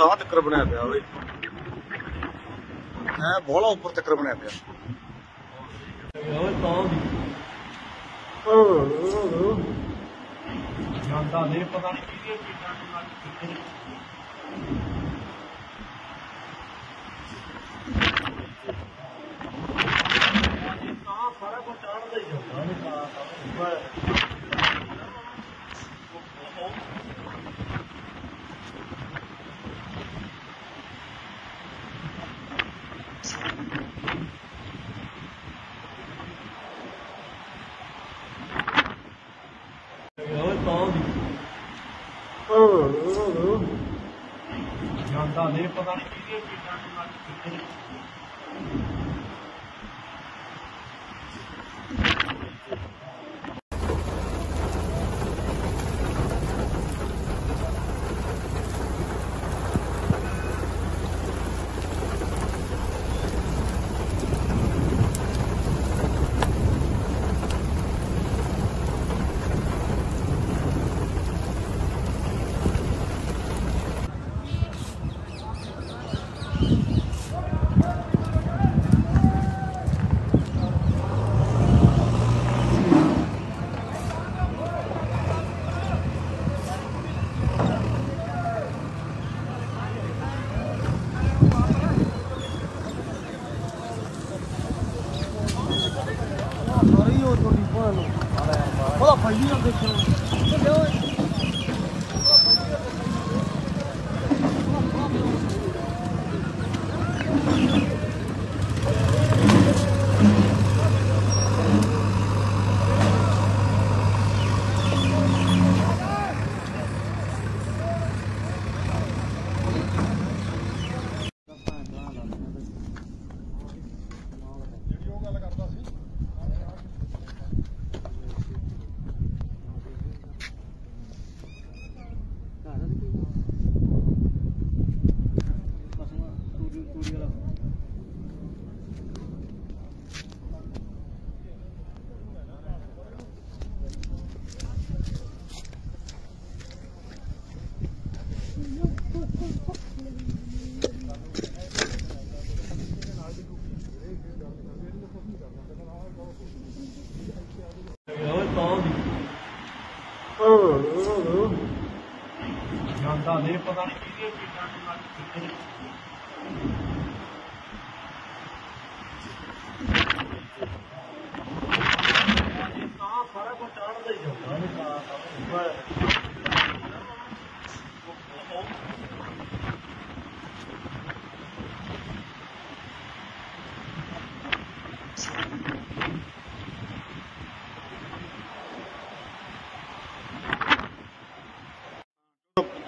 ਤਾਂ ਤੱਕਰ ਬਣਿਆ ਪਿਆ ਓਏ ਹੈ ਬੋਲਾ ਉੱਪਰ ਤੱਕਰ ਬਣਿਆ ਪਿਆ ਓਏ ਤਾਂ ਦੀ ਜਾਂਦਾ ਨਹੀਂ ਪਤਾ ਨਹੀਂ ਕਿਹਦੇ ਚੀਜ਼ਾਂ ਨੂੰ ਲੱਗ ਕਿੱਥੇ ਤਾਂ ਸਾਰਾ ਕੁਝ ਚੜਦਾ ਹੀ ਜਾਂਦਾ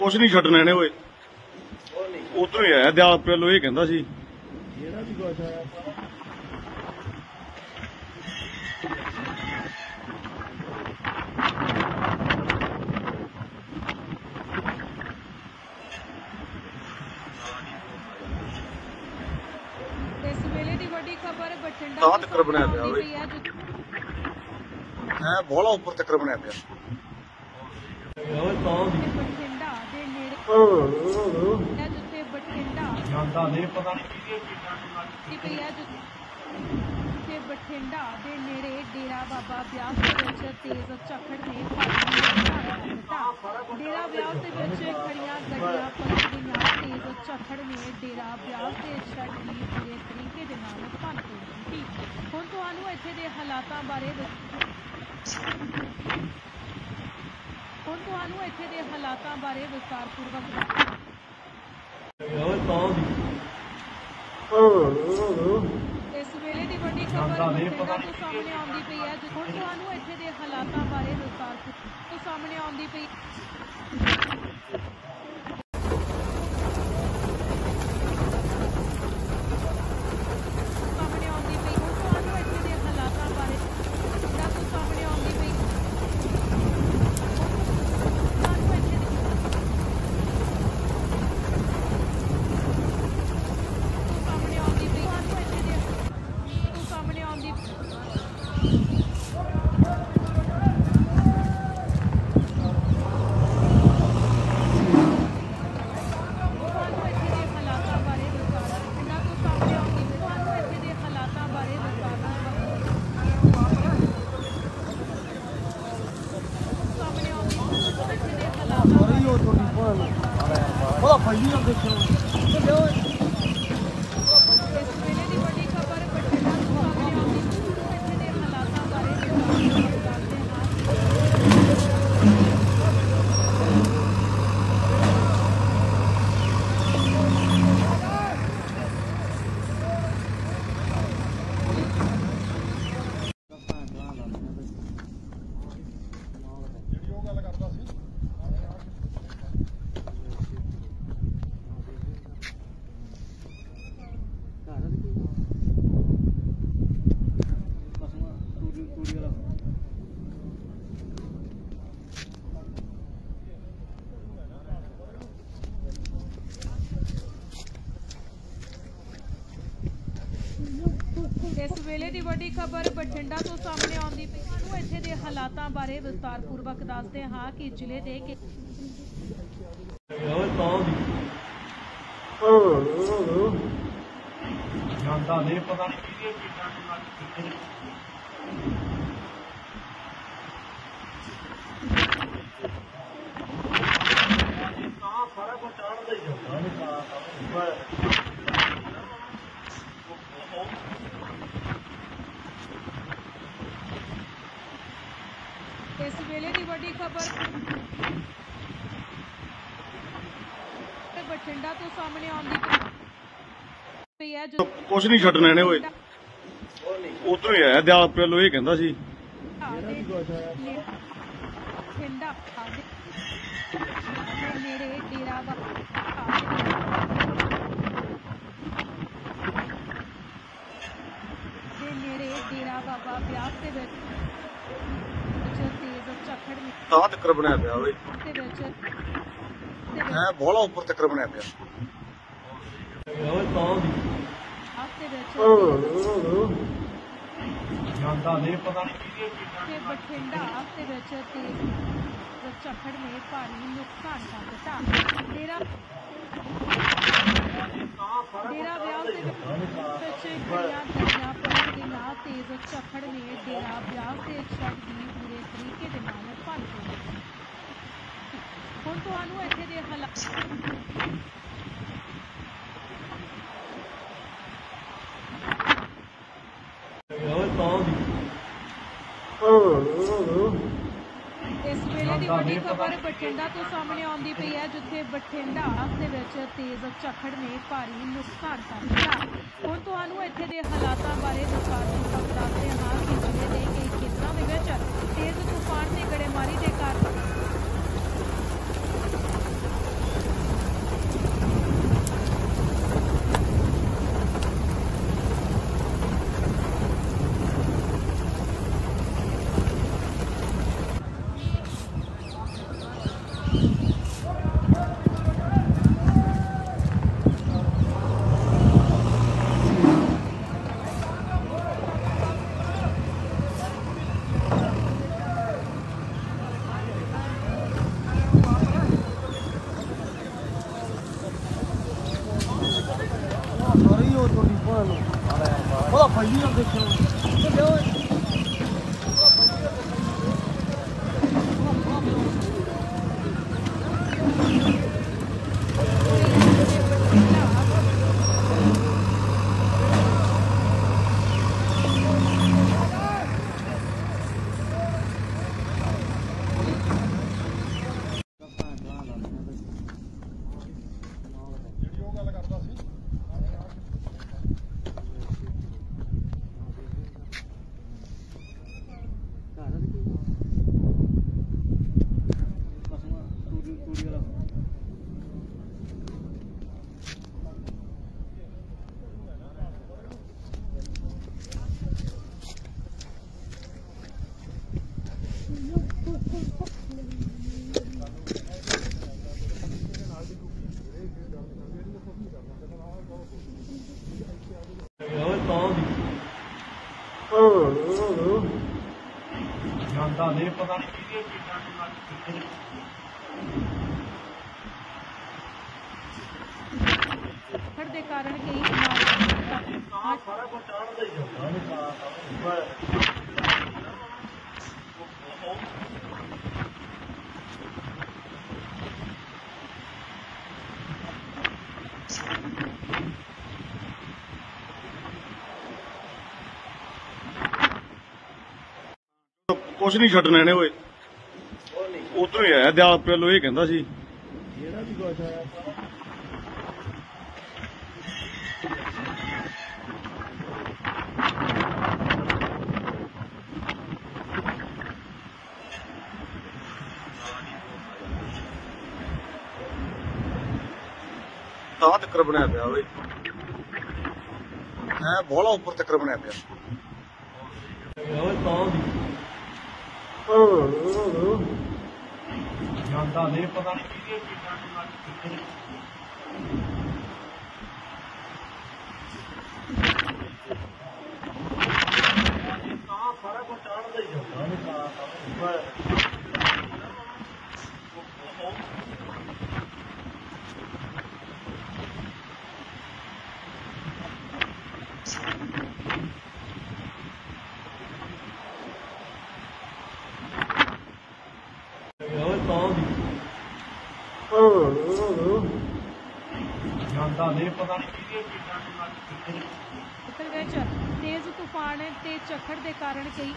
ਕੁਛ ਨਹੀਂ ਛੱਡਣੇ ਨੇ ਓਏ ਉਧਰੋਂ ਹੀ ਆਇਆ ਦਿਆਲ ਪਹਿਲੋਂ ਇਹ ਕਹਿੰਦਾ ਸੀ ਜਿਹੜਾ ਵੀ ਕੁਝ ਆਇਆ ਇਸ ਵੇਲੇ ਦੀ ਵੱਡੀ ਖਬਰ ਬਠਿੰਡਾ ਤਾਂ ਤੋਂ ਤੱਕਰ ਬਣਿਆ ਪਿਆ ਸਾਹਮਣੇ ਓਏ। ਆਉਂਦੀ ਪਈ ਹੈ, ਹੈ ਬੋਲਾ ਉੱਪਰ ਤੱਕਰ ਬਣਿਆ ਪਿਆ ਪਤਾ ਨਹੀਂ ਕਿਹਦੇ ਚੀਜ਼ਾਂ ਨੂੰ ਲੱਗ ਦੀ। ਪਈ ਹੈ ਜਿੱਥੇ ਬਠਿੰਡਾ ਦੇ ਨੇੜੇ ਡੇਰਾ ਬਾਬਾ ਬਿਆਸ ਦੇ ਵਿੱਚ ਤੇਜ਼ ਝੱਖੜ ਨੇ ਭਾਰੀ ਨੁਕਸਾਨ ਕਰ ਦਿੱਤਾ ਡੇਰਾ ਬਿਆਸ ਦੇ ਵਿੱਚ ਖੜੀਆਂ ਗੱਡੀਆਂ ਪਲਟ ਗਈਆਂ ਤੇਜ਼ ਝੱਖੜ ਨੇ ਡੇਰਾ ਬਿਆਸ ਦੇ ਛੱਡ ਦੀ ਪੂਰੇ ਤਰੀਕੇ ਦੇ ਨਾਲ ਭੰਨ ਤੋੜ ਹੁਣ ਤੁਹਾਨੂੰ ਇੱਥੇ ਦੇ ਹਾਲਾਤਾਂ ਬਾਰੇ ਦੱਸ ਹੁਣ ਤੁਹਾਨੂੰ ਇੱਥੇ ਦੇ ਹਾਲਾਤਾਂ ਬਾਰੇ ਵਿਸਤਾਰਪੂਰਵਕ ਦੱਸ ਓਏ ਤਾਂ ਦੀ। ਇਸ ਵੇਲੇ ਦੀ ਵੱਡੀ ਖਬਰ ਜਾਂਦਾ ਨਹੀਂ ਬਠਿੰਡਾ ਪਤਾ ਤੋਂ ਸਾਹਮਣੇ ਆਉਂਦੀ ਪਈ ਹੈ ਜਿੱਥੇ ਤੁਹਾਨੂੰ ਇੱਥੇ ਦੇ ਹਾਲਾਤਾਂ ਬਾਰੇ ਵਿਸਤਾਰਪੂਰਵਕ ਤੋਂ ਸਾਹਮਣੇ ਆਉਂਦੀ ਪਈ ਹਾਲਾਤਾਂ ਬਾਰੇ ਵਿਸਤਾਰਪੂਰਵਕ ਦੱਸਦੇ ਹਾਂ ਕਿ ਜ਼ਿਲ੍ਹੇ ਦੇ ਹੈ ਜੋ ਕੁਛ ਨਹੀਂ ਛੱਡਣਾ ਇਹਨੇ ਓਏ ਉਧਰੋਂ ਹੀ ਆਇਆ ਦਿਆਲ ਪਹਿਲੋਂ ਇਹ ਕਹਿੰਦਾ ਸੀ ਠੰਡਾ ਖਾਦੇ ਦੇ ਨੇੜੇ ਡੇਰਾ ਬਾਬਾ ਦੇ ਨੇੜੇ ਡੇਰਾ ਬਾਬਾ ਵਿਆਸ ਦੇ ਵਿੱਚ ਵਿੱਚ ਤੇਜ਼ ਝੱਖੜ ਤਾਂ ਤੱਕਰ ਬਣਿਆ ਪਿਆ ਓਏ ਦੇ ਵਿੱਚ ਦੇ ਵਿੱਚ ਹੈ ਬੋਲਾ ਉੱਪਰ ਤੱਕਰ ਬਣਿਆ ਪਿਆ ਓਏ ਤਾਂ ਦੀ ਵਿਆਸ ਦੇ ਵਿੱਚ ਜਾਂਦਾ ਨਹੀਂ ਪਤਾ ਨਹੀਂ ਕਿਹਦੇ ਪੀਟਾਂ ਤੇ ਬਠਿੰਡਾ ਦੇ ਵਿੱਚ ਤੇਜ਼ ਝੱਖੜ ਨੇ ਭਾਰੀ ਨੁਕਸਾਨ ਕਰ ਦਿੱਤਾ ਡੇਰਾ ਤਾਂ ਸਾਰਾ ਡੇਰਾ ਵਿਆਸ ਦੇ ਵਿੱਚ ਗਈਆਂ ਦਰਿਆ ਪਰ ਦੇ ਨਾਲ ਤੇਜ਼ ਝੱਖੜ ਨੇ ਡੇਰਾ ਵਿਆਸ ਦੇ ਛੱਡ ਦੀ ਪੂਰੇ ਤਰੀਕੇ ਦੇ ਨਾਲ ਭੰਨ ਦਿੱਤੀ ਹੁਣ ਤੁਹਾਨੂੰ ਇੱਥੇ ਦੇ ਹਾਲਾਤ ਇਸ ਵੇਲੇ ਦੀ ਵੱਡੀ ਖਬਰ ਬਠਿੰਡਾ ਤੋਂ ਸਾਹਮਣੇ ਆਉਂਦੀ ਪਈ ਹੈ, ਜਿੱਥੇ ਬਠਿੰਡਾ ਦੇ ਵਿੱਚ ਤੇਜ਼ ਝੱਖੜ ਨੇ ਭਾਰੀ ਨੁਕਸਾਨ ਕਰ ਦਿੱਤਾ। ਹੁਣ ਤੁਹਾਨੂੰ ਇੱਥੇ ਦੇ ਹਾਲਾਤਾਂ ਬਾਰੇ ਵਿਸਥਾਰਪੂਰਵਕ ਦੱਸਦੇ ਹਾਂ ਕਿ ਜ਼ਿਲ੍ਹੇ ਦੇ ਕਈ ਖੇਤਰਾਂ ਦੇ ਵਿੱਚ ਤੇਜ਼ ਤੂਫਾਨ ਤੇ ਗੜੇਮਾਰੀ ਦੇ ਕਾਰਨ ਕੁਛ ਨਹੀਂ ਛੱਡਣਾ ਇਹਨੇ ਓਏ। ਉਧਰੋਂ ਹੀ ਆਇਆ, ਦਿਆਲ ਪਹਿਲੋਂ ਇਹ ਕਹਿੰਦਾ ਸੀ। ਜਿਹੜਾ ਵੀ ਕੁਛ ਆਇਆ ਤਾਂ ਤੱਕਰ ਬਣਿਆ ਪਿਆ ਓਏ। ਐ ਬੋਲਾ ਉੱਪਰ ਤੱਕਰ ਬਣਿਆ ਪਿਆ। ਓਏ, ਤਾਂ ਜਾਂਦਾ ਨਹੀਂ, ਪਤਾ ਨਹੀਂ ਕਿਹਦੇ ਕਿੱਦਾਂ ਨੂੰ, ਲੱਗ ਕਿੱਥੇ ਤਾਂ ਸਾਰਾ ਕੁਝ ਚੜਦਾ ਹੀ ਜਾਂਦਾ ਦੇ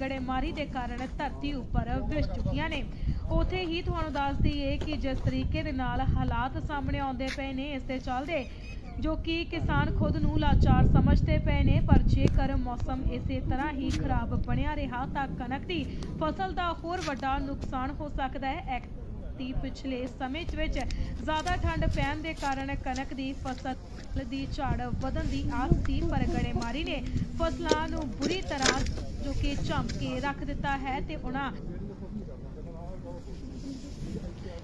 ਗੜੇਮਾਰੀ ਦੇ ਕਾਰਨ ਧਰਤੀ ਉੱਪਰ ਵਿਸ ਚੁੱਕੀਆਂ ਨੇ। ਉਥੇ ਹੀ ਤੁਹਾਨੂੰ ਦੱਸ ਦਈਏ ਕਿ ਜਿਸ ਤਰੀਕੇ ਦੇ ਨਾਲ ਹਾਲਾਤ ਸਾਹਮਣੇ ਆਉਂਦੇ ਪਏ ਨੇ, ਇਸ ਦੇ ਚੱਲਦੇ ਜੋ ਕਿ ਕਿਸਾਨ ਖੁਦ ਨੂੰ ਲਾਚਾਰ ਸਮਝਦੇ ਪਏ ਨੇ, ਪਰ ਜੇਕਰ ਮੌਸਮ ਇਸੇ ਤਰ੍ਹਾਂ ਹੀ ਖਰਾਬ ਬਣਿਆ ਰਿਹਾ ਤਾਂ ਕਣਕ ਦੀ ਫਸਲ ਦਾ ਹੋਰ ਵੱਡਾ ਨੁਕਸਾਨ ਹੋ ਸਕਦਾ ਹੈ। ਐਕਟੀ ਪਿਛਲੇ ਸਮੇਂ ਵਿੱਚ ਜ਼ਿਆਦਾ ਠੰਡ ਪੈਣ ਦੇ ਕਾਰਨ ਕਣਕ ਦੀ ਫਸਲ ਦੀ ਝਾੜ ਵਧਣ ਦੀ ਆਸ ਸੀ ਪਰ ਗੜੇਮਾਰੀ ਨੇ ਫਸਲਾਂ ਨੂੰ ਬੁਰੀ ਤਰ੍ਹਾਂ ਜੋ ਕਿ ਕੇ ਰੱਖ ਦਿੱਤਾ ਹੈ ਤੇ ਉਹਨਾਂ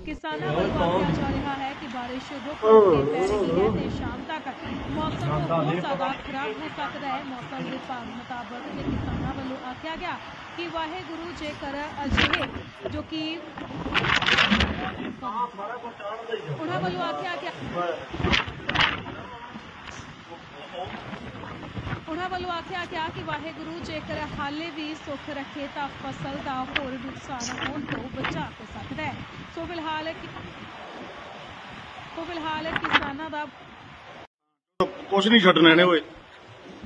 ਕਿਸਾਨਾਂ ਵੱਲੋਂ ਆਖਿਆ ਜਾ ਰਿਹਾ ਹੈ ਕਿ ਬਾਰਿਸ਼ ਰੁਕ ਰੁਕ ਕੇ ਪੈ ਰਹੀ ਹੈ ਤੇ ਸ਼ਾਮ ਤੱਕ ਮੌਸਮ ਬਹੁਤ ਜ਼ਿਆਦਾ ਖਰਾਬ ਹੋ ਸਕਦਾ ਹੈ। ਮੌਸਮ ਵਿਭਾਗ ਮੁਤਾਬਕ ਕਿਸਾਨਾਂ ਵੱਲੋਂ ਆਖਿਆ ਗਿਆ ਕਿ ਵਾਹਿਗੁਰੂ ਜੇਕਰ ਅਜਿਹੇ ਜੋ ਕਿ ਤਾਂ ਸਾਰਾ ਕੁਝ ਚੜਦਾ ਹੀ ਜਾਂਦਾ ਉਹਨਾਂ ਵੱਲੋਂ ਆਖਿਆ ਕਿ ਉਹਨਾਂ ਵੱਲੋਂ ਆਖਿਆ ਗਿਆ ਕਿ ਵਾਹਿਗੁਰੂ ਜੇਕਰ ਹਾਲੇ ਵੀ ਸੁੱਖ ਰੱਖੇ ਤਾਂ ਫਸਲ ਦਾ ਹੋਰ ਨੁਕਸਾਨ ਹੋਣ ਤੋਂ ਬਚਾ ਹੋ ਸਕਦਾ ਹੈ ਸੋ ਫਿਲਹਾਲ ਕਿ- ਸੋ ਫਿਲਹਾਲ ਕਿਸਾਨਾਂ ਦਾ ਕੁਛ ਨਹੀਂ ਛੱਡਣਾ ਇਹਨੇ ਓਏ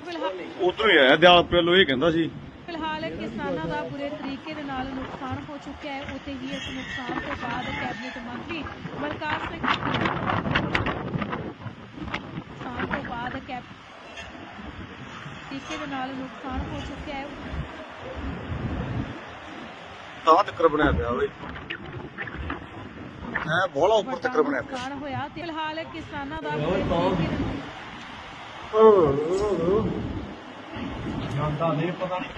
ਫਿਲਹਾਲ ਉਧਰੋਂ ਹੀ ਆਇਆ ਦਿਆਲ ਪਹਿਲੋਂ ਇਹ ਕਹਿੰਦਾ ਸੀ ਫਿਲਹਾਲ ਕਿਸਾਨਾਂ ਦਾ ਬੁਰੇ ਤਰੀਕੇ ਦੇ ਨਾਲ ਨੁਕਸਾਨ ਹੋ ਚੁੱਕਿਆ ਹੈ। ਉੱਥੇ ਹੀ ਇਸ ਨੁਕਸਾਨ ਤੋਂ ਬਾਅਦ ਕੈਬਨਿਟ ਮੰਤਰੀ ਬਲਕਾਰ ਸਿੰਘ ਨੁਕਸਾਨ ਤੋਂ ਬਾਅਦ ਕੈਬ ਤਰੀਕੇ ਦੇ ਨਾਲ ਨੁਕਸਾਨ ਹੋ ਚੁੱਕਿਆ ਹੈ। ਤਾਂ ਤੱਕਰ ਬਣਿਆ ਪਿਆ ਓਏ। ਹੈ ਬੋਲਾ ਉੱਪਰ ਤੱਕਰ ਬਣਿਆ ਪਿਆ। ਨੁਕਸਾਨ ਹੋਇਆ ਤੇ ਫਿਲਹਾਲ ਕਿਸਾਨਾਂ ਦਾ ਓਏ ਬੁਰੇ ਤਾਂ ਤਰੀਕੇ ਦੇ ਨਾਲ ਜਾਂਦਾ ਨਹੀਂ ਪਤਾ ਨਹੀਂ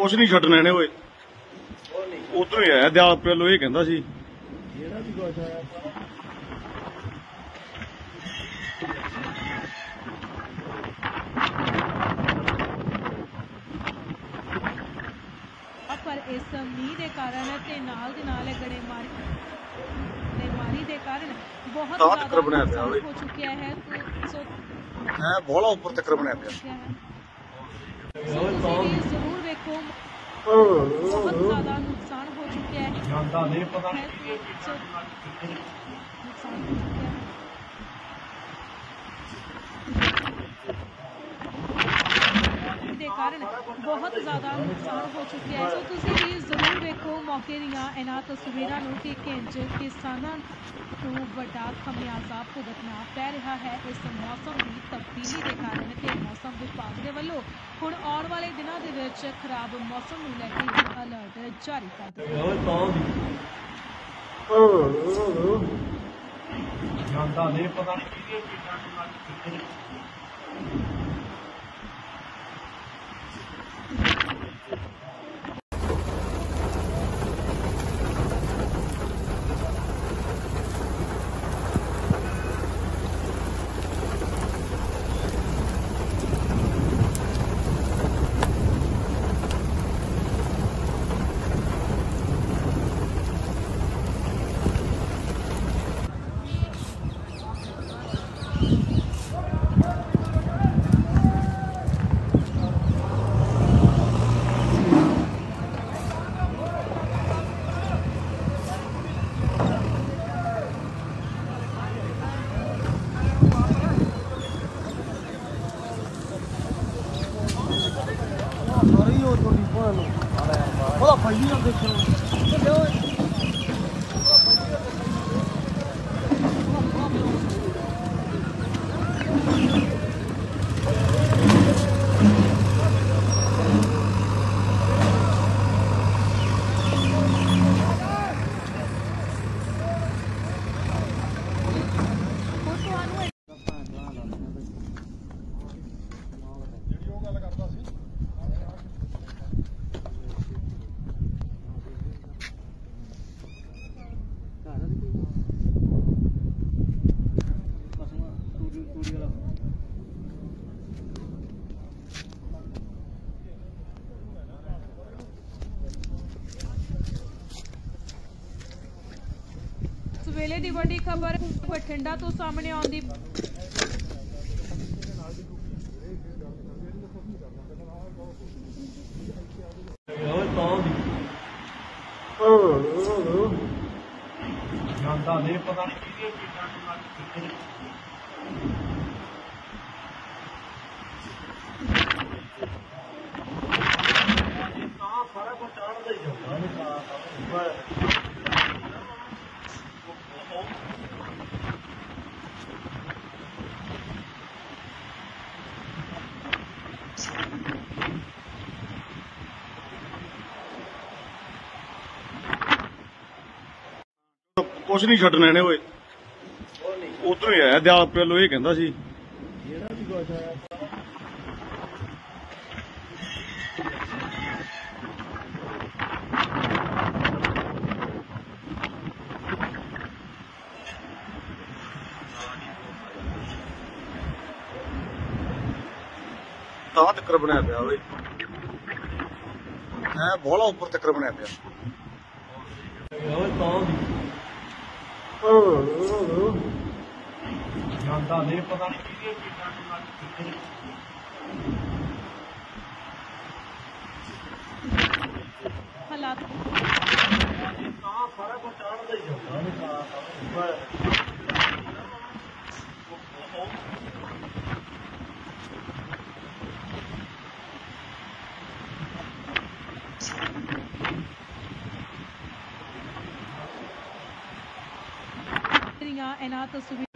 ਕੁਛ ਨਹੀਂ ਛੱਡਣੇ ਇਹਨੇ ਓਏ ਉਧਰੋਂ ਹੀ ਆਇਆ ਦਿਆਲ ਪਹਿਲੋਂ ਇਹ ਕਹਿੰਦਾ ਸੀ ਜਿਹੜਾ ਵੀ ਕੁਝ ਆਇਆ ਪਰ ਇਸ ਮੀਂਹ ਦੇ ਕਾਰਨ ਤੇ ਨਾਲ ਦੀ ਨਾਲ ਗੜੇਮਾਰੀ ਗੜੇਮਾਰੀ ਦੇ ਕਾਰਨ ਬਹੁਤ ਤਾਂ ਜ਼ਿਆਦਾ ਚੱਕਰ ਬਣਿਆ ਪਿਆ ਨੁਕਸਾਨ ਓਏ। ਹੋ ਚੁੱਕਿਆ ਹੈ ਸੋ- ਸੋ ਹੈ ਬੋਲਾ ਉੱਪਰ ਤੱਕ ਬਣਿਆ ਪਿਆ बहुत ज़्यादा नुकसान हो चुका है। ਕਾਰਨ ਬਹੁਤ ਜ਼ਿਆਦਾ ਨੁਕਸਾਨ ਹੋ ਚੁੱਕਿਆ ਹੈ ਸੋ ਤੁਸੀਂ ਵੀ ਜ਼ਰੂਰ ਵੇਖੋ ਮੌਕੇ ਦੀਆਂ ਇਹਨਾਂ ਤਸਵੀਰਾਂ ਨੂੰ ਕਿ ਕਿੰਜ ਕਿਸਾਨਾਂ ਨੂੰ ਵੱਡਾ ਖਮਿਆਜ਼ਾ ਭੁਗਤਣਾ ਪੈ ਰਿਹਾ ਹੈ ਇਸ ਮੌਸਮ ਦੀ ਤਬਦੀਲੀ ਦੇ ਕਾਰਨ ਤੇ ਮੌਸਮ ਵਿਭਾਗ ਦੇ ਵੱਲੋਂ ਹੁਣ ਆਉਣ ਵਾਲੇ ਦਿਨਾਂ ਦੇ ਵਿੱਚ ਖਰਾਬ ਮੌਸਮ ਨੂੰ ਲੈ ਕੇ ਵੀ ਅਲਰਟ ਜਾਰੀ ਕਰ ਦਿੱਤਾ ਓਏ ਤਾਂ ਦੀ ਜਾਂਦਾ ਨਹੀਂ ਪਤਾ ਨਹੀਂ ਕਿਹਦੇ ਪੀਟਾਂ ਨੂੰ ਦੀ ਵੱਡੀ ਖਬਰ ਬਠਿੰਡਾ ਤੋਂ ਸਾਹਮਣੇ ਆਉਂਦੀ ਕੁਛ ਨਹੀਂ ਛੱਡਣਾ ਇਹਨੇ ਓਏ ਉਧਰੋਂ ਹੀ ਆਇਆ ਦਿਆਲ ਪਹਿਲੋਂ ਇਹ ਕਹਿੰਦਾ ਸੀ ਜਿਹੜਾ ਵੀ ਕੁਛ ਆਇਆ ਤਾਂ ਤੱਕਰ ਬਣਿਆ ਪਿਆ ਓਏ ਹੈ ਬੋਲਾ ਉੱਪਰ ਤੱਕਰ ਬਣਿਆ ਪਿਆ ਓਏ ਤਾਂ ਦੀ ਜਾਂਦਾ ਨਹੀਂ ਪਤਾ ਨਹੀਂ ਕਿਹਦੇ ਪੀਟਾਂ ਤੋਂ ਲੱਗ ਕਿੱਥੇ ਹਾਲਾਤ ਤਾਂ ਸਾਰਾ ਕੁਝ ਚਾੜਦਾ ਹੀ ਜਾਂਦਾ ना एना तस्वीर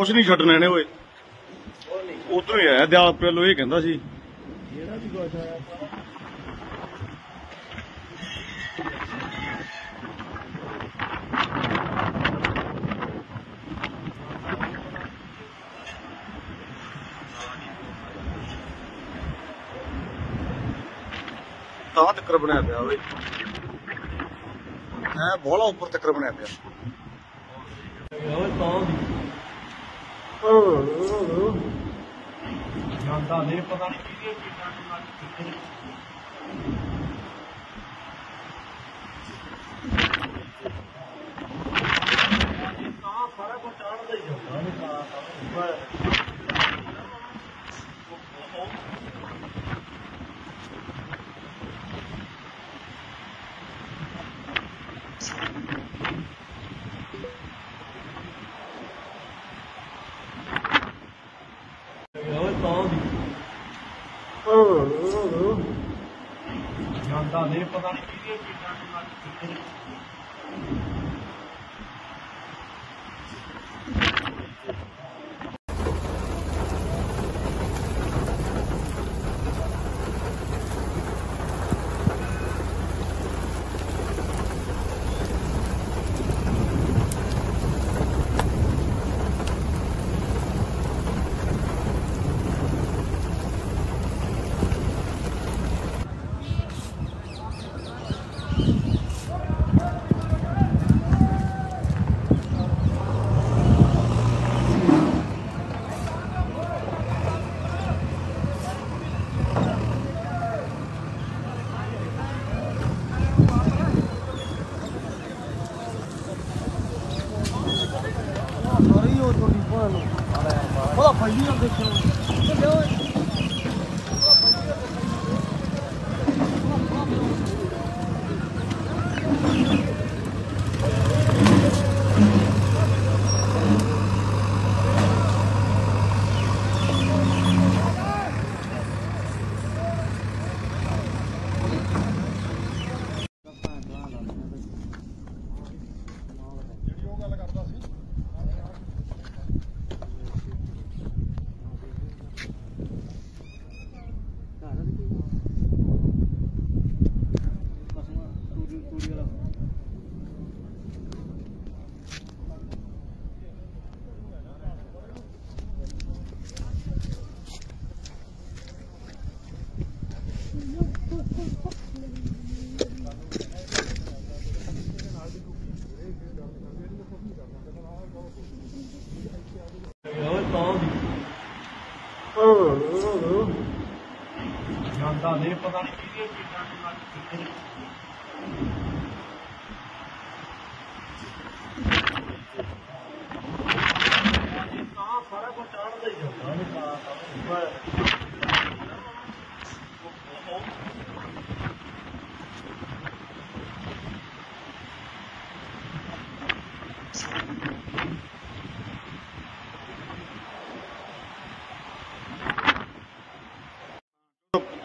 ਕੁਛ ਨਹੀਂ ਛੱਡਣਾ ਇਹਨੇ ਓਏ ਉਧਰੋਂ ਹੀ ਆਇਆ ਦਿਆਲ ਪਹਿਲੋਂ ਇਹ ਕਹਿੰਦਾ ਸੀ ਜਿਹੜਾ ਵੀ ਕੁਛ ਆਇਆ ਤਾਂ ਤੱਕਰ ਬਣਿਆ ਪਿਆ ਓਏ ਹੈ ਬੋਲਾ ਉੱਪਰ ਤੱਕਰ ਬਣਿਆ ਪਿਆ ਓਏ ਤਾਂ Yandan ne kadar gidiyor ki?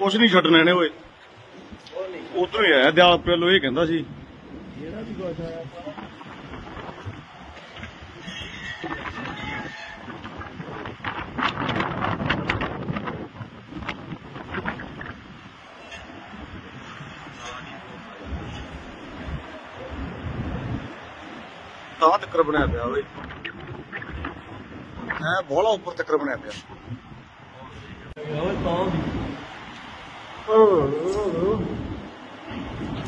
ਕੁਛ ਨਹੀਂ ਛੱਡਣਾ ਇਹਨੇ ਓਏ ਉਧਰੋਂ ਹੀ ਆਇਆ ਦਿਆਲ ਪਹਿਲੋਂ ਇਹ ਕਹਿੰਦਾ ਸੀ ਜਿਹੜਾ ਵੀ ਕੁਝ ਆਇਆ ਤਾਂ ਤੱਕਰ ਬਣਿਆ ਪਿਆ ਓਏ ਹੈ ਬੋਲਾ ਉੱਪਰ ਤੱਕਰ ਬਣਿਆ ਪਿਆ ਓਏ ਤਾਂ ਦੀ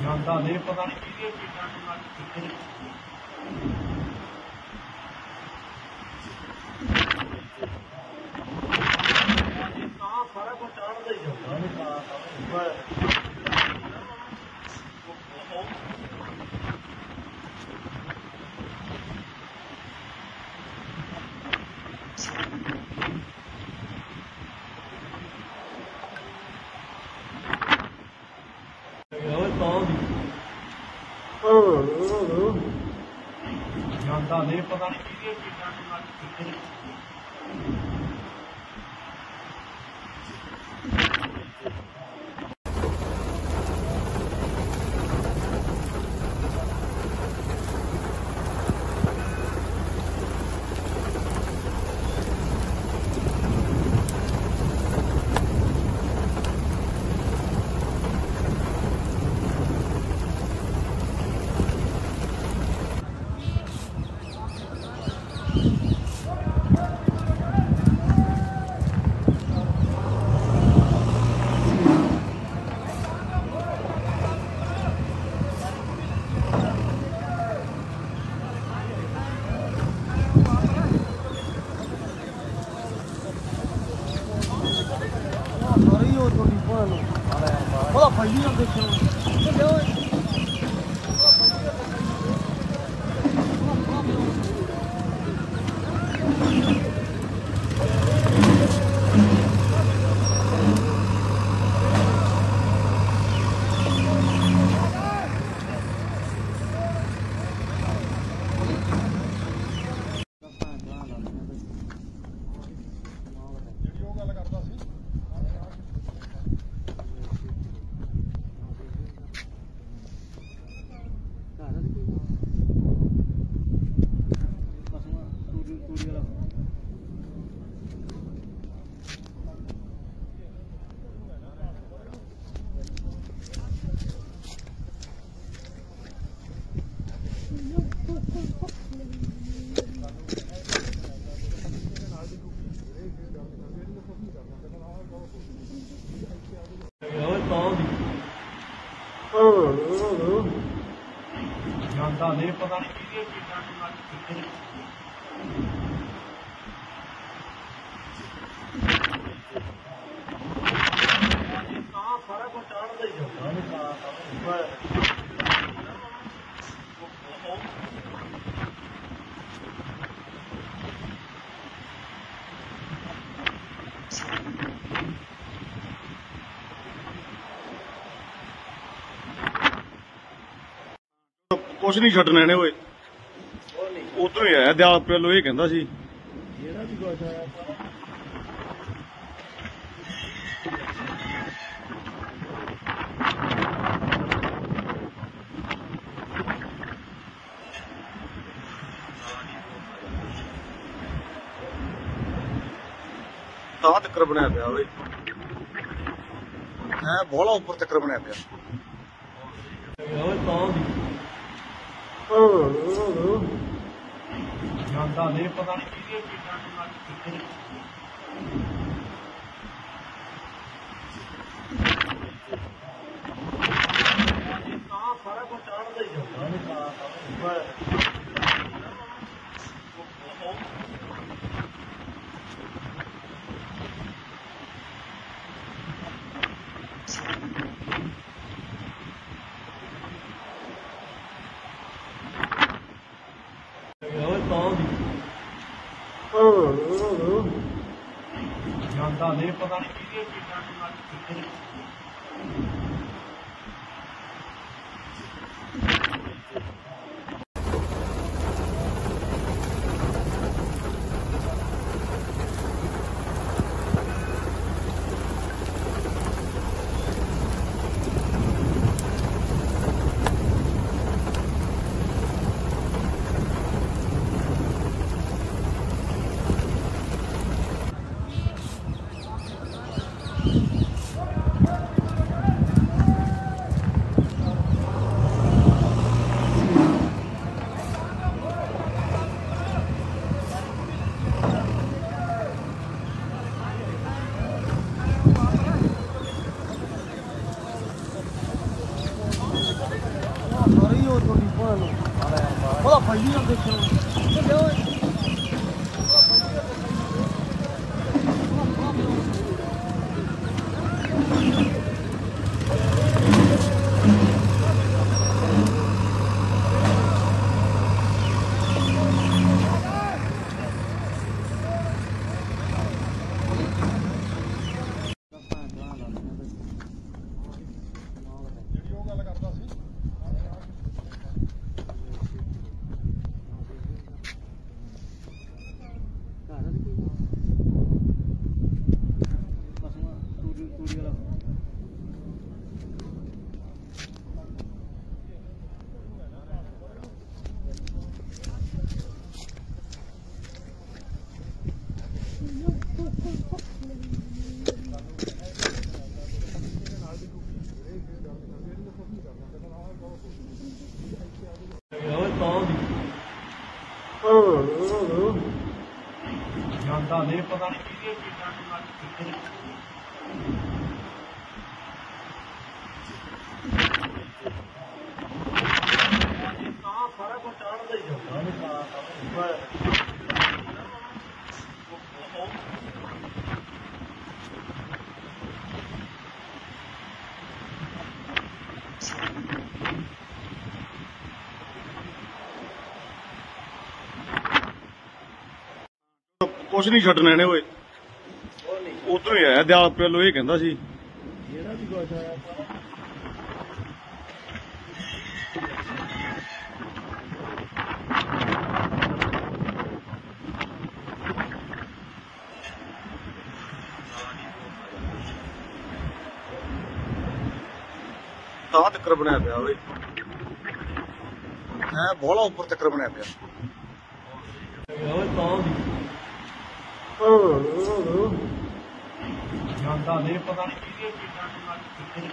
ਜਾਂਦਾ ਨਹੀਂ ਪਤਾ ਨਹੀਂ ਕਿਹਦੇ ਪਿੰਡਾਂ ਨੂੰ ਲੱਗ ਕਿੱਥੇ ਤਾਂ ਸਾਰਾ ਕੁਝ ਚੜਦਾ ਹੀ ਜਾਂਦਾ ਜਾਂਦਾ ਨਹੀਂ ਪਤਾ ਨਹੀਂ ਕਿਹਦੇ ਕਿੰਨਾ ਕਿੰਨਾ ਕੁਛ ਨਹੀਂ ਛੱਡਣੇ ਨੇ ਓਏ ਉਹ ਨਹੀਂ ਉਧਰੋਂ ਹੀ ਆਇਆ ਦਿਆਲ ਪਹਿਲੋਂ ਇਹ ਕਹਿੰਦਾ ਸੀ ਜਿਹੜਾ ਵੀ ਕੁਛ ਆਇਆ ਸਾਰਾ ਤਾਂ ਤੱਕਰ ਬਣਿਆ ਪਿਆ ਓਏ ਹੈ ਬੋਲਾ ਉੱਪਰ ਤੱਕਰ ਬਣਿਆ ਪਿਆ あ您、寝よ。ਕੁਛ ਨਹੀਂ ਛੱਡਣੇ ਨੇ ਓਏ ਉਹ ਨਹੀਂ ਉਧਰੋਂ ਹੀ ਆਇਆ ਦਿਆਲ ਪਹਿਲੋਂ ਇਹ ਕਹਿੰਦਾ ਸੀ ਜਿਹੜਾ ਵੀ ਕੁਛ ਆਇਆ ਸਾਰਾ ਤਾਂ ਤੱਕਰ ਬਣਿਆ ਪਿਆ ਓਏ ਹੈ ਬੋਲਾ ਉੱਪਰ ਤੱਕਰ ਬਣਿਆ ਪਿਆ ਜਾਂਦਾ ਨੇ ਪਤਾ ਨਹੀਂ ਕਿਹਦੇ ਪੀਟਾਂ ਤੋਂ ਲੱਗ ਕਿੱਥੇ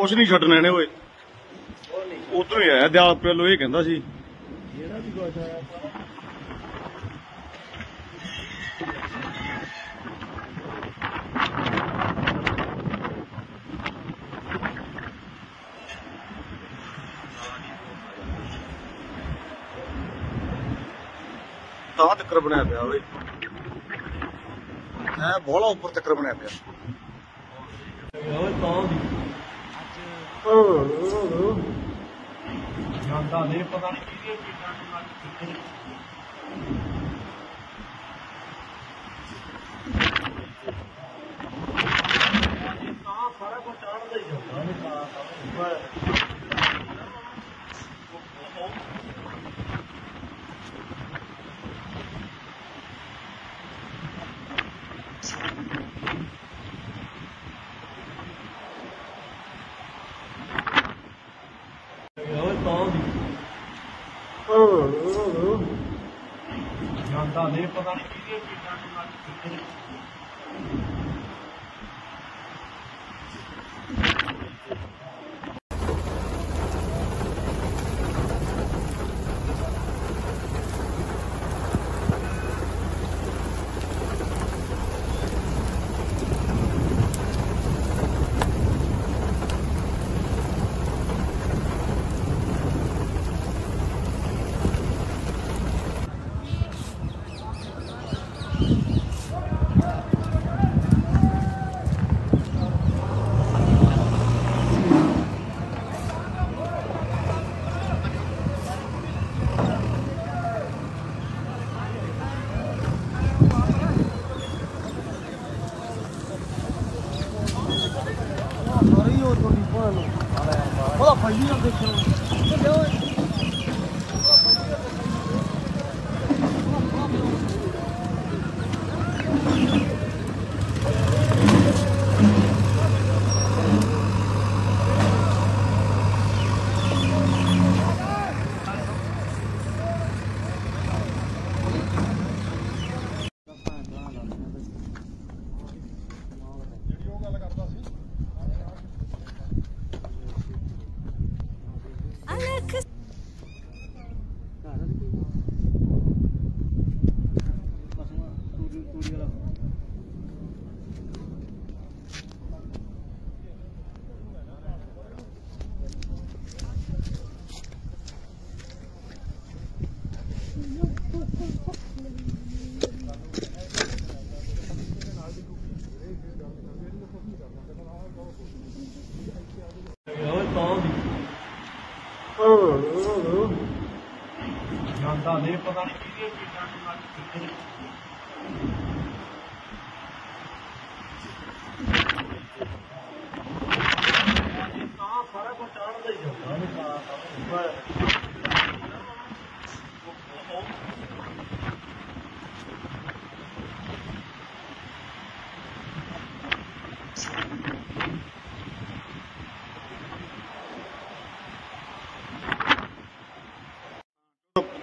ਕੁਝ ਨਹੀਂ ਛੱਡਣਾ ਇਹਨੇ ਓਏ। ਉਧਰੋਂ ਹੀ ਆਇਆ ਦਿਆਲਪੁਰ ਲੋ ਇਹ ਕਹਿੰਦਾ ਸੀ। ਜਿਹੜਾ ਤਾਂ ਤੱਕਰ ਬਣਿਆ ਪਿਆ ਓਏ। ਐ ਬੋਲਾ ਉੱਪਰ ਤੱਕਰ ਬਣਿਆ ਪਿਆ। 응, 응, 응. 야, 나 내일 바다.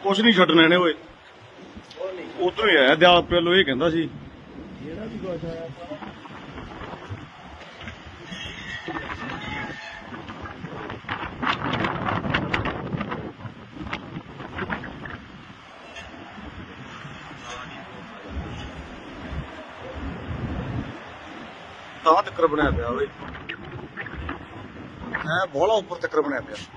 ਕੁਛ ਨਹੀਂ ਛੱਡਣਾ ਇਹਨੇ ਓਏ। ਉਧਰੋਂ ਹੀ ਆਇਆ, ਦਿਆਲ ਪਹਿਲੋਂ ਇਹ ਕਹਿੰਦਾ ਸੀ। ਜਿਹੜਾ ਵੀ ਕੁਛ ਆਇਆ ਤਾਂ ਤੱਕਰ ਬਣਿਆ ਪਿਆ ਓਏ। ਐ ਬੋਲਾ ਉੱਪਰ ਤੱਕਰ ਬਣਿਆ ਪਿਆ।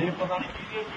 ਜਾਂਦਾ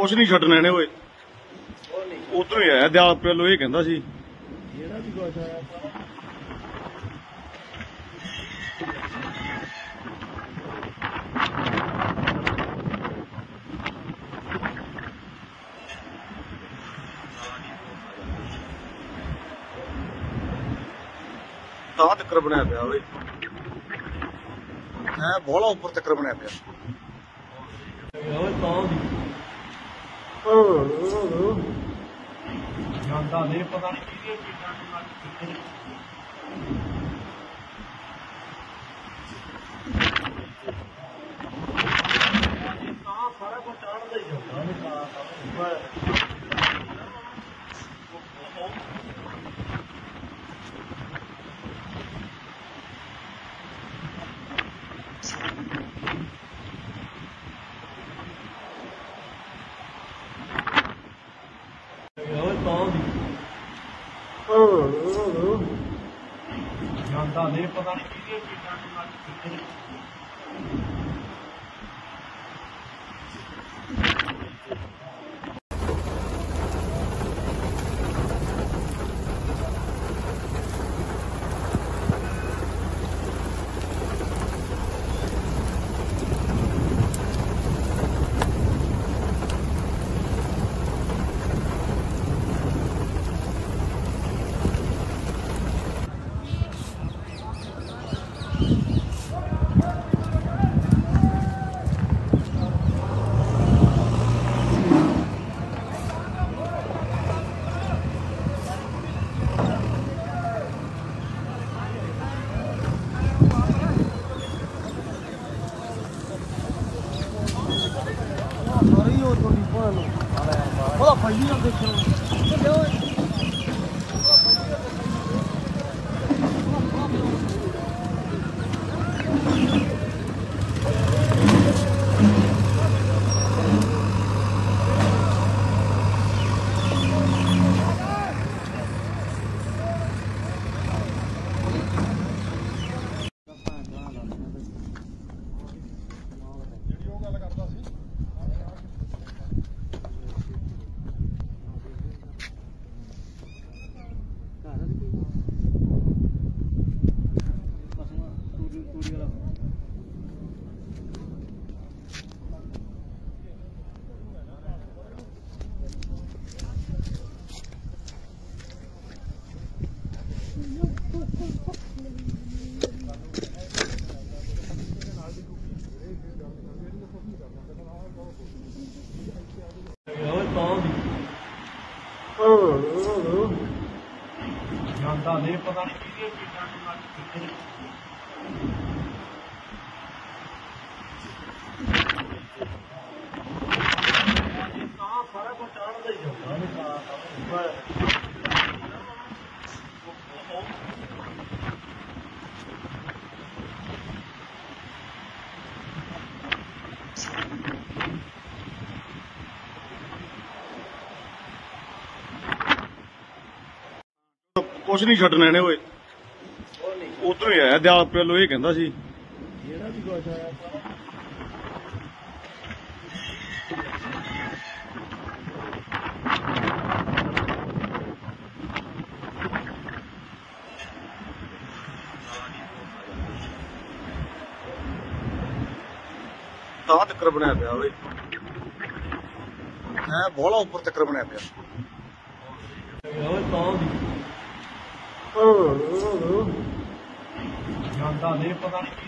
ਕੁਛ ਨਹੀਂ ਛੱਡਣਾ ਇਹਨੇ ਓਏ। ਉਧਰੋਂ ਹੀ ਆਇਆ ਦਿਆਲ ਪਹਿਲੋਂ ਇਹ ਕਹਿੰਦਾ ਸੀ। ਜਿਹੜਾ ਵੀ ਕੁਛ ਆਇਆ ਤਾਂ ਤੱਕਰ ਬਣਿਆ ਪਿਆ ਓਏ। ਐ ਬੋਲਾ ਉੱਪਰ ਤੱਕਰ ਬਣਿਆ ਪਿਆ। ਓਏ, ਤਾਂ ਪਤਾ ਨਹੀਂ ਕਿਹਦੇ ਕਿੱਦਾਂ ਨੂੰ ਲੱਗ ਕੁਛ ਨਹੀਂ ਛੱਡਣਾ ਇਹਨੇ ਓਏ ਉਧਰੋਂ ਹੀ ਆਇਆ ਦਿਆਲ ਪਹਿਲੋਂ ਇਹ ਕਹਿੰਦਾ ਸੀ ਜਿਹੜਾ ਵੀ ਕੁਝ ਆਇਆ ਤਾਂ ਤੱਕਰ ਬਣਿਆ ਪਿਆ ਓਏ ਹੈ ਬੋਲਾ ਉੱਪਰ ਤੱਕਰ ਬਣਿਆ ਪਿਆ ਓਏ ਤਾਂ 어, 어, 어. 야, 나 내일 뻔하니까.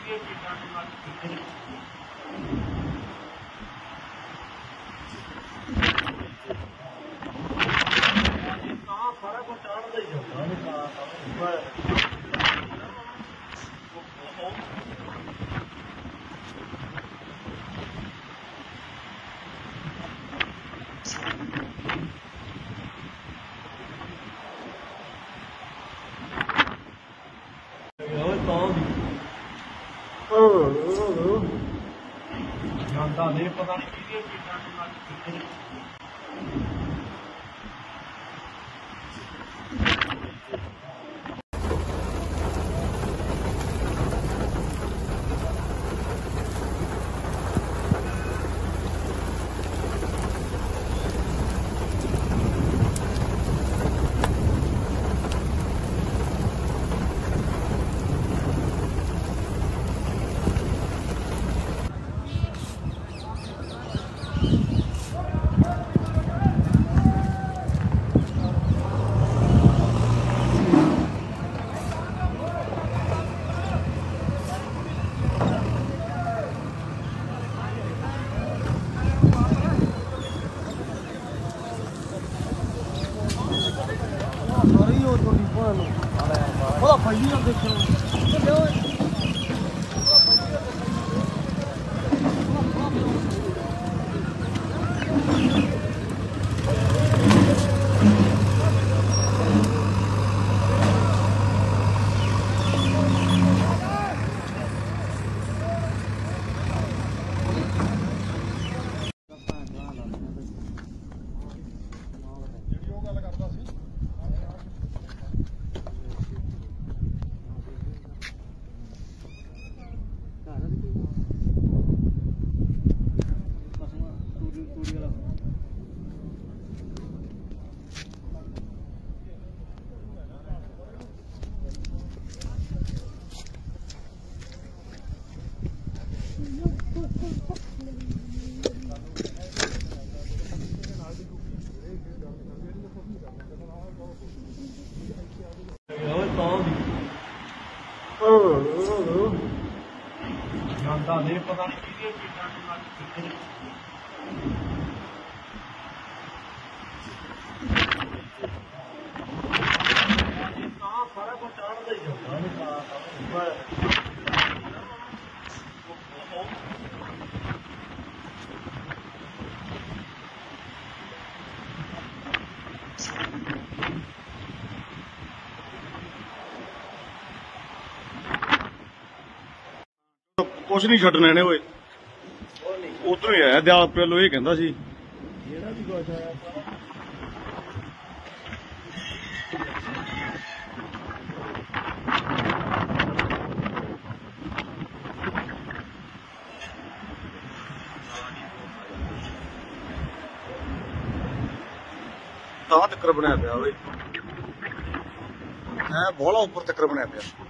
ਕੁਛ ਨਹੀਂ ਛੱਡਣਾ ਇਹਨੇ ਓਏ ਉਧਰੋਂ ਹੀ ਆਇਆ ਦਿਆਲ ਪਹਿਲੋਂ ਇਹ ਕਹਿੰਦਾ ਸੀ ਜਿਹੜਾ ਵੀ ਕੁਝ ਆਇਆ ਤਾਂ ਤੱਕਰ ਬਣਿਆ ਪਿਆ ਓਏ ਹੈ ਬੋਲਾ ਉੱਪਰ ਤੱਕਰ ਬਣਿਆ ਪਿਆ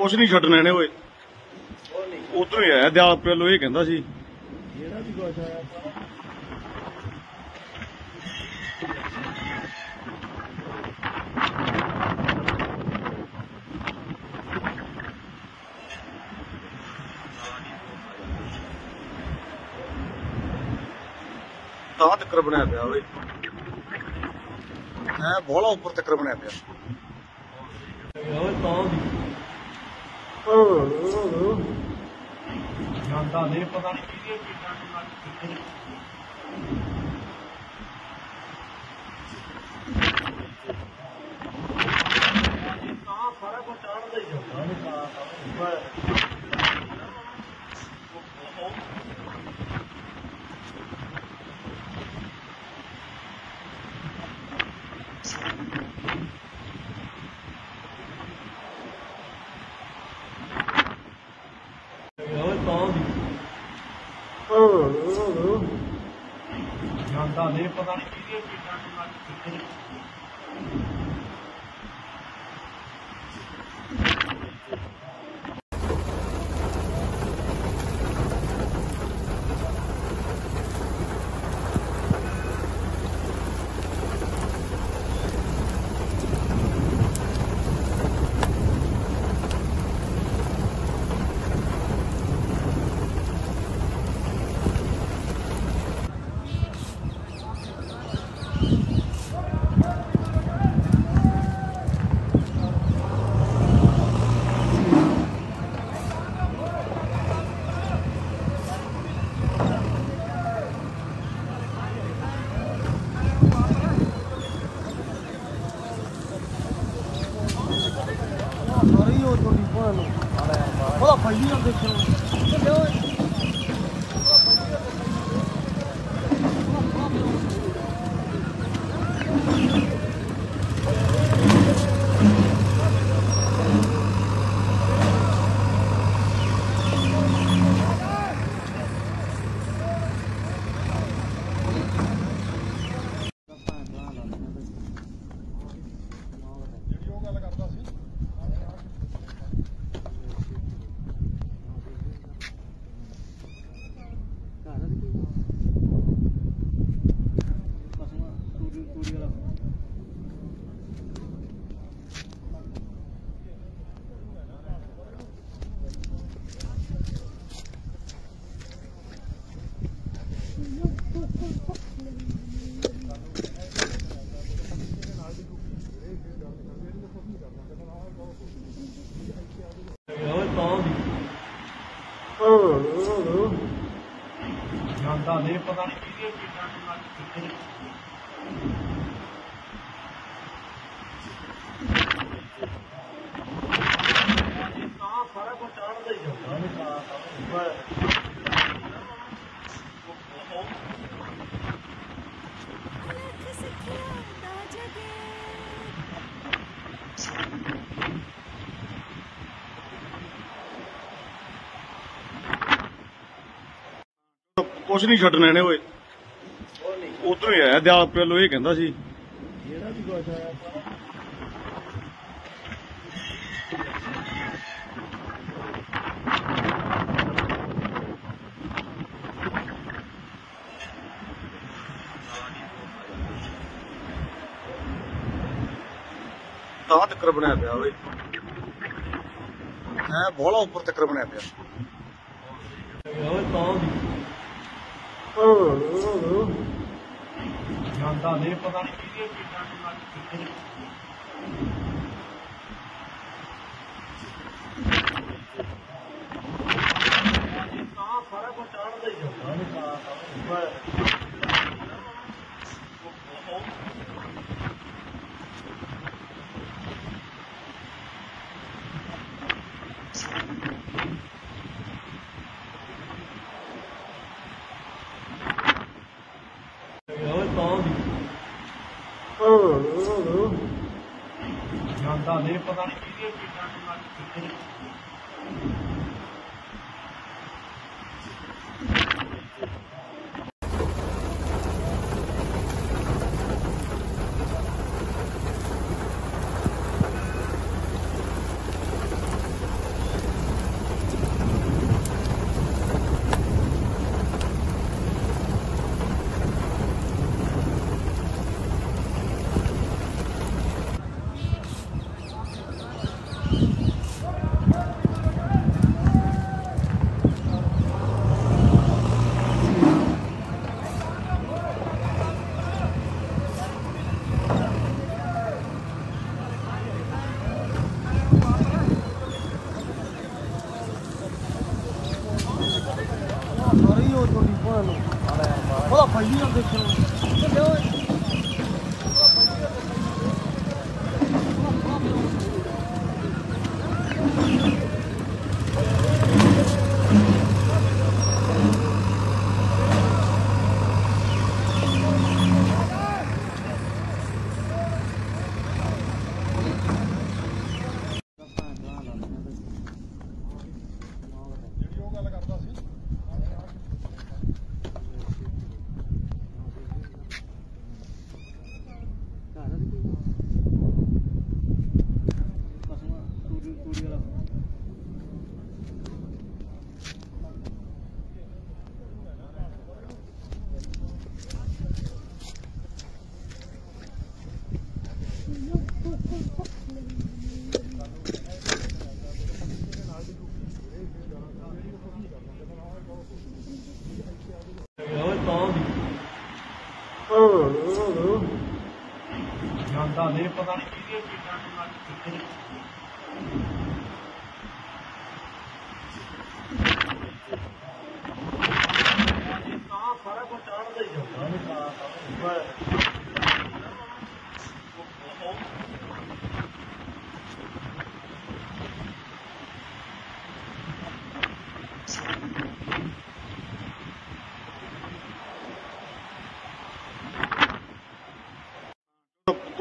ਕੁਛ ਨਹੀਂ ਛੱਡਣਾ ਇਹਨੇ ਓਏ ਉਧਰੋਂ ਹੀ ਆਇਆ ਦਿਆਲ ਪਹਿਲੋਂ ਇਹ ਕਹਿੰਦਾ ਸੀ ਜਿਹੜਾ ਵੀ ਕੁਝ ਆਇਆ ਤਾਂ ਤੱਕਰ ਬਣਿਆ ਪਿਆ ਓਏ ਹੈ ਬੋਲਾ ਉੱਪਰ ਤੱਕਰ ਬਣਿਆ ਪਿਆ ਓਏ ਤਾਂ ਦੀ ਜਾਂਦਾ ਨਹੀਂ ਪਤਾ ਨਹੀਂ ਕਿਹਦੇ ਪੀਟਾਂ ਨੂੰ ਲੱਗ ਕਿੱਥੇ ਤਾਂ ਸਾਰਾ ਕੁਝ ਚੜਦਾ ਹੀ ਜਾਂਦਾ ਕੁਛ ਨਹੀਂ ਛੱਡਣਾ ਇਹਨੇ ਓਏ। ਉਧਰੋਂ ਹੀ ਆਇਆ ਦਿਆਲ ਪਹਿਲੋਂ ਇਹ ਕਹਿੰਦਾ ਸੀ। ਜਿਹੜਾ ਵੀ ਕੁਝ ਆਇਆ ਤਾਂ ਤੱਕਰ ਬਣਿਆ ਪਿਆ ਓਏ। ਐ ਬੋਲਾ ਉੱਪਰ ਤੱਕਰ ਬਣਿਆ ਪਿਆ। ਓਏ, ਤਾਂ 응, 응, 응. 야, 나 내일 뻔하니까.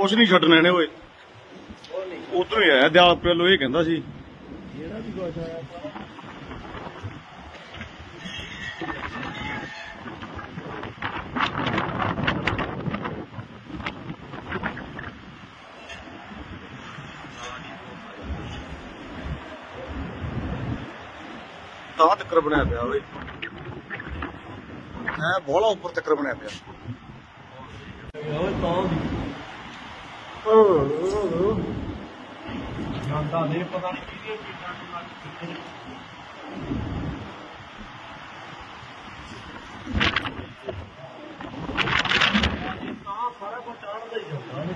ਕੁਛ ਨਹੀਂ ਛੱਡਣਾ ਇਹਨੇ ਓਏ। ਉਧਰੋਂ ਹੀ ਆਇਆ ਦਿਆਲ ਪਹਿਲੋਂ ਇਹ ਕਹਿੰਦਾ ਸੀ। ਜਿਹੜਾ ਵੀ ਕੁਝ ਆਇਆ ਤਾਂ ਤੱਕਰ ਬਣਿਆ ਪਿਆ ਓਏ। ਹੈ ਬੋਲਾ ਉੱਪਰ ਤੱਕਰ ਬਣਿਆ ਪਿਆ। ਜਾਂਦਾ ਨਹੀਂ ਪਤਾ ਨਹੀਂ ਕਿਹਦੇ ਚੀਜ਼ਾਂ ਦੇ ਨਾਲ ਕਿੱਥੇ ਤਾਂ ਸਾਰਾ ਕੁਝ ਚੜਦਾ ਹੀ ਜਾਂਦਾ ਨਹੀਂ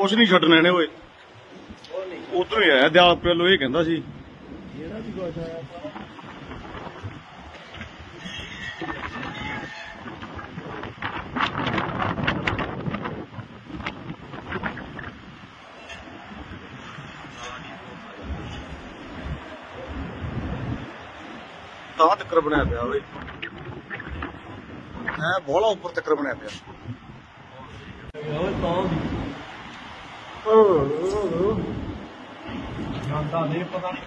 ਕੁਝ ਨਹੀਂ ਛੱਡਣਾ ਇਹਨੇ ਓਏ। ਉਧਰੋਂ ਹੀ ਆਇਆ ਦਿਆਲਪੁਰ ਵੱਲੋਂ ਇਹ ਕਹਿੰਦਾ ਸੀ। ਜਿਹੜਾ ਤਾਂ ਤੱਕ ਬਣਿਆ ਪਿਆ ਓਏ। ਐ ਬੋਲਾ ਉੱਪਰ ਤੱਕ ਬਣਿਆ ਪਿਆ। ਓਏ, ਤਾਂ 到您负责。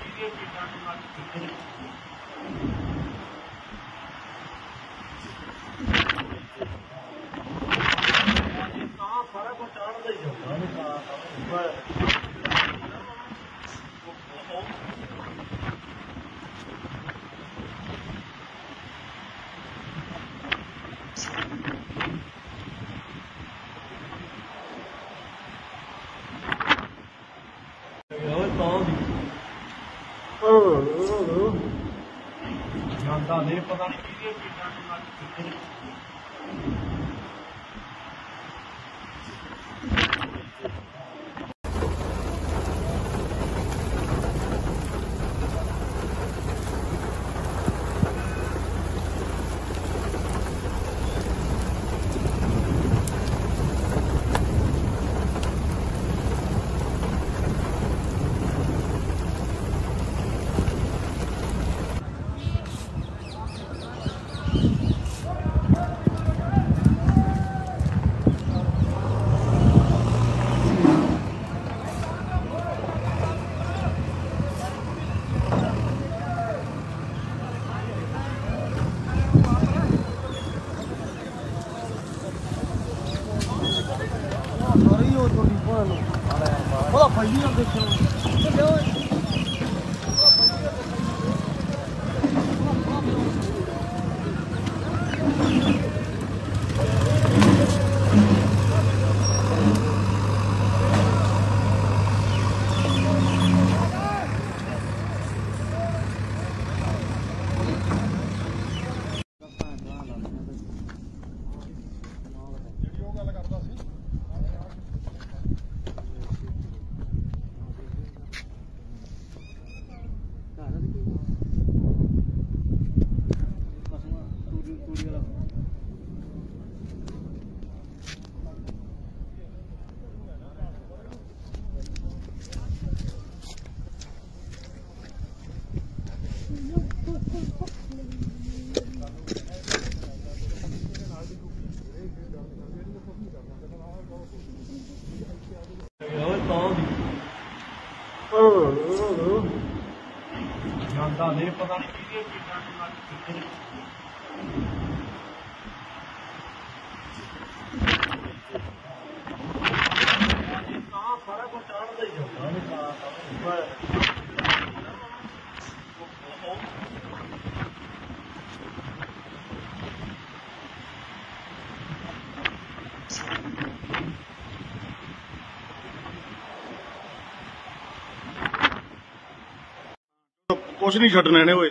ਕੁਛ ਨਹੀਂ ਛੱਡਣਾ ਇਹਨੇ ਓਏ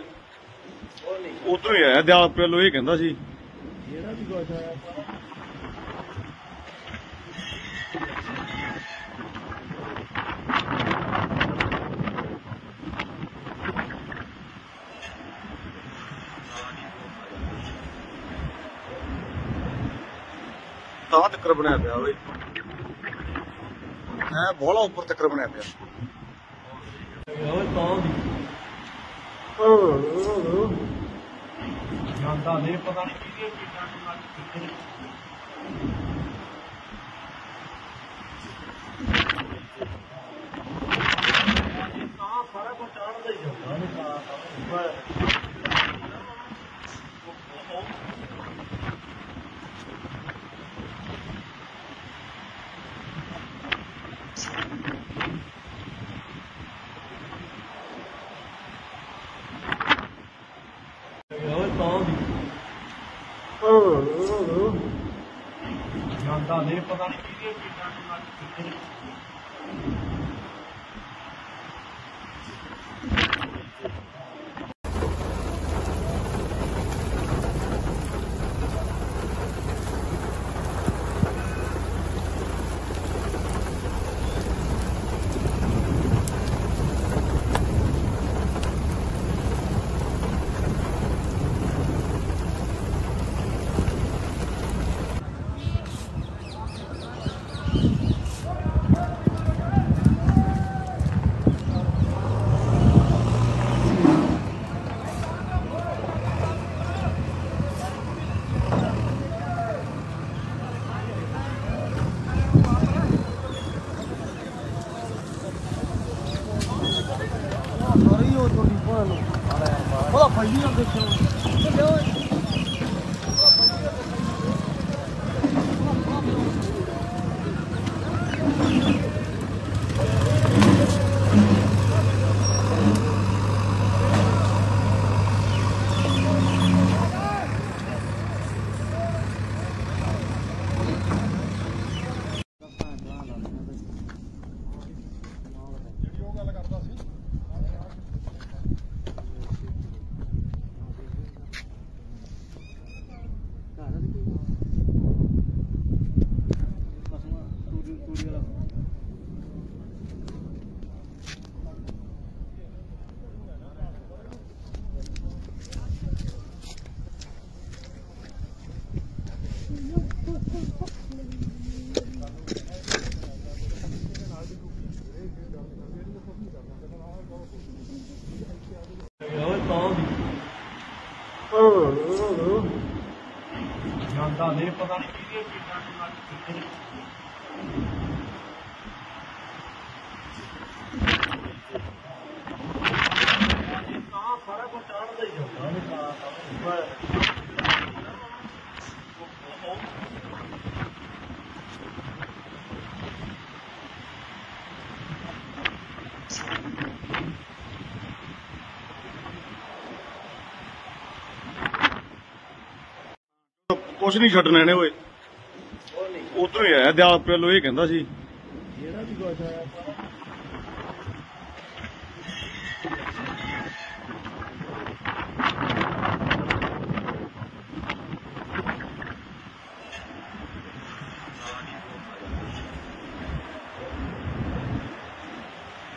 ਉਧਰੋਂ ਹੀ ਆਇਆ ਦਿਆਲ ਪਹਿਲੋਂ ਇਹ ਕਹਿੰਦਾ ਸੀ ਜਿਹੜਾ ਵੀ ਕੁਝ ਆਇਆ ਤਾਂ ਤੱਕਰ ਬਣਿਆ ਪਿਆ ਓਏ ਹੈ ਬੋਲਾ ਉੱਪਰ ਤੱਕਰ ਬਣਿਆ ਪਿਆ ਪਤਾ ਨਹੀਂ ਕਿਹੜੀਆਂ ਚੀਜ਼ਾਂ ਨੂੰ ਨਾਲ ਕਿਹੜੇ ਕੁਛ ਨਹੀਂ ਛੱਡਣਾ ਇਹਨੇ ਓਏ। ਉਧਰੋਂ ਹੀ ਆਇਆ ਦਿਆਲ ਪਹਿਲੋਂ ਇਹ ਕਹਿੰਦਾ ਸੀ। ਜਿਹੜਾ ਵੀ ਕੁਝ ਆਇਆ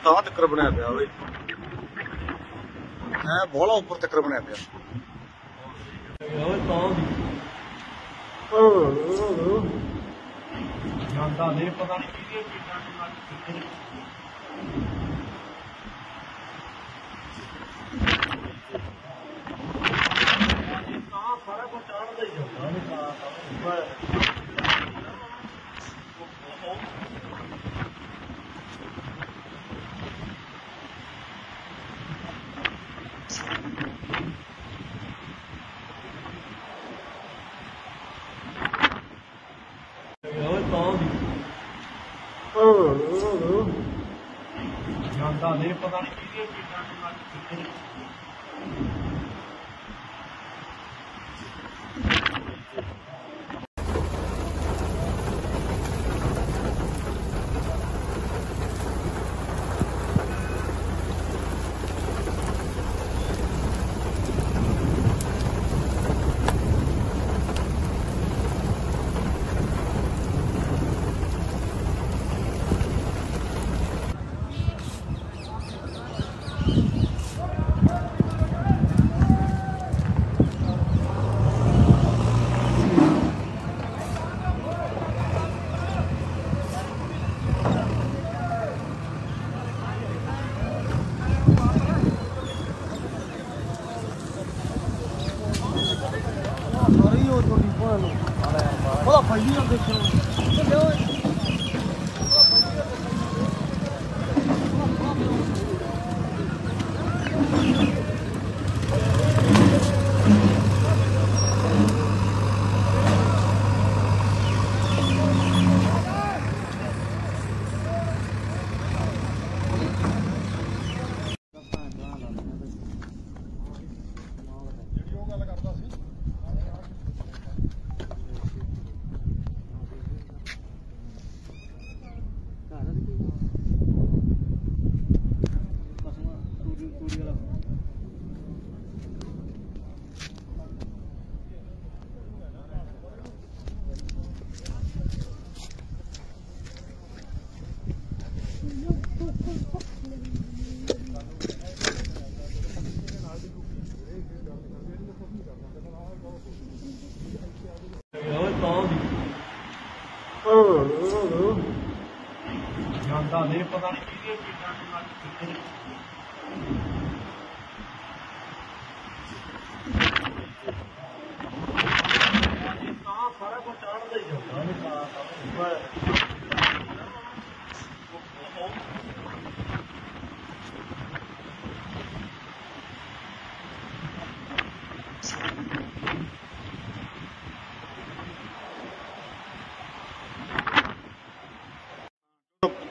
ਤਾਂ ਤੱਕਰ ਬਣਿਆ ਪਿਆ ਓਏ। ਹੈ, ਬੋਲਾ ਉੱਪਰ ਤੱਕਰ ਬਣਿਆ ਪਿਆ। ਓਏ, ਤਾਂ ਸਾਡੇ ਪਤਾ ਨਹੀਂ ਕਿਹਦੇ ਪੀਟਾਂ ਨੂੰ ਲੱਗ ਚੁੱਕੇ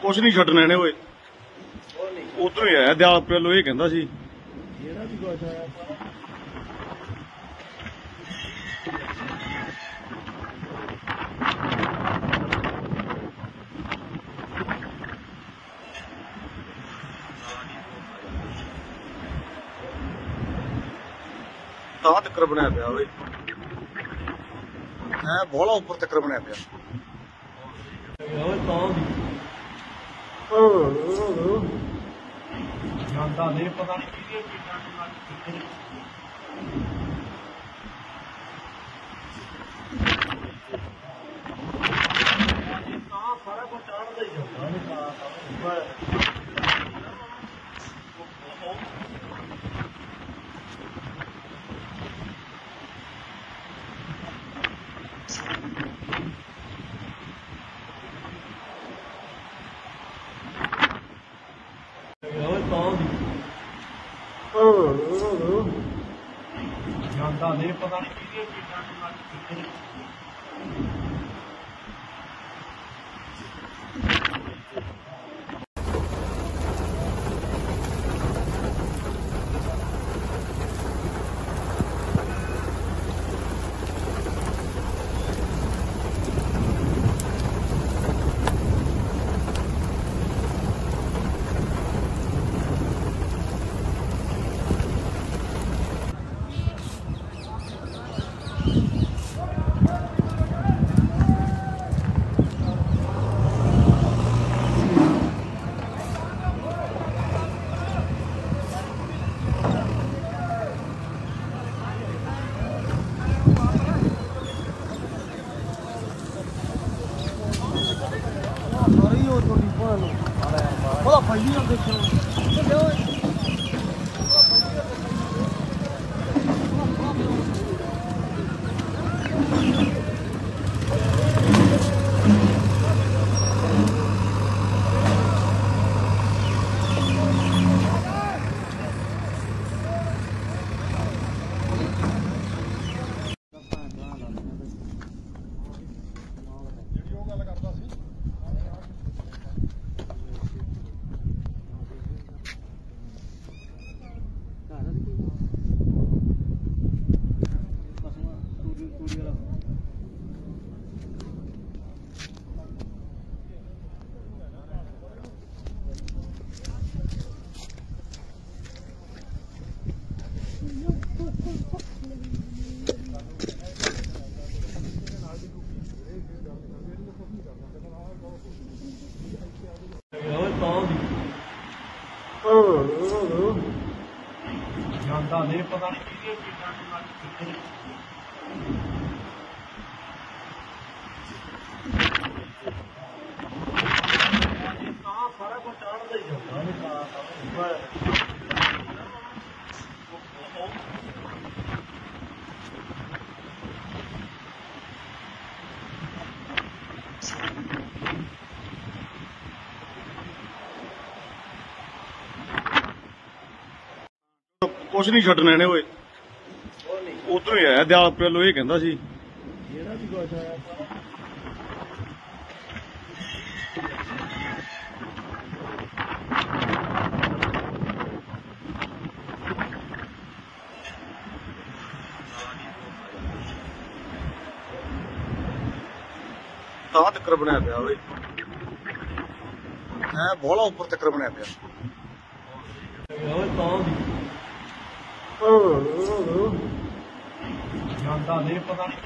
ਕੁਝ ਨਹੀਂ ਛੱਡਣਾ ਇਹਨੇ ਓਏ ਉਧਰੋਂ ਹੀ ਆਇਆ ਦਿਆਲ ਪਹਿਲੋਂ ਇਹ ਕਹਿੰਦਾ ਸੀ ਜਿਹੜਾ ਵੀ ਕੁਝ ਆਇਆ ਆਪਾਂ ਤਾਂ ਤੱਕਰ ਬਣਿਆ ਪਿਆ ਓਏ ਐ ਬੋਲਾ ਉੱਪਰ ਤੱਕਰ ਬਣਿਆ ਪਿਆ ਜਾਂਦਾ ਨਹੀਂ ਪਤਾ ਨਹੀਂ ਕਿਹਦੇ ਪੀਟਾਂ ਨੂੰ ਲੱਗ ਕੁਛ ਨਹੀਂ ਛੱਡਣਾ ਇਹਨੇ ਓਏ ਉਧਰੋਂ ਹੀ ਆਇਆ ਦਿਆਲ ਪਹਿਲੋਂ ਇਹ ਕਹਿੰਦਾ ਸੀ ਜਿਹੜਾ ਵੀ ਕੁਝ ਆਇਆ ਤਾਂ ਤੱਕਰ ਬਣਿਆ ਪਿਆ ਓਏ ਐ ਬੋਲਾ ਉੱਪਰ ਤੱਕਰ ਬਣਿਆ ਪਿਆ ਓਏ ਤਾਂ 응. 응. 야, 나 내일 뻔하니까.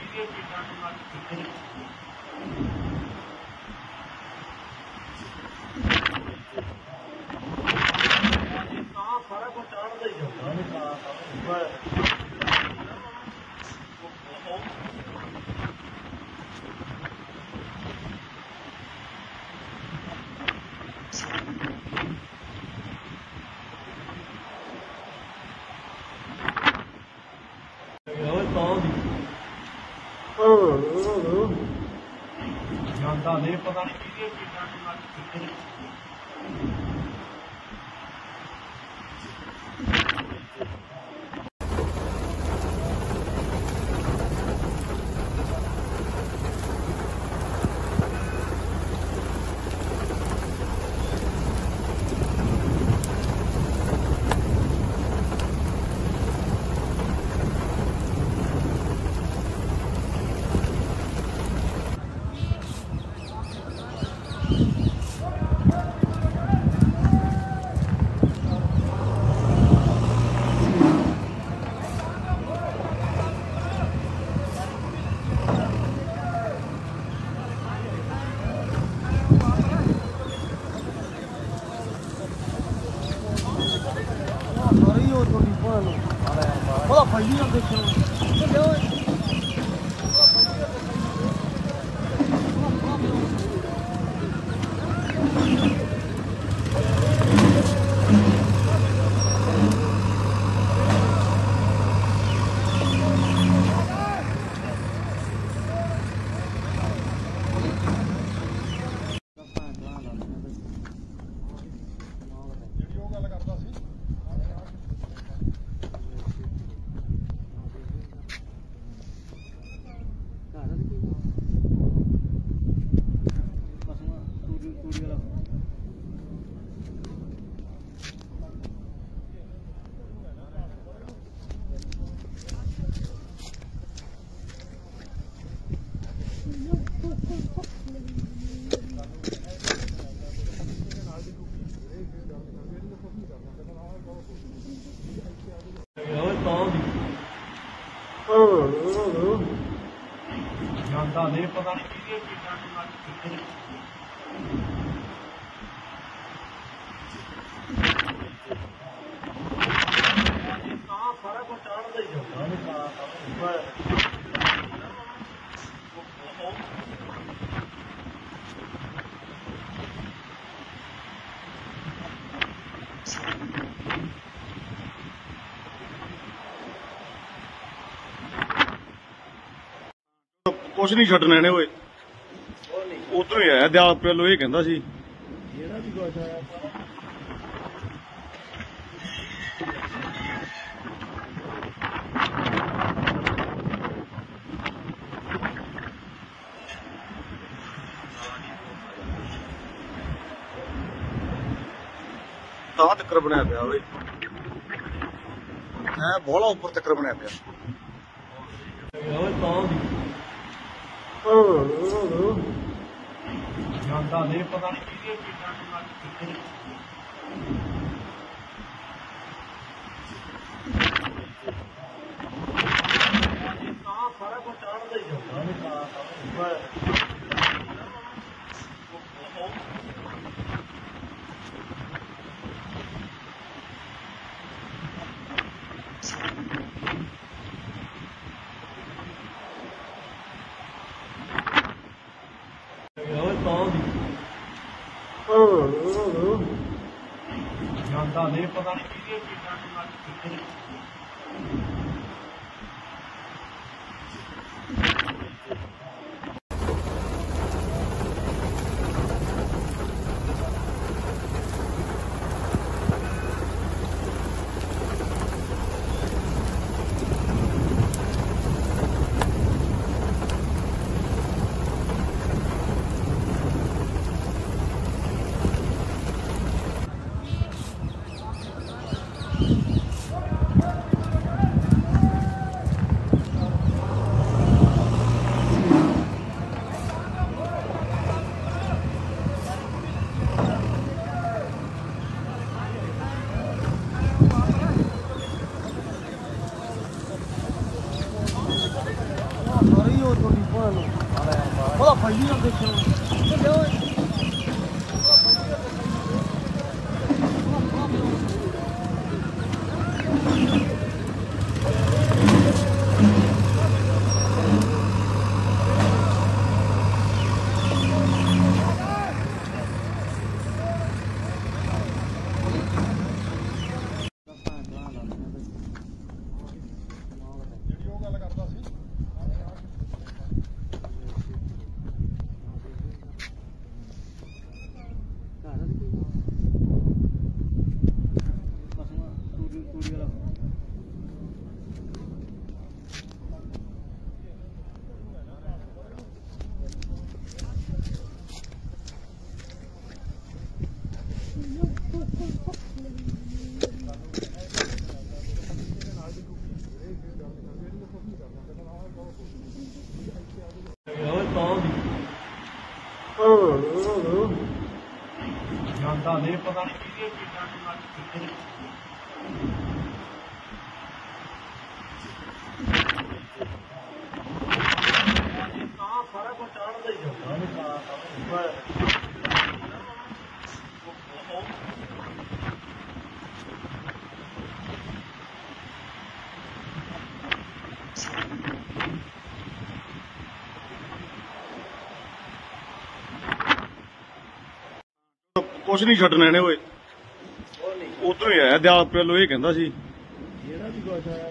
ਕੁਛ ਨਹੀਂ ਛੱਡਣਾ ਇਹਨੇ ਓਏ ਉਧਰੋਂ ਹੀ ਆਇਆ ਦਿਆਲ ਪਹਿਲੋਂ ਇਹ ਕਹਿੰਦਾ ਸੀ ਜਿਹੜਾ ਵੀ ਕੁਝ ਆਇਆ ਤਾਂ ਤੱਕਰ ਬਣਿਆ ਪਿਆ ਓਏ ਐ ਬੋਲਾ ਉੱਪਰ ਤੱਕਰ ਬਣਿਆ ਪਿਆ ਓਏ ਤਾਂ ਓਏ ਤਾਂ ਦੀ ਜਾਂਦਾ ਨਹੀਂ ਪਤਾ ਨਹੀਂ ਕਿਹਦੇ ਪੀਟਾਂ ਨੂੰ ਲੱਗ ਕੁਛ ਨਹੀਂ ਛੱਡਣਾ ਇਹਨੇ ਓਏ ਉਧਰੋਂ ਹੀ ਆਇਆ ਦਿਆਲ ਪਹਿਲੋਂ ਇਹ ਕਹਿੰਦਾ ਸੀ ਜਿਹੜਾ ਵੀ ਕੁਝ ਆਇਆ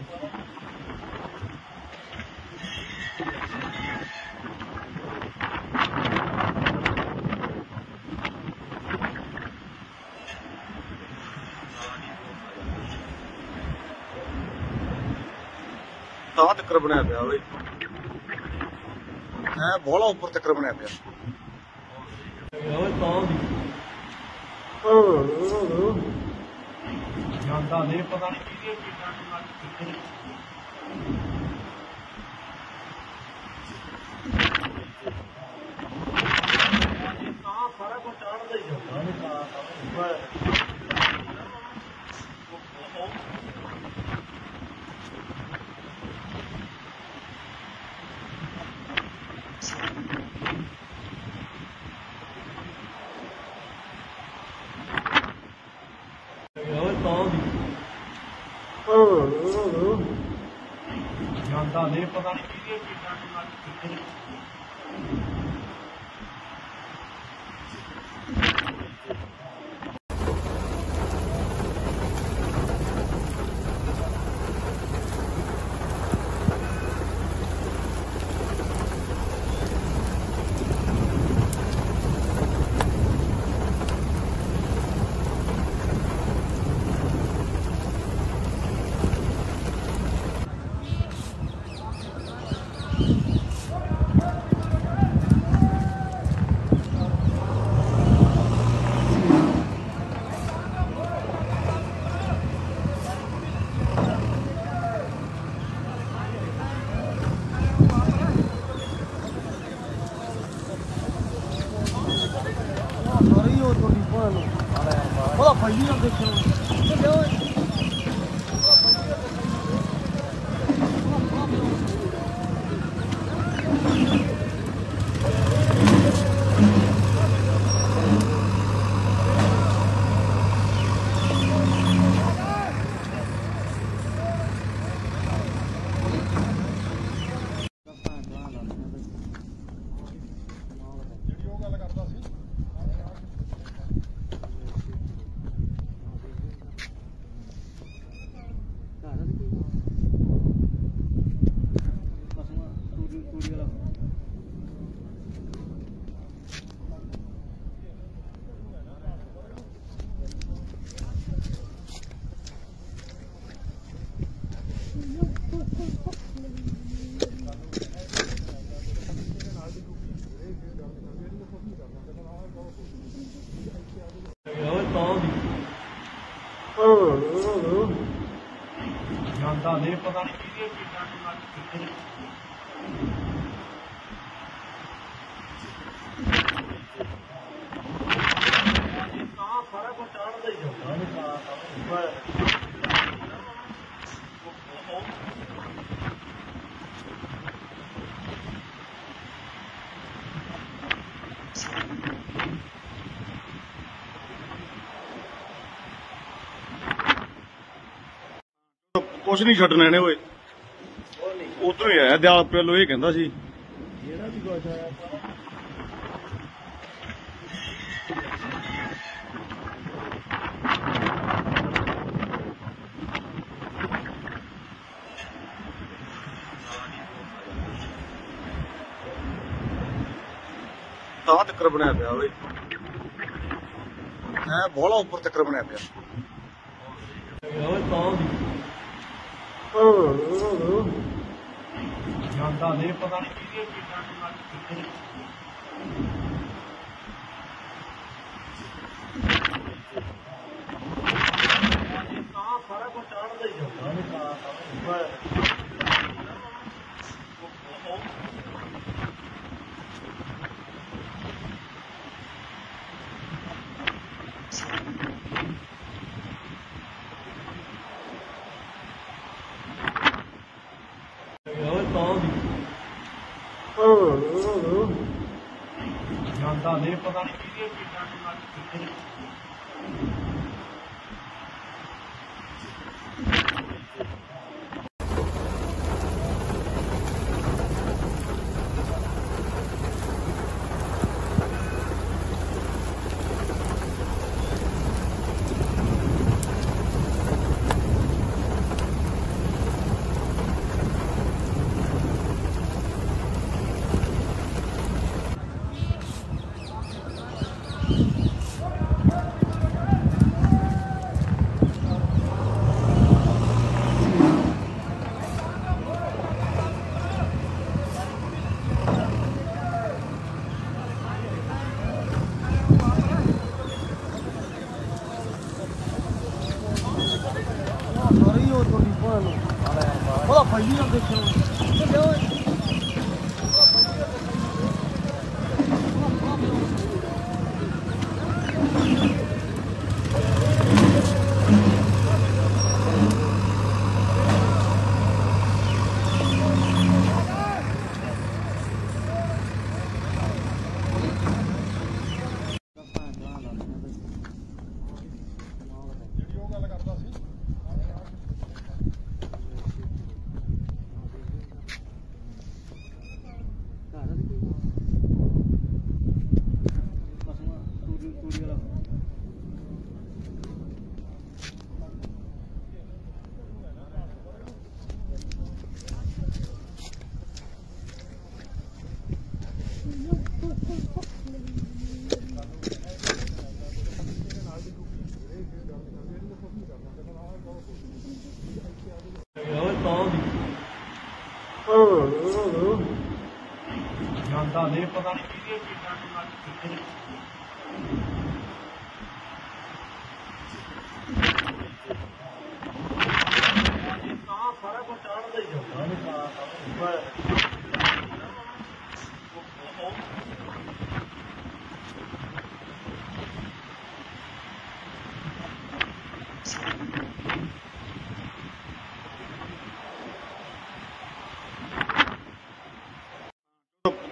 ਤਾਂ ਤੱਕਰ ਬਣਿਆ ਪਿਆ ਓਏ ਐ ਬੋਲਾ ਉੱਪਰ ਤੱਕਰ ਬਣਿਆ ਪਿਆ 你好，哪里？ਕੁਛ ਨਹੀਂ ਛੱਡਣਾ ਇਹਨੇ ਓਏ ਉਧਰੋਂ ਹੀ ਆਇਆ ਦਿਆਲ ਪਹਿਲੋਂ ਇਹ ਕਹਿੰਦਾ ਸੀ ਜਿਹੜਾ ਵੀ ਕੁਝ ਆਇਆ ਤਾਂ ਤੱਕਰ ਬਣਿਆ ਪਿਆ ਓਏ ਐ ਬੋਲਾ ਉੱਪਰ ਤੱਕਰ ਬਣਿਆ ਪਿਆ ਜਾਂਦਾ ਨਹੀਂ ਪਤਾ ਨਹੀਂ ਕਿਹਦੇ ਪਿੰਡਾਂ ਚ ਲੱਗ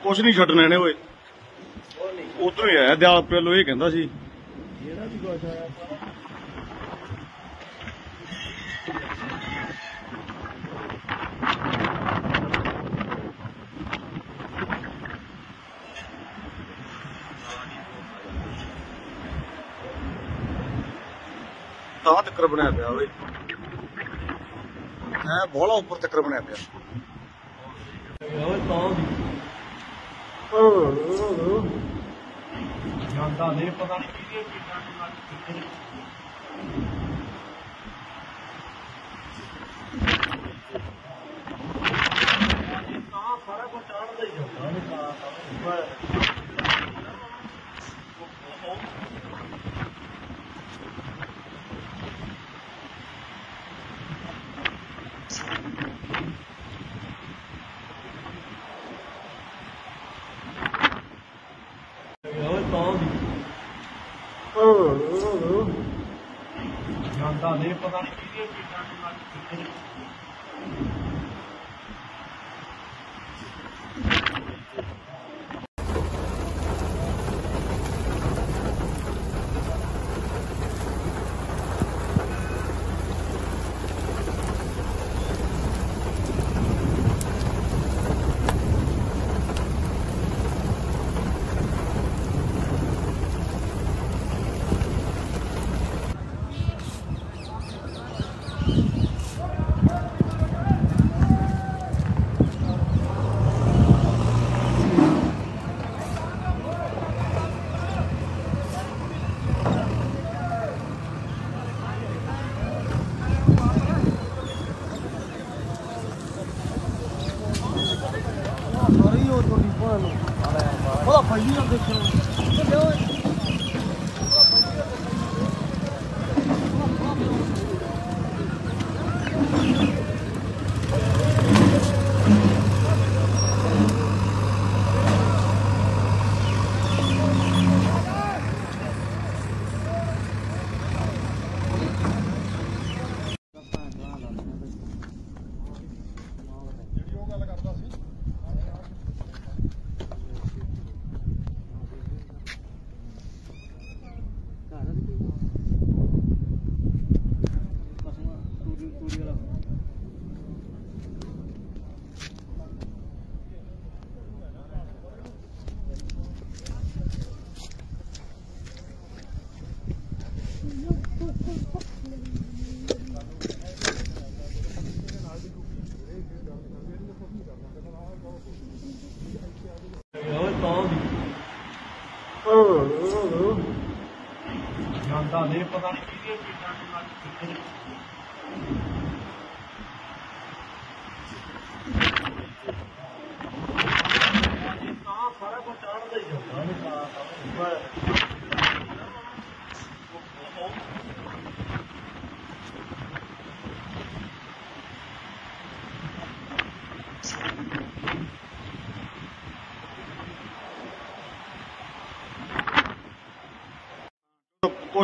ਕੁਛ ਨਹੀਂ ਛੱਡਣਾ ਇਹਨੇ ਓਏ ਉਧਰੋਂ ਹੀ ਆਇਆ ਦਿਆਲ ਪਹਿਲੋਂ ਇਹ ਕਹਿੰਦਾ ਸੀ ਜਿਹੜਾ ਵੀ ਕੁਝ ਆਇਆ ਤਾਂ ਤੱਕਰ ਬਣਿਆ ਪਿਆ ਓਏ ਐ ਬੋਲਾ ਉੱਪਰ ਤੱਕਰ ਬਣਿਆ ਪਿਆ ਓਏ ਤਾਂ 그, 그. 야, 나 내일 뻔하니까.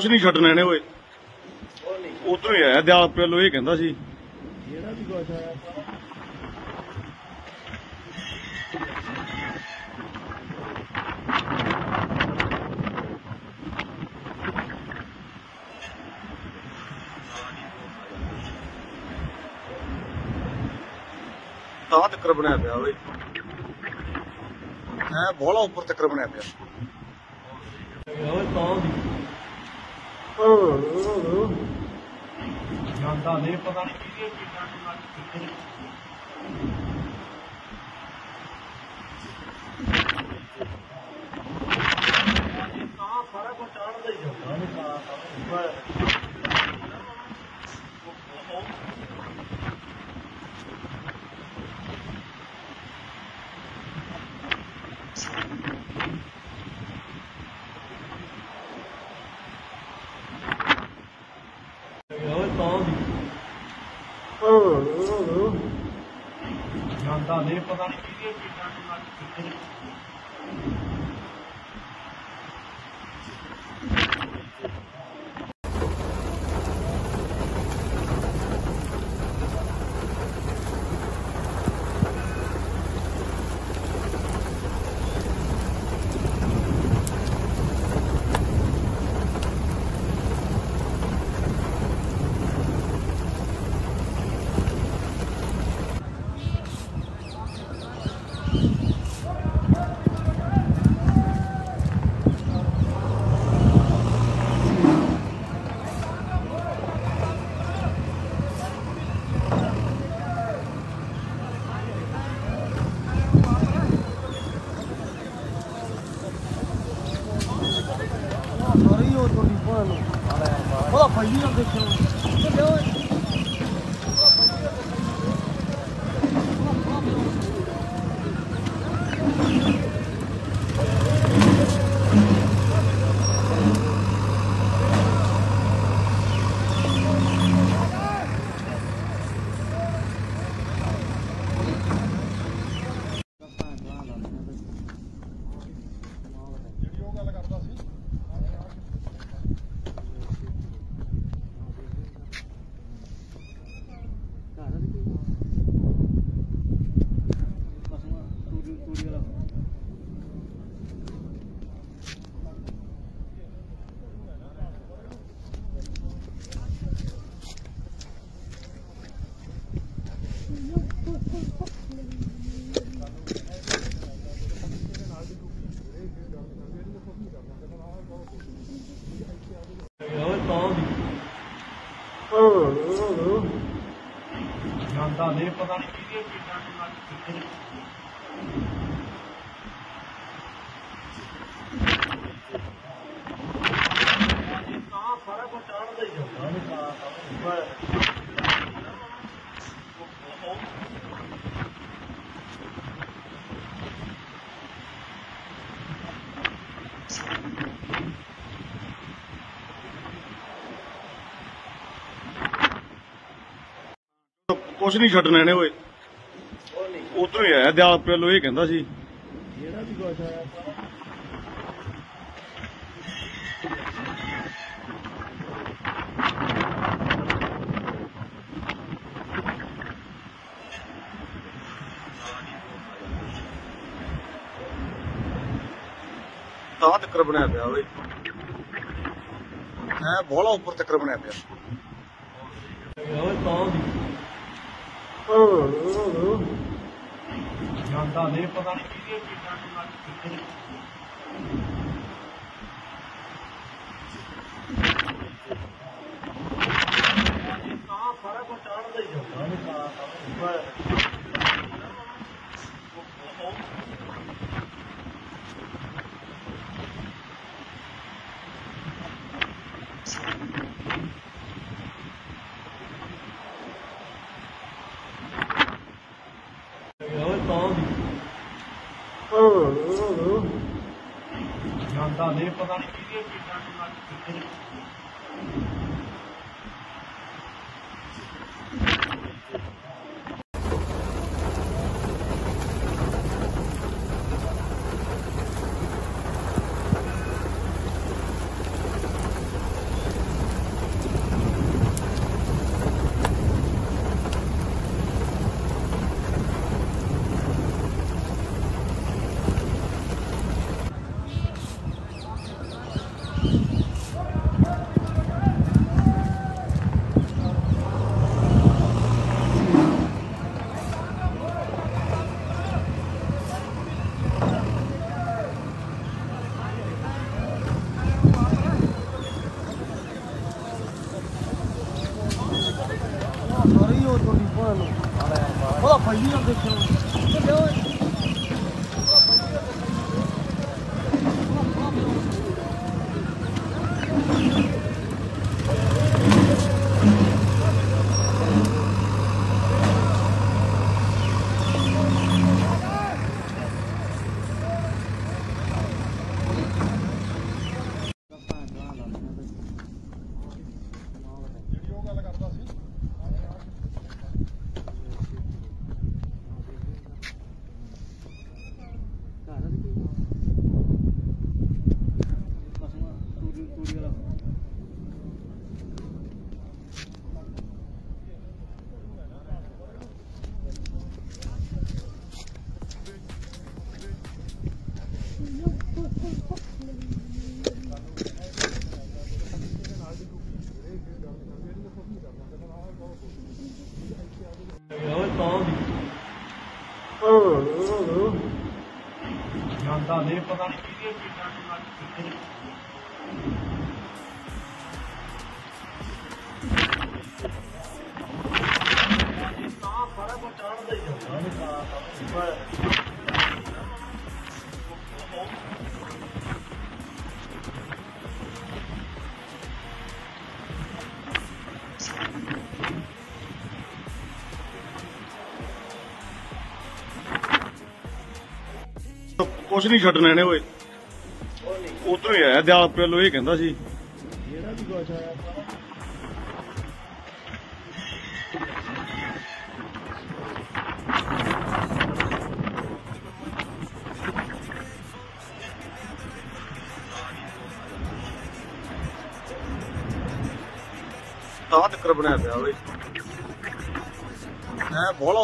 ਕੁਛ ਨਹੀਂ ਛੱਡਣਾ ਇਹਨੇ ਓਏ ਉਧਰੋਂ ਹੀ ਆਇਆ ਦਿਆਲ ਪਹਿਲੋਂ ਇਹ ਕਹਿੰਦਾ ਸੀ ਜਿਹੜਾ ਵੀ ਕੁਝ ਆਇਆ ਤਾਂ ਤੱਕਰ ਬਣਿਆ ਪਿਆ ਓਏ ਐ ਬੋਲਾ ਉੱਪਰ ਤੱਕਰ ਬਣਿਆ ਪਿਆ 야, 나 내일 뻔하니까. ਕੁਛ ਨਹੀਂ ਛੱਡਣਾ ਇਹਨੇ ਓਏ ਉਧਰੋਂ ਹੀ ਆਇਆ ਦਿਆਲ ਪਹਿਲੋਂ ਇਹ ਕਹਿੰਦਾ ਸੀ ਜਿਹੜਾ ਵੀ ਕੁਝ ਆਇਆ ਤਾਂ ਤੱਕਰ ਬਣਿਆ ਪਿਆ ਓਏ ਐ ਬੋਲਾ ਉੱਪਰ ਤੱਕਰ ਬਣਿਆ ਪਿਆ ਕੁਛ ਨਹੀਂ ਛੱਡਣਾ ਇਹਨੇ ਓਏ ਉਧਰੋਂ ਹੀ ਆਇਆ ਦਿਆਲ ਪਹਿਲੋਂ ਇਹ ਕਹਿੰਦਾ ਸੀ ਜਿਹੜਾ ਵੀ ਕੁਝ ਆਇਆ ਤਾਂ ਤੱਕਰ ਬਣਿਆ ਪਿਆ ਓਏ ਐ ਬੋਲਾ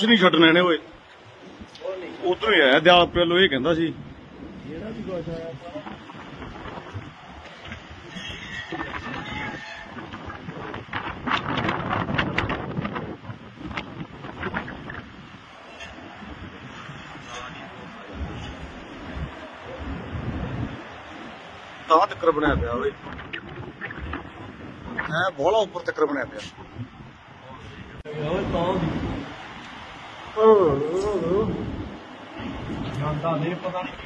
ਕੁਝ ਨਹੀਂ ਛੱਡਣਾ ਇਹਨੇ ਓਏ ਉਧਰੋਂ ਹੀ ਆਇਆ ਦਿਆਲ ਪਹਿਲੋ ਇਹ ਕਹਿੰਦਾ ਸੀ ਜਿਹੜਾ ਵੀ ਕੁਝ ਆਇਆ ਤਾਂ ਤੱਕਰ ਬਣਿਆ ਪਿਆ ਓਏ ਹੈ ਬੋਲਾ ਉੱਪਰ ਤੱਕਰ ਬਣਿਆ ਪਿਆ ਓਏ ਤਾਂ 응. 응. 응. 야, 나 내일 뻔하니까.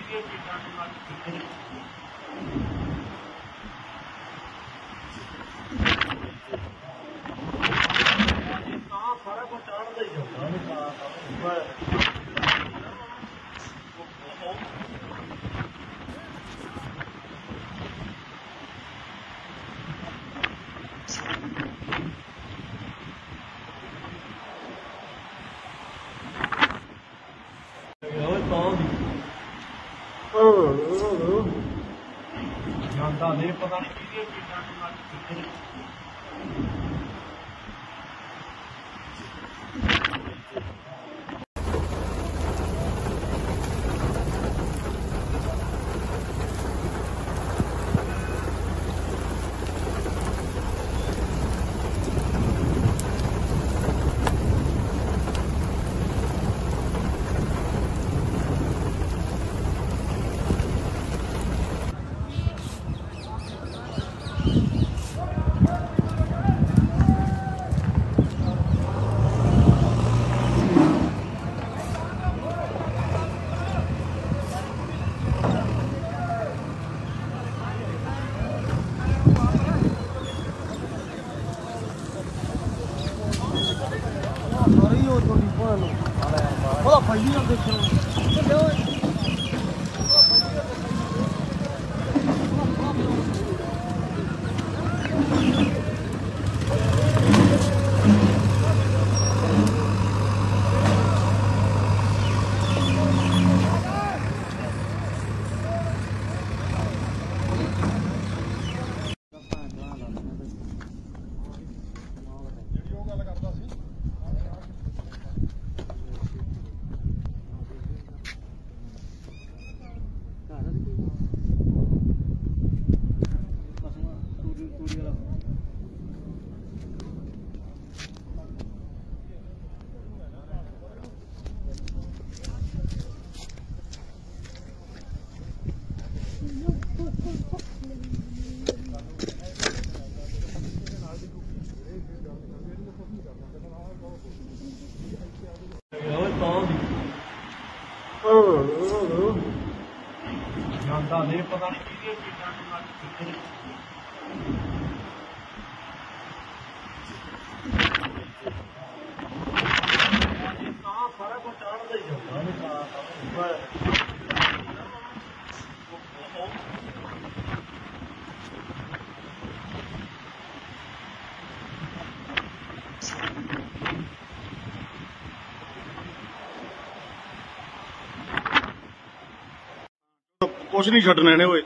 ਕੁਛ ਨਹੀਂ ਛੱਡਣਾ ਇਹਨੇ ਓਏ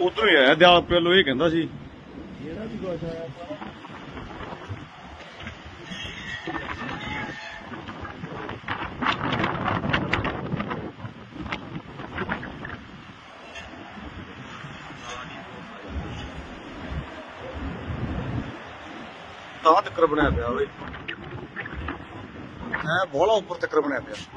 ਉਧਰੋਂ ਹੀ ਆਇਆ ਦਿਆਲ ਪਹਿਲੋਂ ਇਹ ਕਹਿੰਦਾ ਸੀ ਜਿਹੜਾ ਵੀ ਕੁਝ ਆਇਆ ਤਾਂ ਤੱਕਰ ਬਣਿਆ ਪਿਆ ਓਏ ਹੈ ਬੋਲਾ ਉੱਪਰ ਤੱਕਰ ਬਣਿਆ ਪਿਆ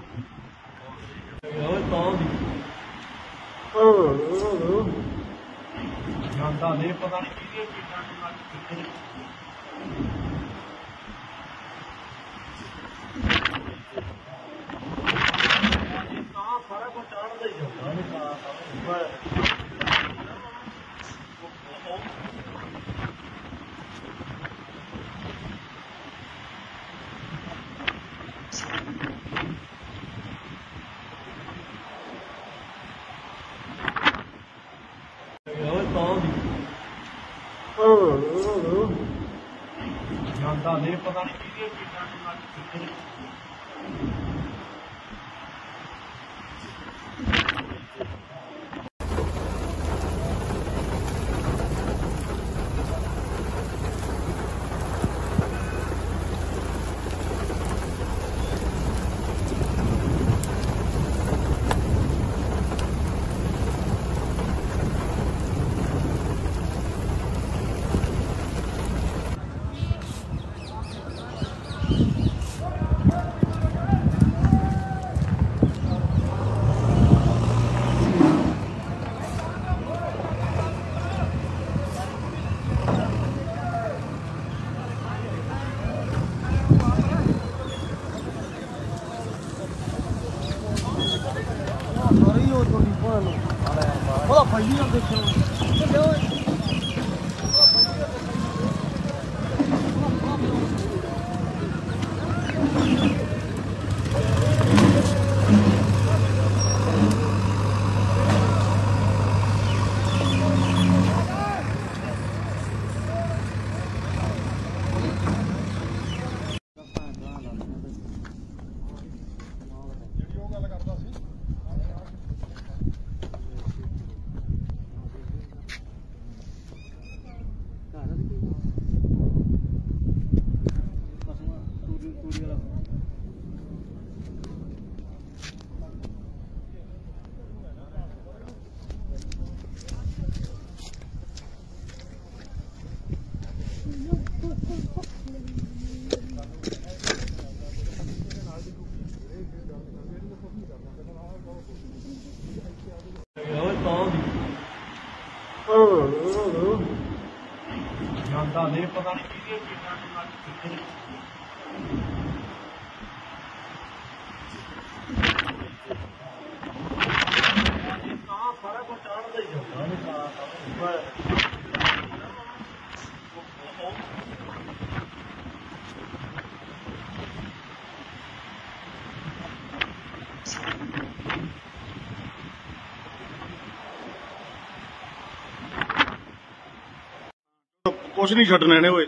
ਕੁਛ ਨਹੀਂ ਛੱਡਣਾ ਇਹਨੇ ਓਏ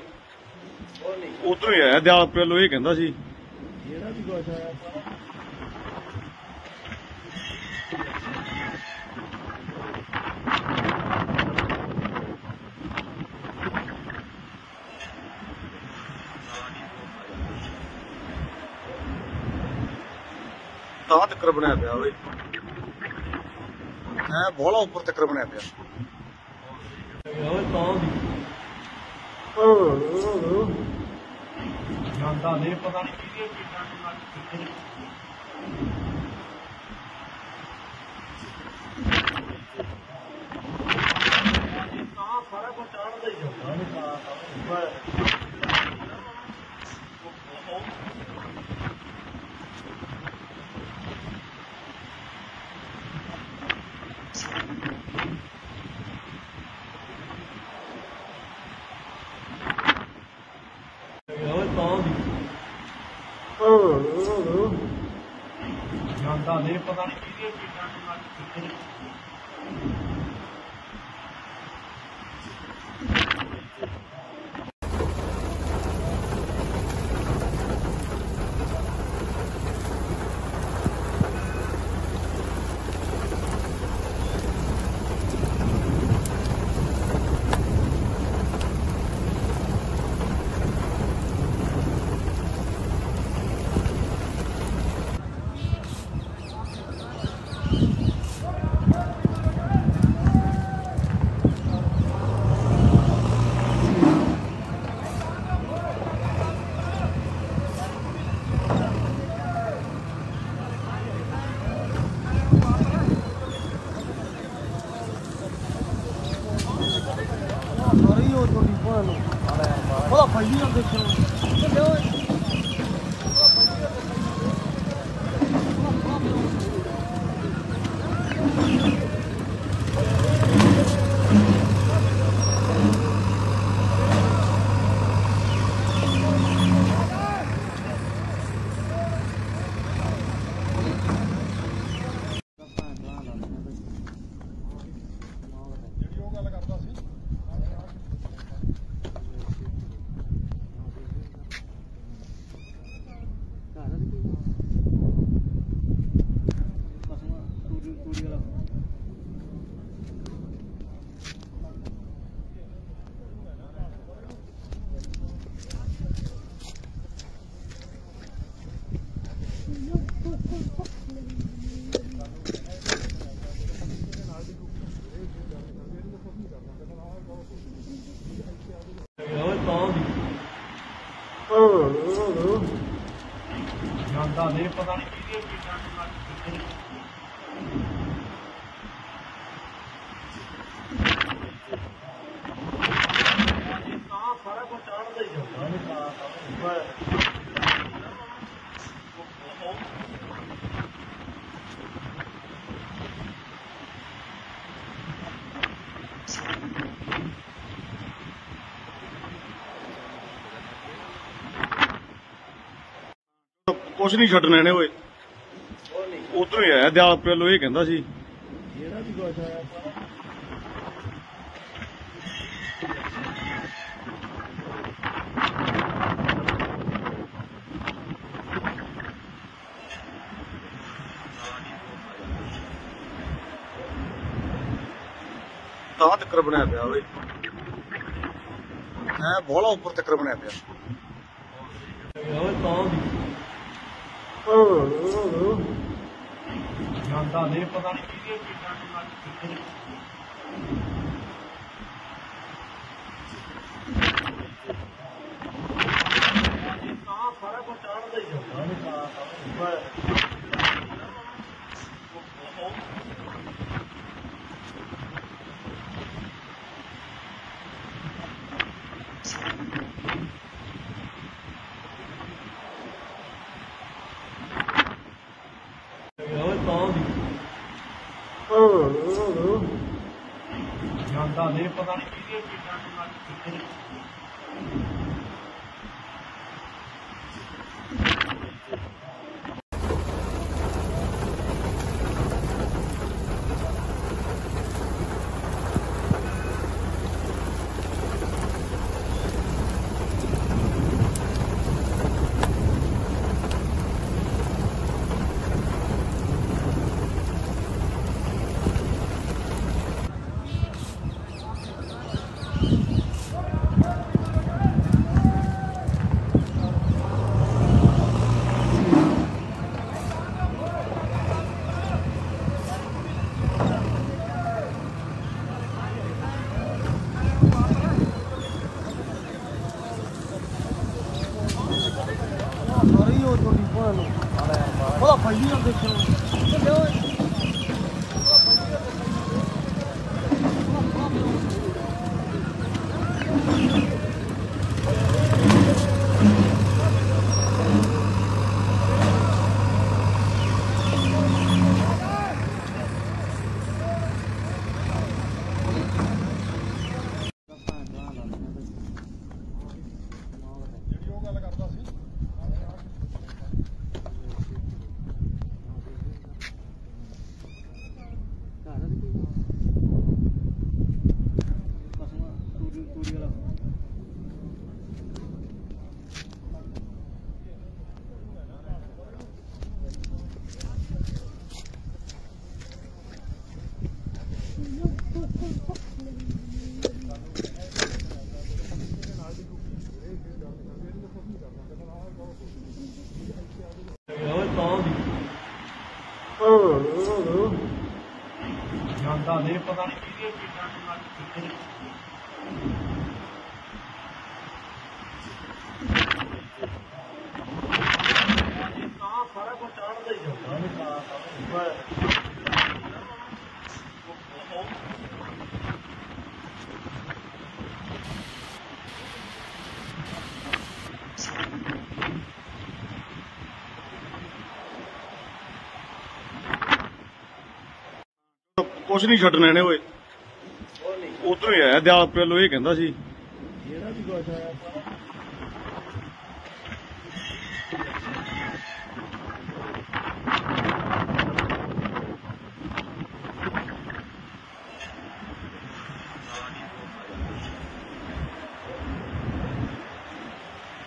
ਉਧਰੋਂ ਹੀ ਆਇਆ ਦਿਆਲ ਪਹਿਲੋਂ ਇਹ ਕਹਿੰਦਾ ਸੀ ਜਿਹੜਾ ਵੀ ਕੁਝ ਆਇਆ ਤਾਂ ਤੱਕਰ ਬਣਿਆ ਪਿਆ ਓਏ ਹੈ ਬੋਲਾ ਉੱਪਰ ਤੱਕਰ ਬਣਿਆ ਪਿਆ ਓਏ ਤਾਂ ਦੀ ਜਾਂਦਾ ਨਹੀਂ ਪਤਾ ਕੁਝ ਨਹੀਂ ਛੱਡਣਾ ਇਹਨੇ ਓਏ ਉਧਰੋਂ ਹੀ ਆਇਆ ਦਿਆਲ ਪਹਿਲੋ ਇਹ ਕਹਿੰਦਾ ਸੀ ਜਿਹੜਾ ਵੀ ਕੁਝ ਆਇਆ ਤਾਂ ਤੱਕਰ ਬਣਿਆ ਪਿਆ ਓਏ ਮੈਂ ਬੋਲਾ ਉੱਪਰ ਤੱਕਰ ਬਣਿਆ ਪਿਆ 감사합니다. 내일 보다. ਕੁਛ ਨਹੀਂ ਛੱਡਣਾ ਇਹਨੇ ਓਏ ਉਧਰੋਂ ਹੀ ਆਇਆ ਦਿਆਲ ਪਹਿਲੋਂ ਇਹ ਕਹਿੰਦਾ ਸੀ ਜਿਹੜਾ ਵੀ ਕੁਝ ਆਇਆ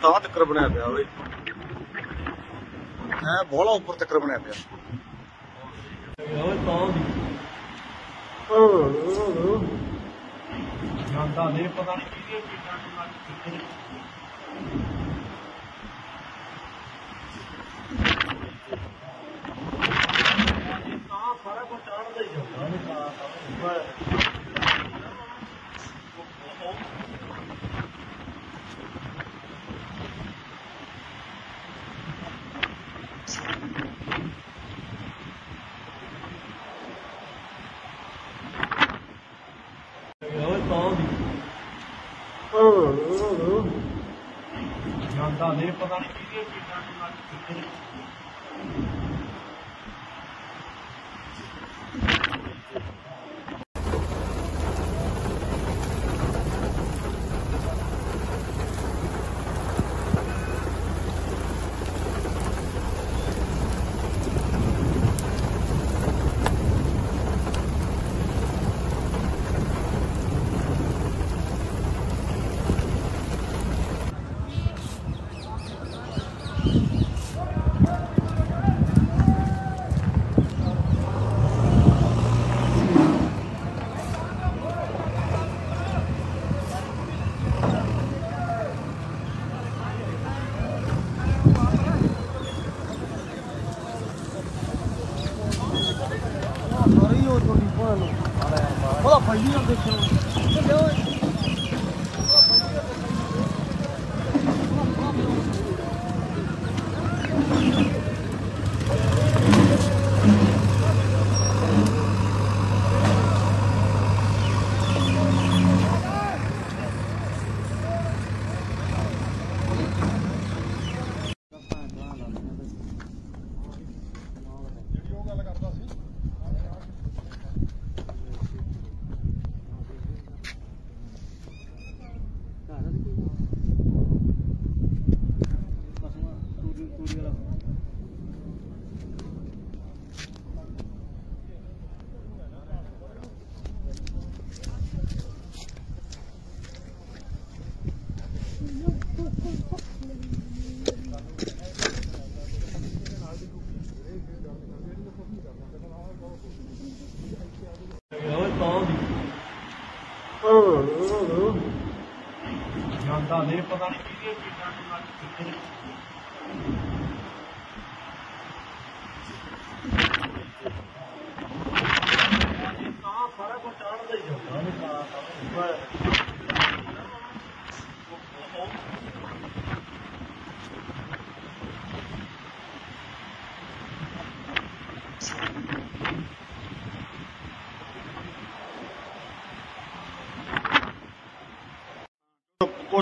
ਤਾਂ ਤੱਕਰ ਬਣਿਆ ਪਿਆ ਓਏ ਹੈ ਬੋਲਾ ਉੱਪਰ ਤੱਕਰ ਬਣਿਆ ਪਿਆ ਓਏ ਤਾਂ ਦੀ ਜਾਂਦਾ ਨਹੀਂ ਪਤਾ ਨਹੀਂ ਕਿਹਦੇ ਪੀਟਾਂ ਨੂੰ ਲੱਗ ਕਿੱਥੇ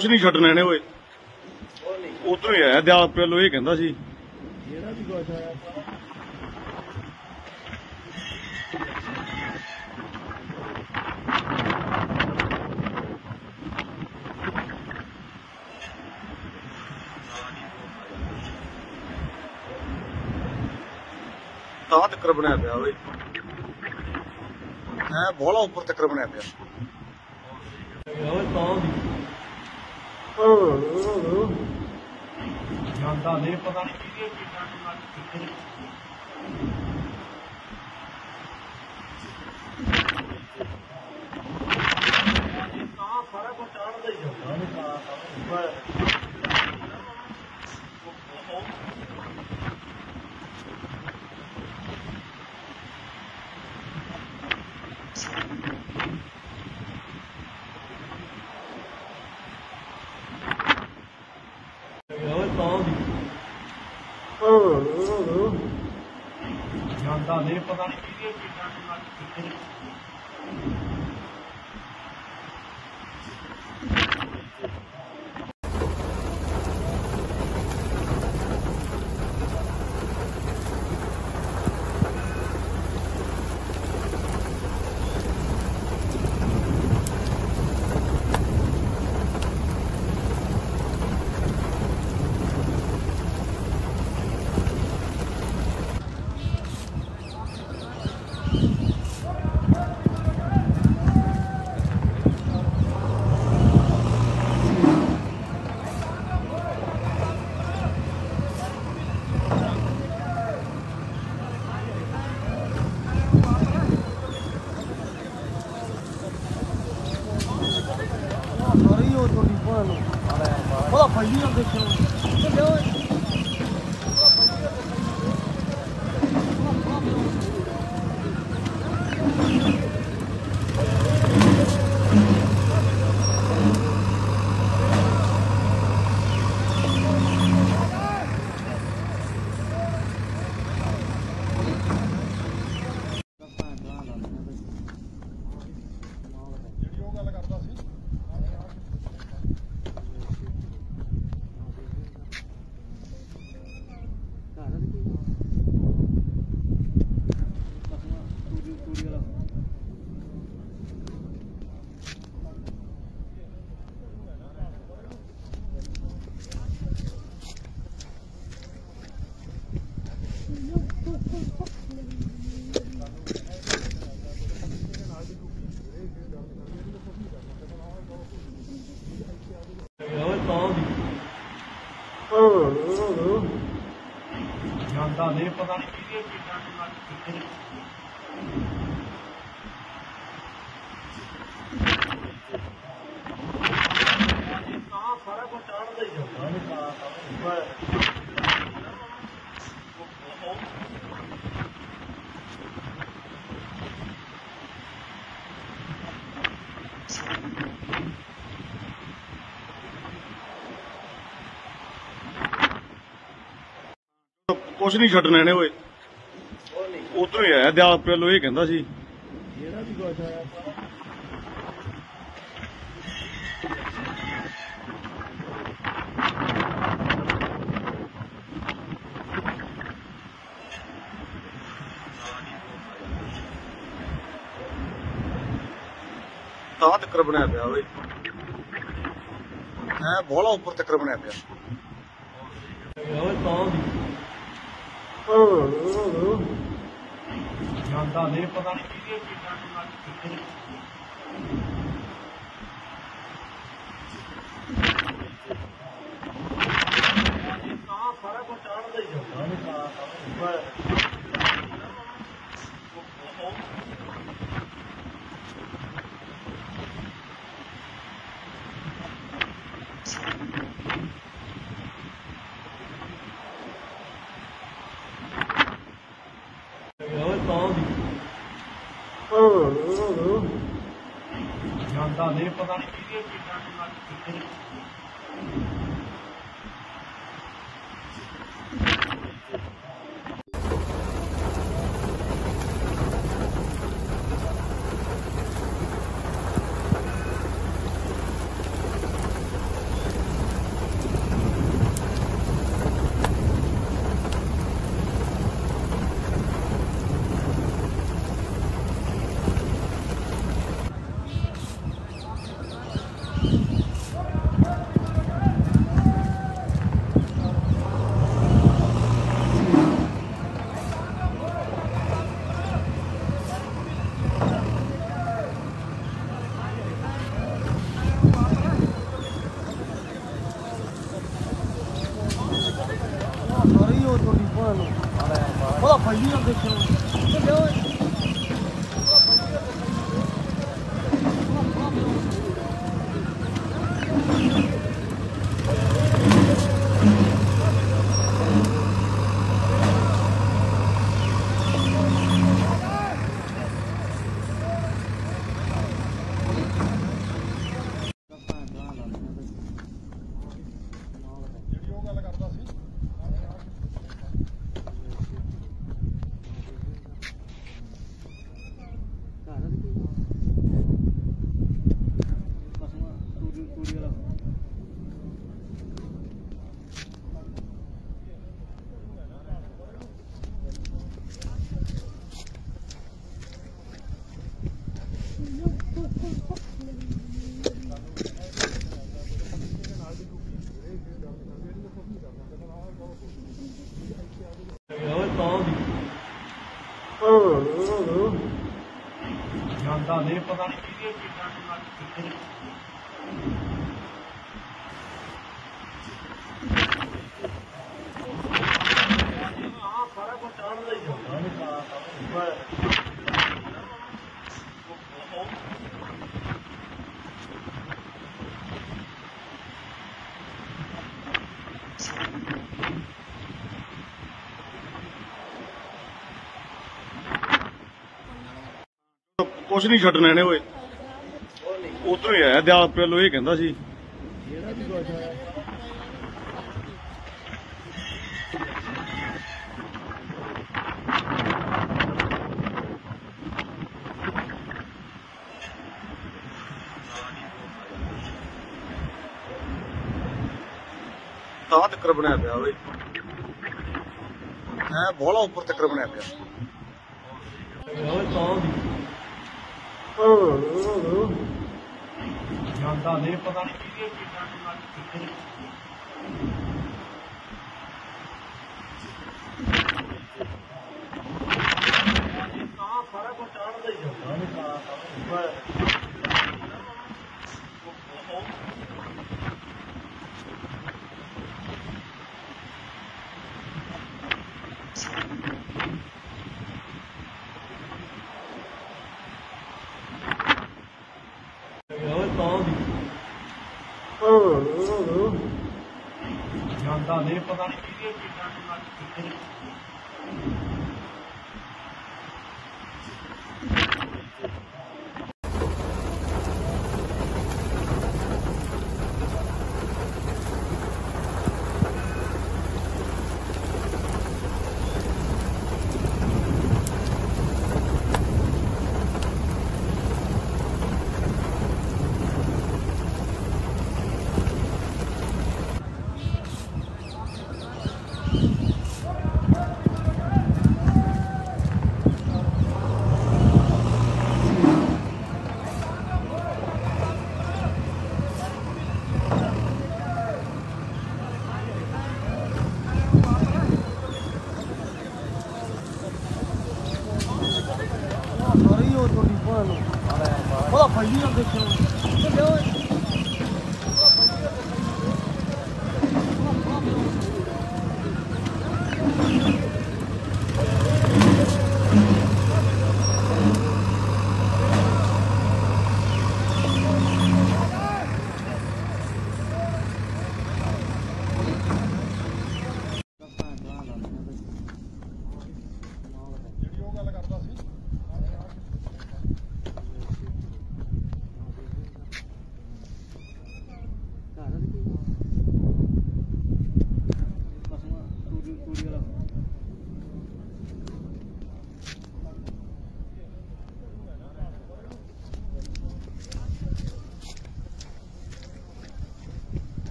ਕੁਛ ਨਹੀਂ ਛੱਡਣਾ ਇਹਨੇ ਓਏ ਉਧਰੋਂ ਹੀ ਆਇਆ ਦਿਆਲ ਪਹਿਲੋਂ ਇਹ ਕਹਿੰਦਾ ਸੀ ਜਿਹੜਾ ਵੀ ਕੁਝ ਆਇਆ ਤਾਂ ਤੱਕਰ ਬਣਿਆ ਪਿਆ ਓਏ ਹੈ ਬੋਲਾ ਉੱਪਰ ਤੱਕਰ ਬਣਿਆ ਪਿਆ También para Gracias. Pues, ਕੁਛ ਨਹੀਂ ਛੱਡਣਾ ਇਹਨੇ ਓਏ ਉਧਰੋਂ ਹੀ ਆਇਆ ਦਿਆਲ ਪਹਿਲੋਂ ਇਹ ਕਹਿੰਦਾ ਸੀ ਜਿਹੜਾ ਵੀ ਕੁਝ ਆਇਆ ਤਾਂ ਤੱਕਰ ਬਣਿਆ ਪਿਆ ਓਏ ਐ ਬੋਲਾ ਉੱਪਰ ਤੱਕਰ ਬਣਿਆ ਪਿਆ 어, 어, 어. 야, 나 내일 바다에 뛰게 뛰게 하는 날 ਕੁਛ ਨਹੀਂ ਛੱਡਣਾ ਇਹਨੇ ਓਏ। ਉਧਰੋਂ ਹੀ ਆਇਆ, ਦਿਆਲ ਪਹਿਲੋਂ ਇਹ ਕਹਿੰਦਾ ਸੀ। ਤਾਂ ਤੱਕਰ ਬਣਿਆ ਪਿਆ ਓਏ। ਹੈ, ਬੋਲਾ ਉੱਪਰ ਤੱਕਰ ਬਣਿਆ ਪਿਆ। ਓਏ ਤਾਂ 到您负责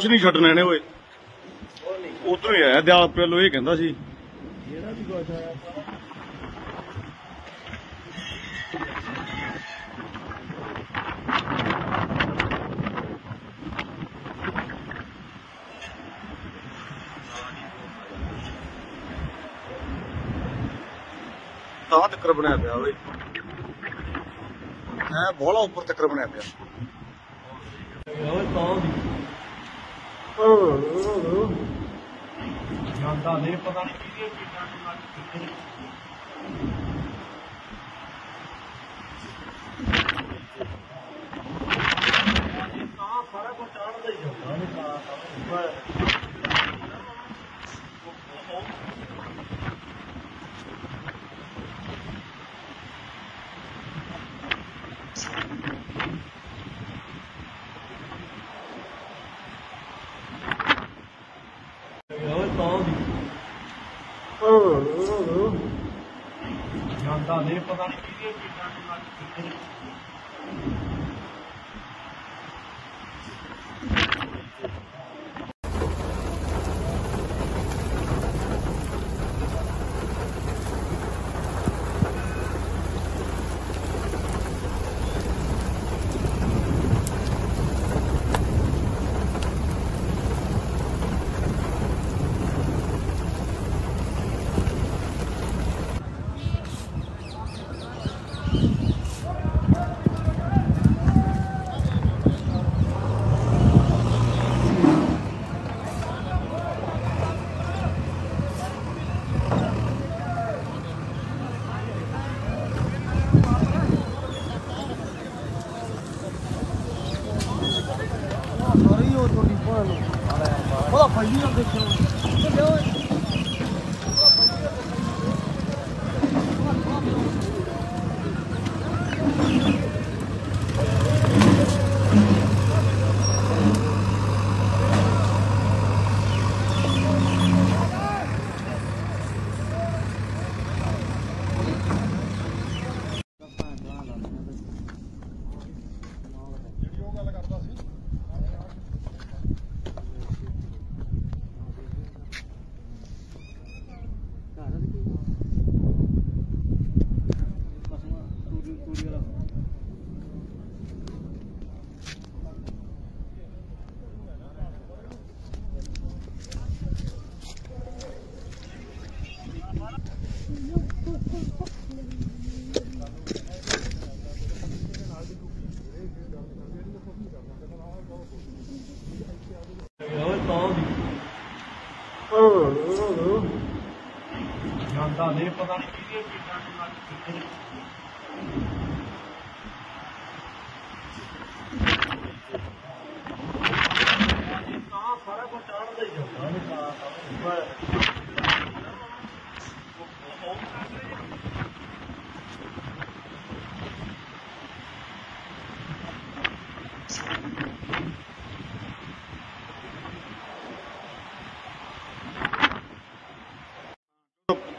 ਕੁਛ ਨਹੀਂ ਛੱਡਣਾ ਇਹਨੇ ਓਏ ਉਧਰੋਂ ਹੀ ਆਇਆ ਦਿਆਲ ਪਹਿਲੋਂ ਇਹ ਕਹਿੰਦਾ ਸੀ ਜਿਹੜਾ ਵੀ ਕੁਝ ਆਇਆ ਤਾਂ ਤੱਕਰ ਬਣਿਆ ਪਿਆ ਓਏ ਹੈ ਬੋਲਾ ਉੱਪਰ ਤੱਕਰ ਬਣਿਆ ਪਿਆ 음. 야, 나 내일 뻔하네.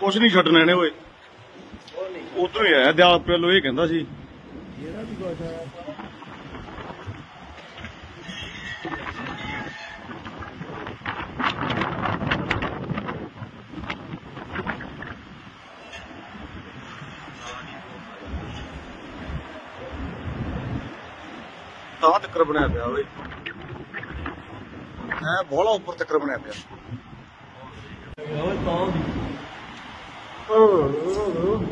ਕੁਛ ਨਹੀਂ ਛੱਡਣਾ ਇਹਨੇ ਓਏ। ਉਧਰੋਂ ਹੀ ਆਇਆ, ਦਿਆਲ ਪਹਿਲੋਂ ਇਹ ਕਹਿੰਦਾ ਸੀ। ਤਾਂ ਤੱਕਰ ਬਣਿਆ ਪਿਆ ਓਏ। ਹੈ, ਬੋਲਾ ਉੱਪਰ ਤੱਕਰ ਬਣਿਆ ਪਿਆ। ਓਏ, ਤਾਂ 어, 어, 어.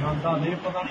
야, 나 내일 바다.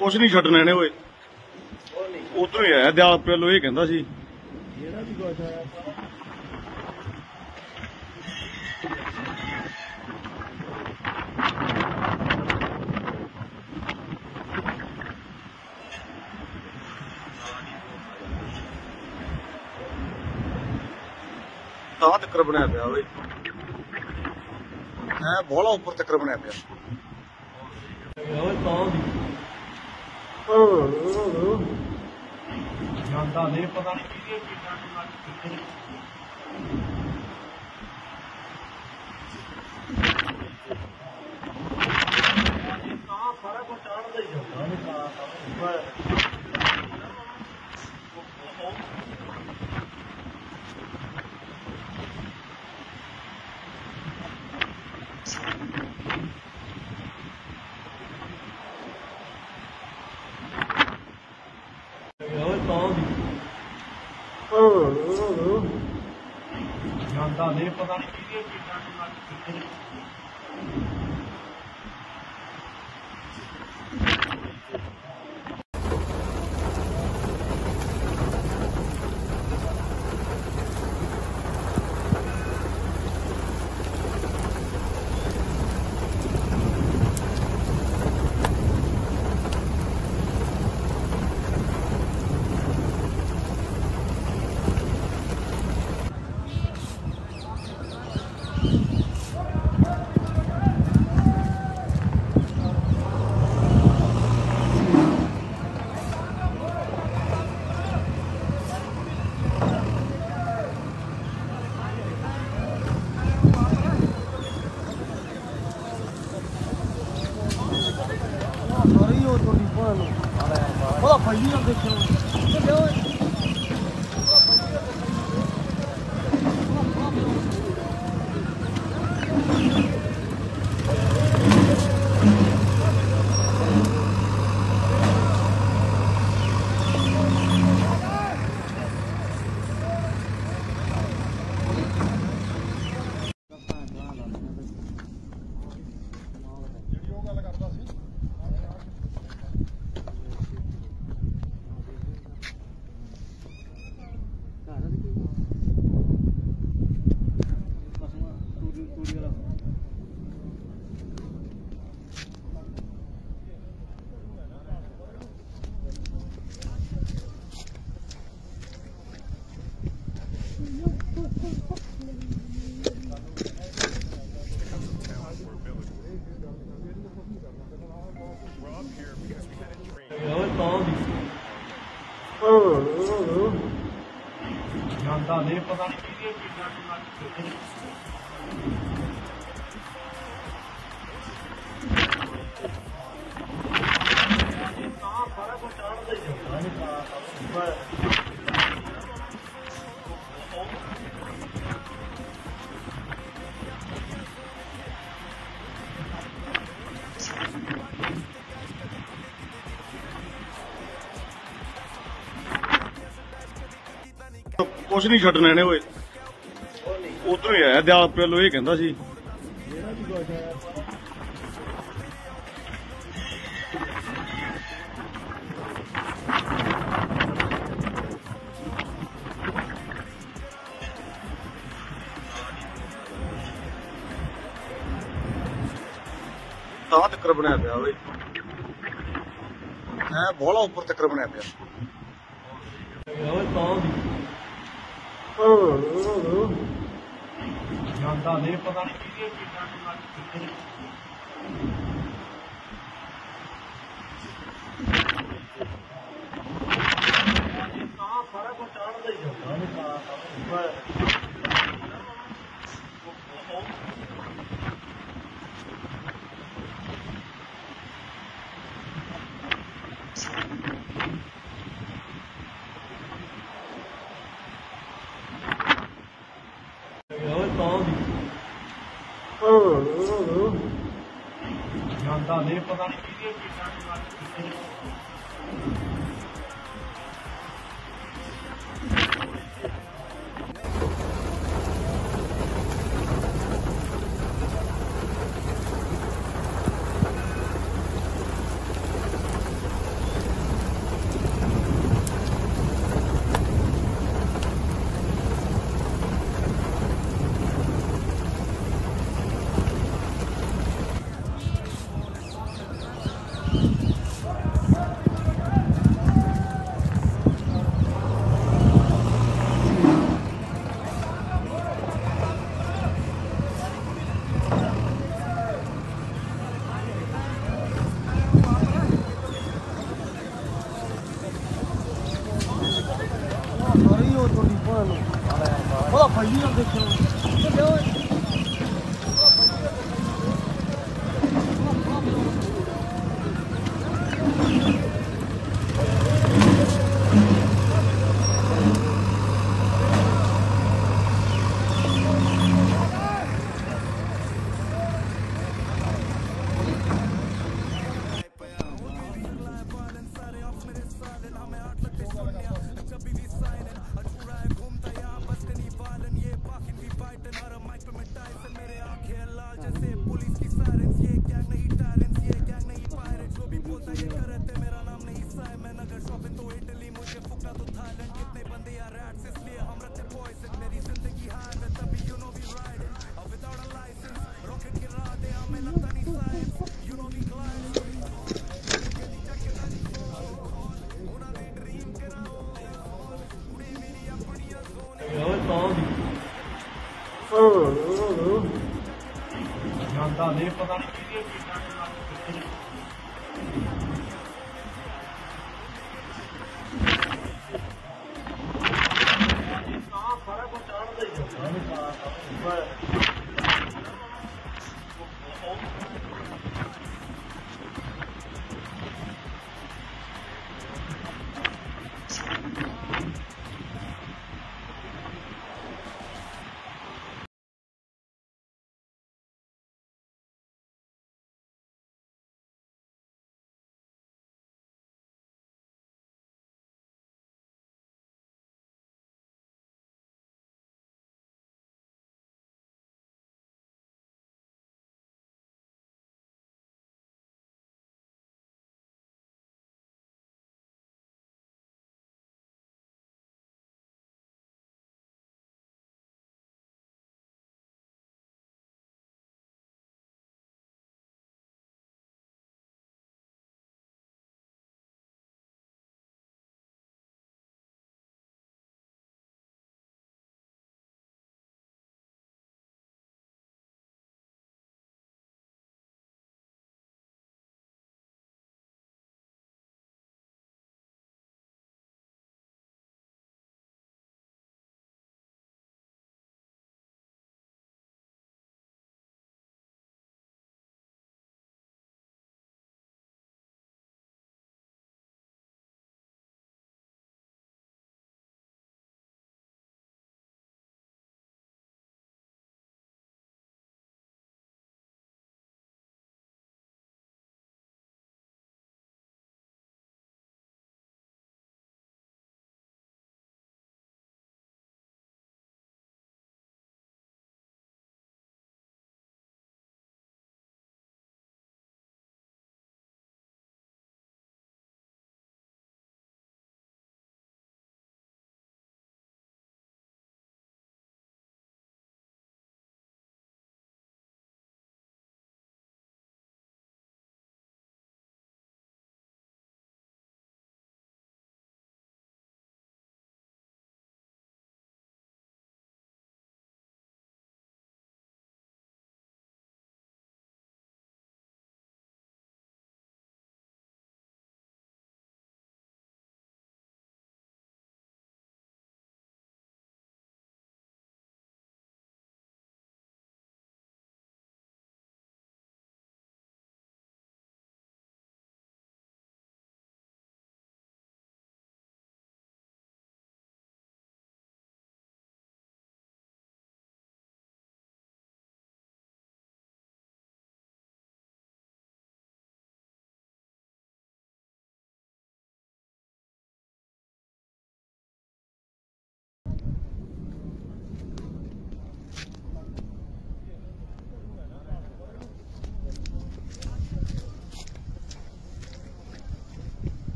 ਕੁਛ ਨਹੀਂ ਛੱਡਣਾ ਇਹਨੇ ਓਏ ਉਧਰੋਂ ਹੀ ਆਇਆ ਦਿਆਲ ਪਹਿਲੋਂ ਇਹ ਕਹਿੰਦਾ ਸੀ ਜਿਹੜਾ ਵੀ ਕੁਝ ਆਇਆ ਤਾਂ ਤੱਕਰ ਬਣਿਆ ਪਿਆ ਓਏ ਹੈ ਬੋਲਾ ਉੱਪਰ ਤੱਕਰ ਬਣਿਆ ਪਿਆ ਓਏ ਤਾਂ 어, 어, 어. 야, 나 내일 뻔하니까. ਕੁਛ ਨਹੀਂ ਛੱਡਣਾ ਇਹਨੇ ਓਏ। ਉਧਰੋਂ ਹੀ ਆਇਆ ਦਿਆਲ ਪਹਿਲੋਂ ਇਹ ਕਹਿੰਦਾ ਸੀ।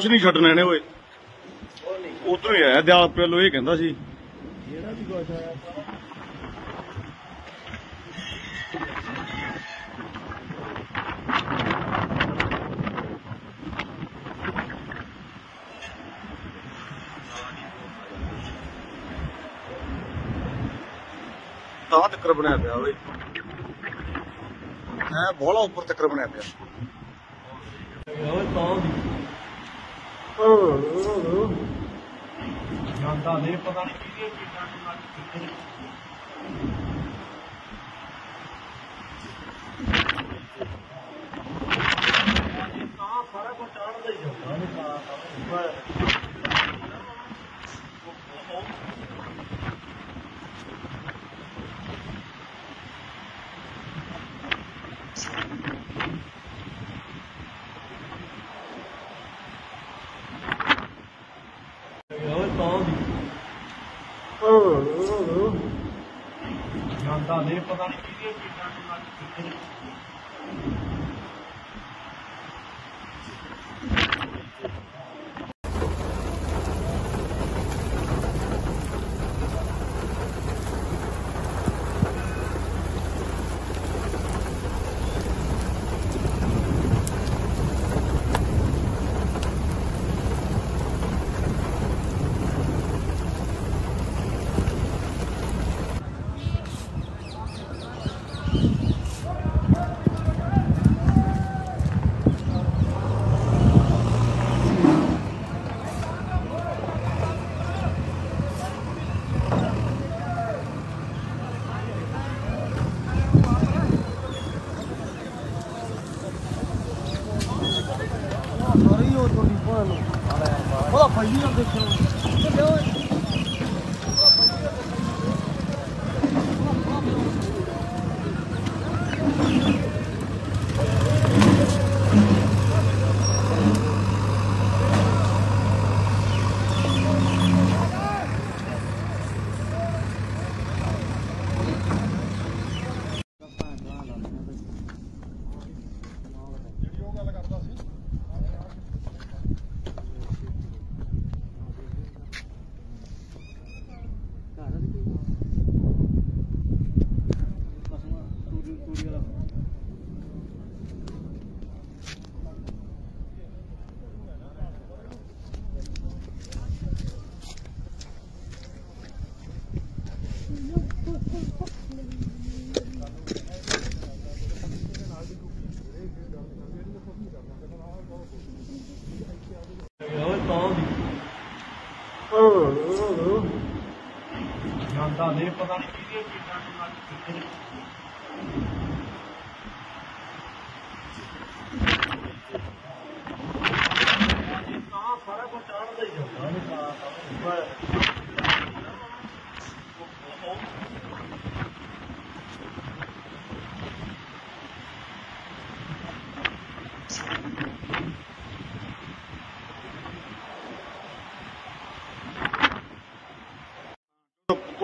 ਕੁਛ ਨਹੀਂ ਛੱਡਣਾ ਇਹਨੇ ਓਏ ਉਧਰੋਂ ਹੀ ਆਇਆ ਦਿਆਲ ਪਹਿਲੋਂ ਇਹ ਕਹਿੰਦਾ ਸੀ ਜਿਹੜਾ ਵੀ ਕੁਝ ਆਇਆ ਤਾਂ ਤੱਕਰ ਬਣਿਆ ਪਿਆ ਓਏ ਹੈ ਬੋਲਾ ਉੱਪਰ ਤੱਕਰ ਬਣਿਆ ਪਿਆ ਓਏ ਤਾਂ ਦੀ ਜਾਂਦਾ ਨਹੀਂ ਪਤਾ ਨਹੀਂ ਕਿਹਦੇ ਪੀਟਾਂ ਨੂੰ ਲੱਗ ਕਿੱਥੇ ਸਾਰਾ ਕੁਝ ਚੜਦਾ ਹੀ ਜਾਂਦਾ ਨਹੀਂ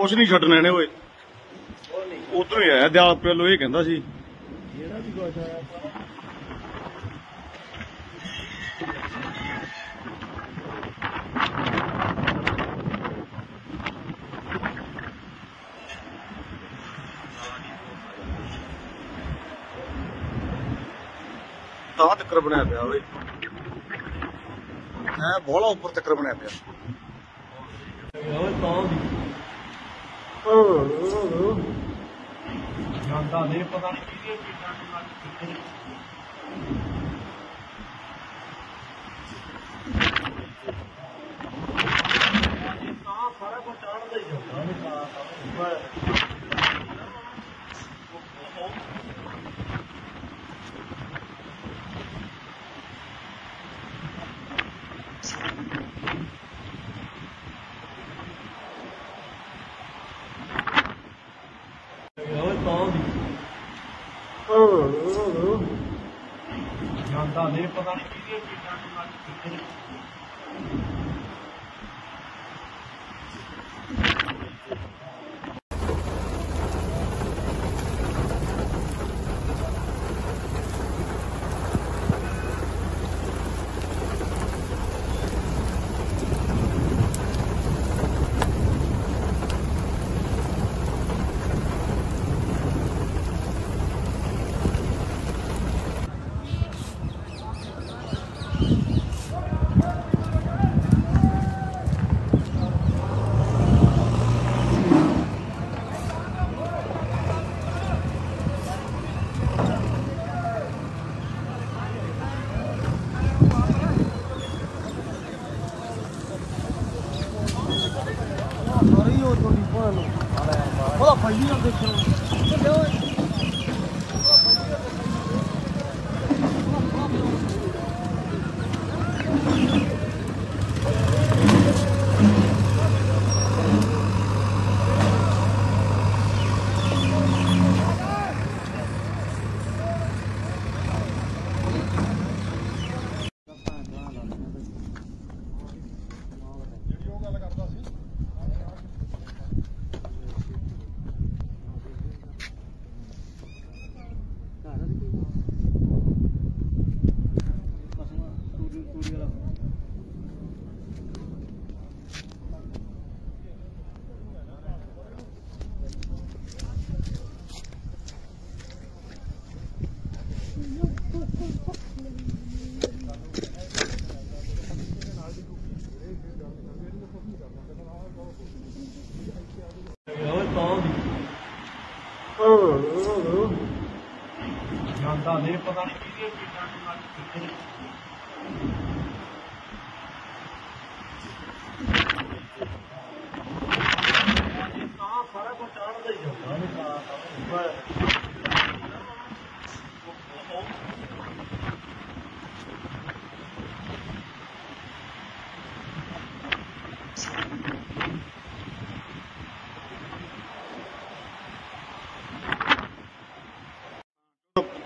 ਕੁਛ ਨਹੀਂ ਛੱਡਣਾ ਇਹਨੇ ਓਏ ਉਧਰੋਂ ਹੀ ਆਇਆ ਦਿਆਲ ਪਹਿਲੋਂ ਇਹ ਕਹਿੰਦਾ ਸੀ ਜਿਹੜਾ ਵੀ ਕੁਝ ਆਇਆ ਤਾਂ ਤੱਕਰ ਬਣਿਆ ਪਿਆ ਓਏ ਹੈ ਬੋਲਾ ਉੱਪਰ ਤੱਕਰ ਬਣਿਆ ਪਿਆ ਓਏ ਤਾਂ 응. 응. 야, 나 내일 보다.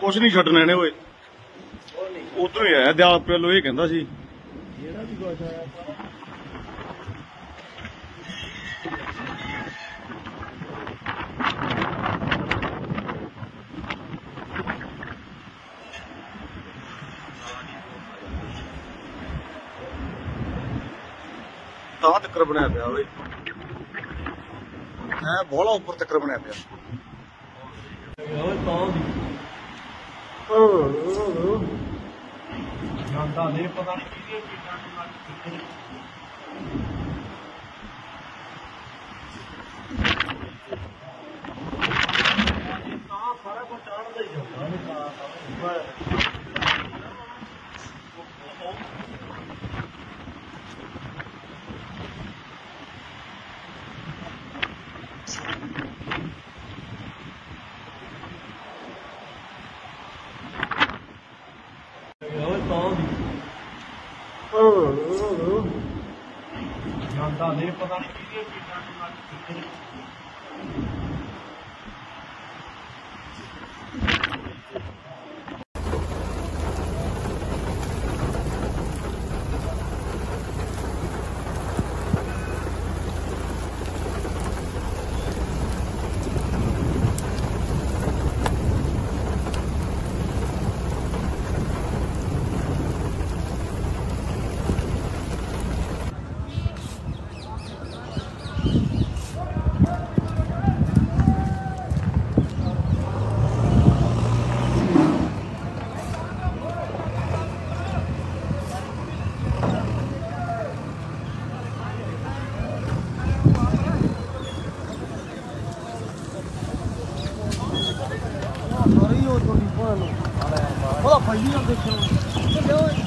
ਕੁਛ ਨਹੀਂ ਛੱਡਣਾ ਇਹਨੇ ਓਏ ਉਧਰੋਂ ਹੀ ਆਇਆ ਦਿਆਲ ਪਹਿਲੋਂ ਇਹ ਕਹਿੰਦਾ ਸੀ ਜਿਹੜਾ ਵੀ ਕੁਝ ਆਇਆ ਤਾਂ ਤੱਕਰ ਬਣਿਆ ਪਿਆ ਓਏ ਹੈ ਬੋਲਾ ਉੱਪਰ ਤੱਕਰ ਬਣਿਆ ਪਿਆ 我老婆一样都行，不行。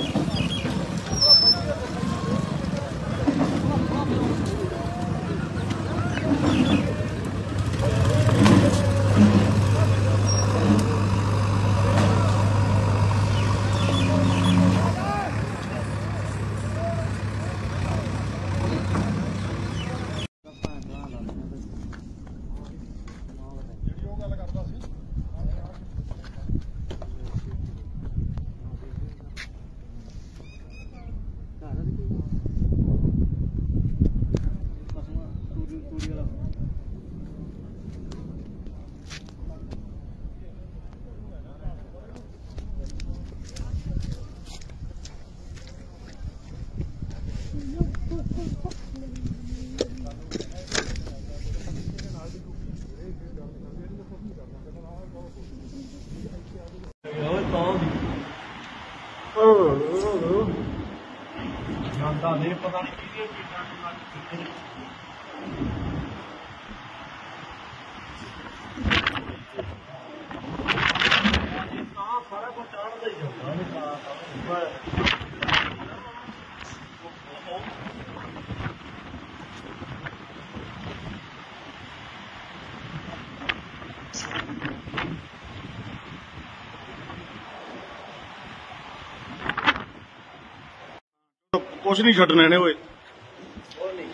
ਕੁਛ ਨਹੀਂ ਛੱਡਣਾ ਇਹਨੇ ਓਏ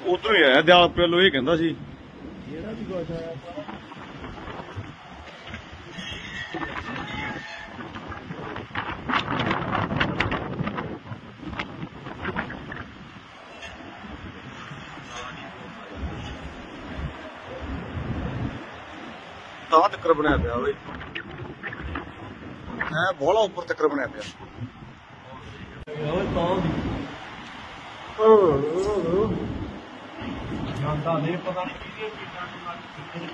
ਉਧਰੋਂ ਹੀ ਆਇਆ ਦਿਆਲ ਪਹਿਲੋਂ ਇਹ ਕਹਿੰਦਾ ਸੀ ਜਿਹੜਾ ਵੀ ਕੁਝ ਆਇਆ ਤਾਂ ਤੱਕਰ ਬਣਿਆ ਪਿਆ ਓਏ ਹੈ ਬੋਲਾ ਉੱਪਰ ਤੱਕਰ ਬਣਿਆ ਪਿਆ ਓਏ ਤਾਂ ਦੀ ਜਾਂਦਾ ਨੇ ਪਤਾ ਨਹੀਂ ਕਿਹਦੇ ਪੀਟਾਂ ਨੂੰ ਲੱਗ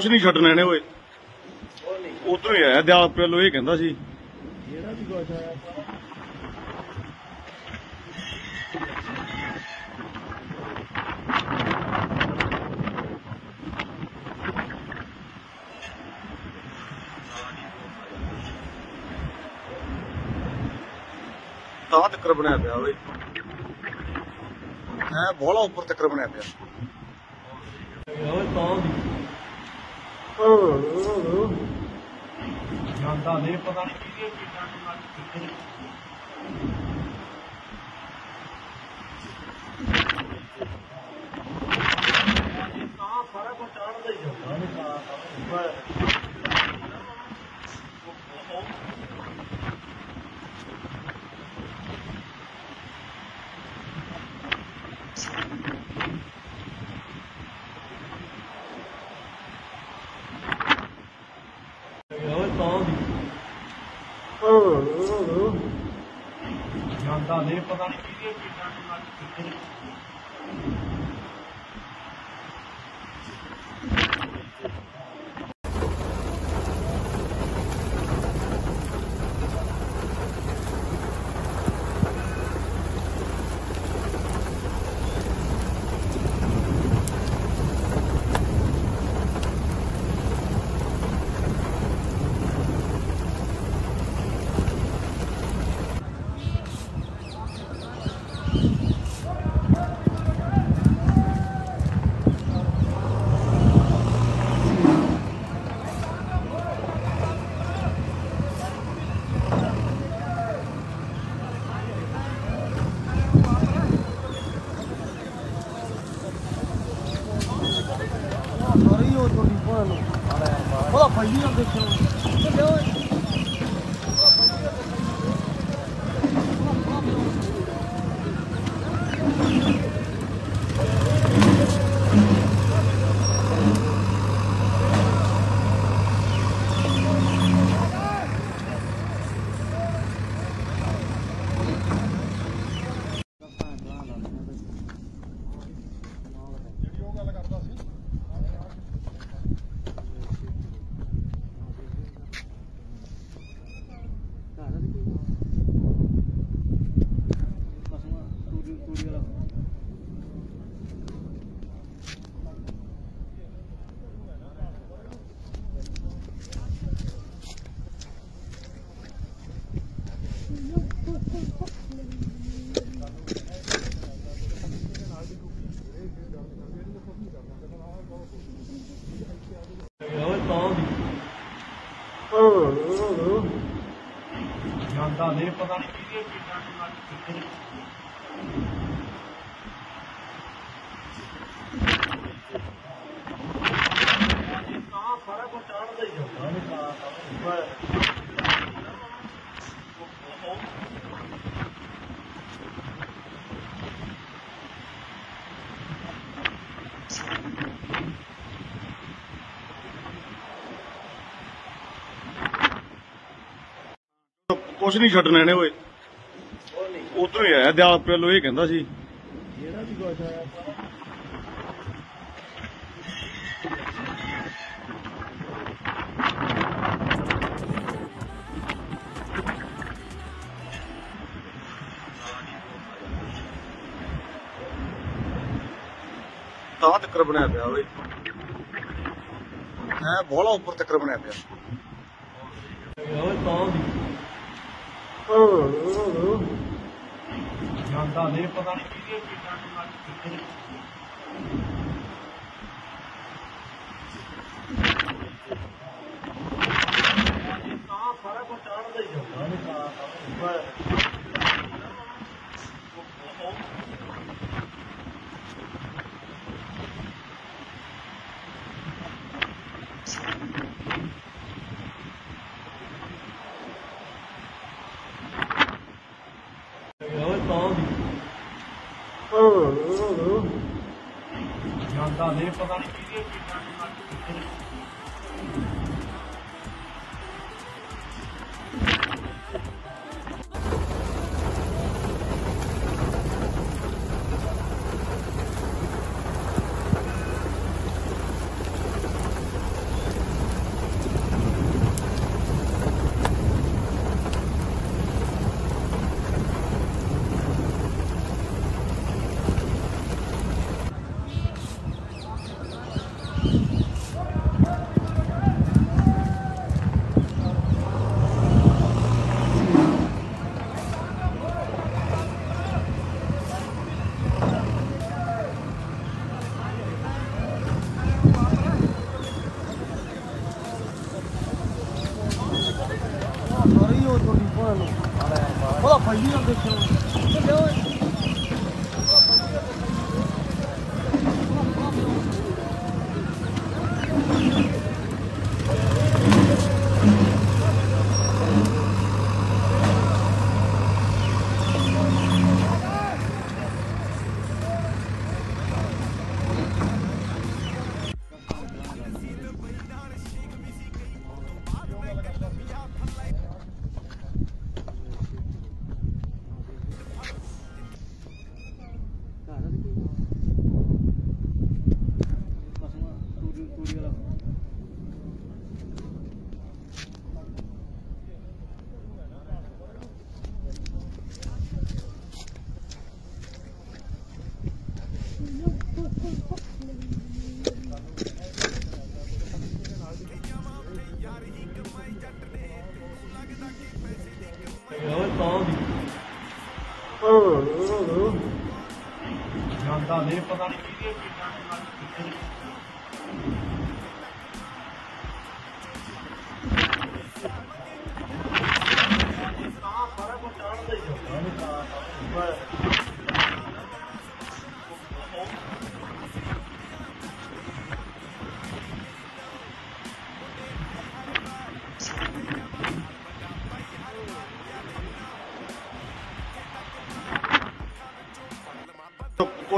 ਕੁਛ ਨਹੀਂ ਛੱਡਣਾ ਇਹਨੇ ਓਏ ਉਧਰੋਂ ਹੀ ਆਇਆ ਦਿਆਲ ਪਹਿਲੋਂ ਇਹ ਕਹਿੰਦਾ ਸੀ ਜਿਹੜਾ ਵੀ ਕੁਝ ਆਇਆ ਤਾਂ ਤੱਕਰ ਬਣਿਆ ਪਿਆ ਓਏ ਹੈ ਬੋਲਾ ਉੱਪਰ ਤੱਕਰ ਬਣਿਆ ਪਿਆ Thank you. eu tô limpando. Olha a palhinha do chão. Olha, olha. ਕੁਛ ਨਹੀਂ ਛੱਡਣਾ ਇਹਨੇ ਓਏ ਉਧਰੋਂ ਹੀ ਆਇਆ ਦਿਆਲ ਪਹਿਲੋਂ ਇਹ ਕਹਿੰਦਾ ਸੀ ਜਿਹੜਾ ਵੀ ਕੁਝ ਆਇਆ ਤਾਂ ਤੱਕਰ ਬਣਿਆ ਪਿਆ ਓਏ ਹੈ ਬੋਲਾ ਉੱਪਰ ਤੱਕਰ ਬਣਿਆ ਪਿਆ ये पता नहीं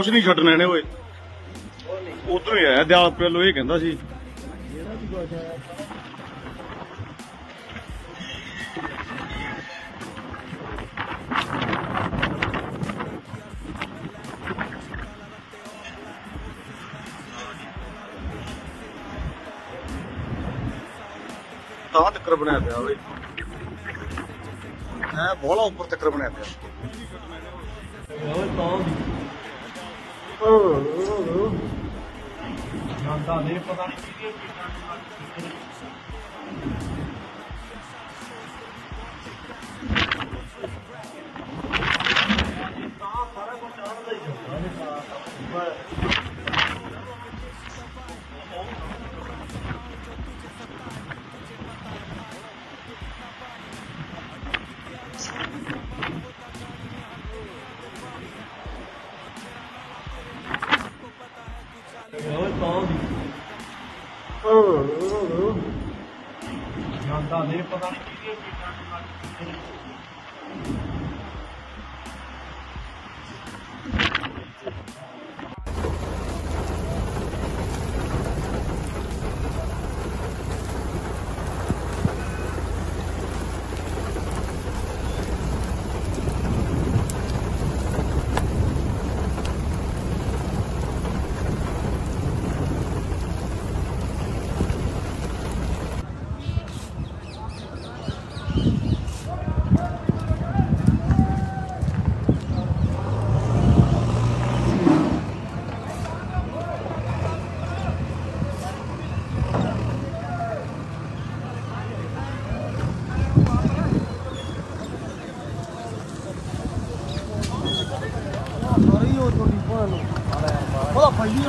ਕੁਛ ਨਹੀਂ ਛੱਡਣਾ ਇਹਨੇ ਓਏ ਉਧਰੋਂ ਹੀ ਆਇਆ ਦਿਆਲ ਪਹਿਲੋਂ ਇਹ ਕਹਿੰਦਾ ਸੀ ਤਾਂ ਤੱਕਰ ਬਣਿਆ ਪਿਆ ਓਏ ਹੈ ਬੋਲਾ ਉੱਪਰ ਤੱਕਰ ਬਣਿਆ ਪਿਆ いいよ。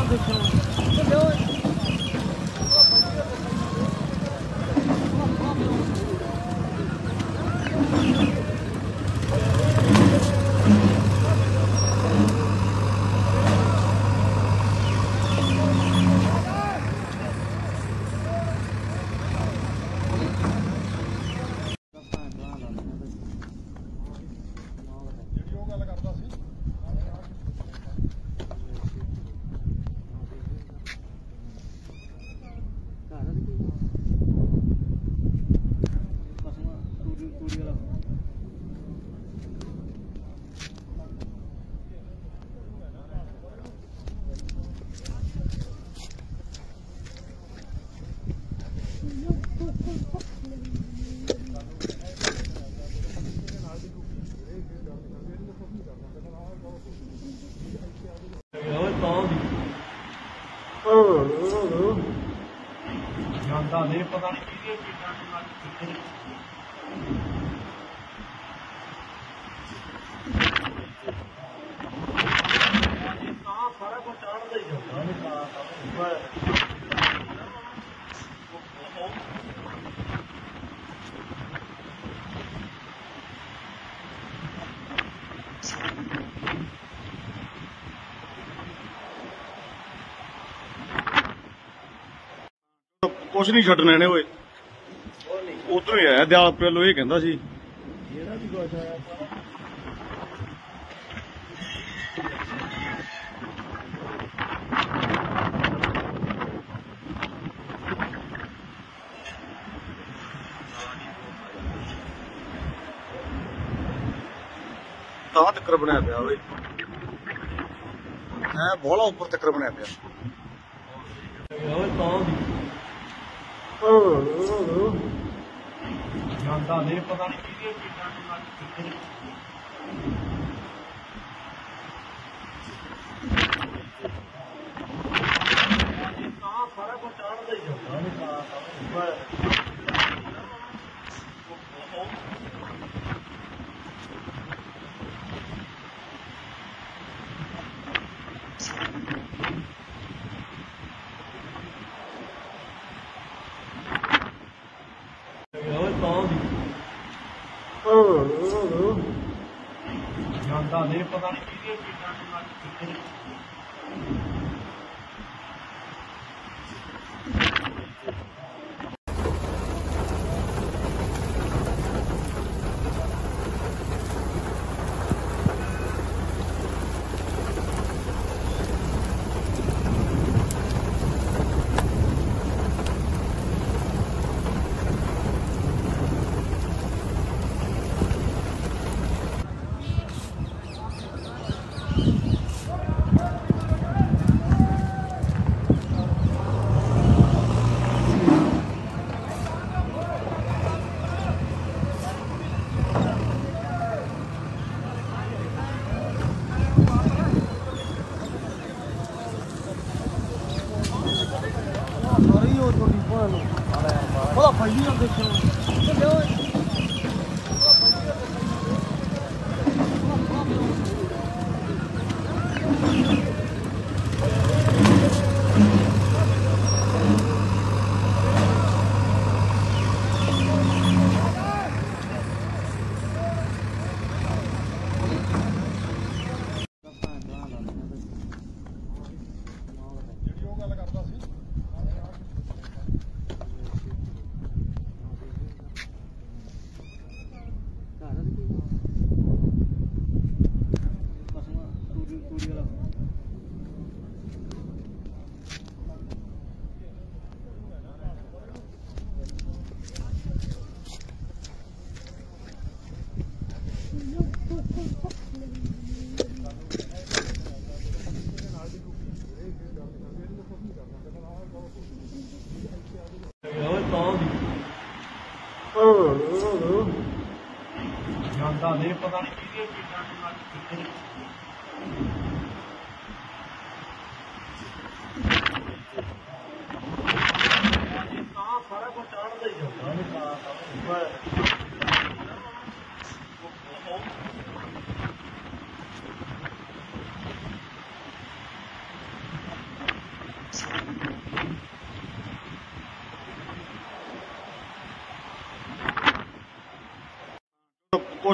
Keep it going. Keep going. ਕੁਛ ਨਹੀਂ ਛੱਡਣਾ ਇਹਨੇ ਓਏ ਉਧਰੋਂ ਹੀ ਆਇਆ ਦਿਆਲ ਪਹਿਲੋਂ ਇਹ ਕਹਿੰਦਾ ਸੀ ਤਾਂ ਤੱਕਰ ਬਣਿਆ ਪਿਆ ਓਏ ਹੈ ਬੋਲਾ ਉੱਪਰ ਤੱਕਰ ਬਣਿਆ ਪਿਆ ਓਏ ਕੌਣ ਦੀ ਜਾਂਦਾ ਨਹੀਂ ਪਤਾ ਨਹੀਂ ਕਿਹਦੇ ਪਿੰਡਾਂ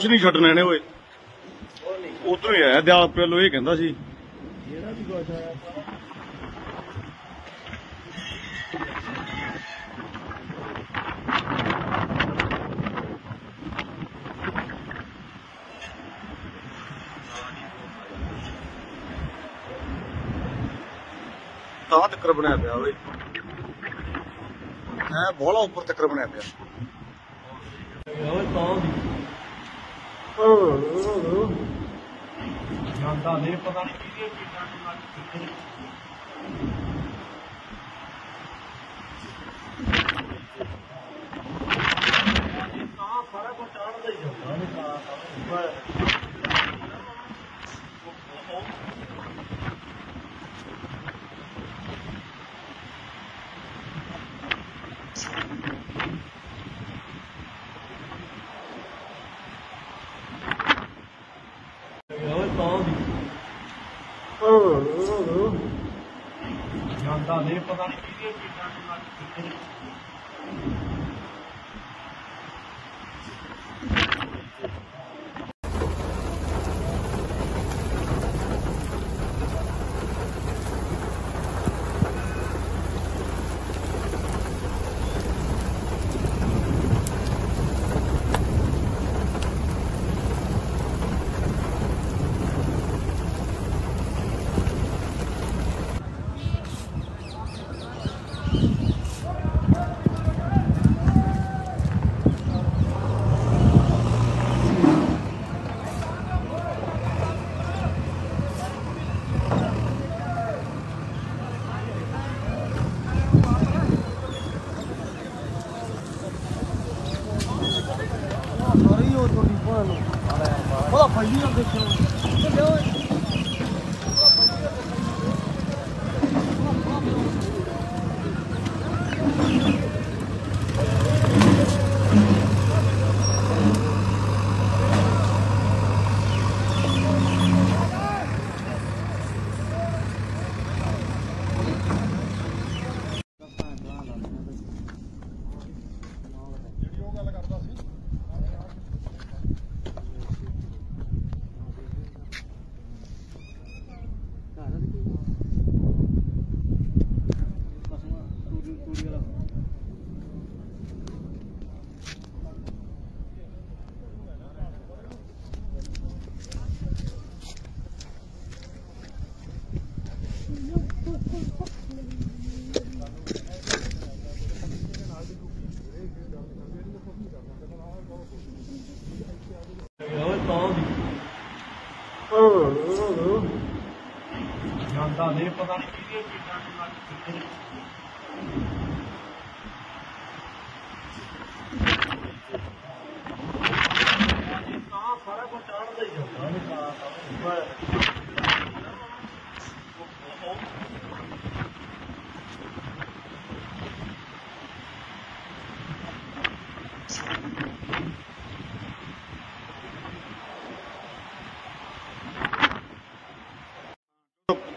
ਕੁਝ ਨਹੀਂ ਛੱਡਣਾ ਨੇ ਓਏ ਉਧਰੋਂ ਹੀ ਆਇਆ ਦਿਆਲ ਪਹਿਲੋ ਇਹ ਕਹਿੰਦਾ ਸੀ ਜਿਹੜਾ ਵੀ ਕੁਝ ਆਇਆ ਤਾਂ ਤੱਕਰ ਬਣਿਆ ਪਿਆ ਓਏ ਹੈ ਬੋਲਾ ਉੱਪਰ ਤੱਕਰ ਬਣਿਆ ਪਿਆ ਦਾ ਨਹੀਂ ਪਤਾ ਨਹੀਂ ਕਿਹਦੇ ਪੀਟਾਂ ਨੂੰ ਲੱਗ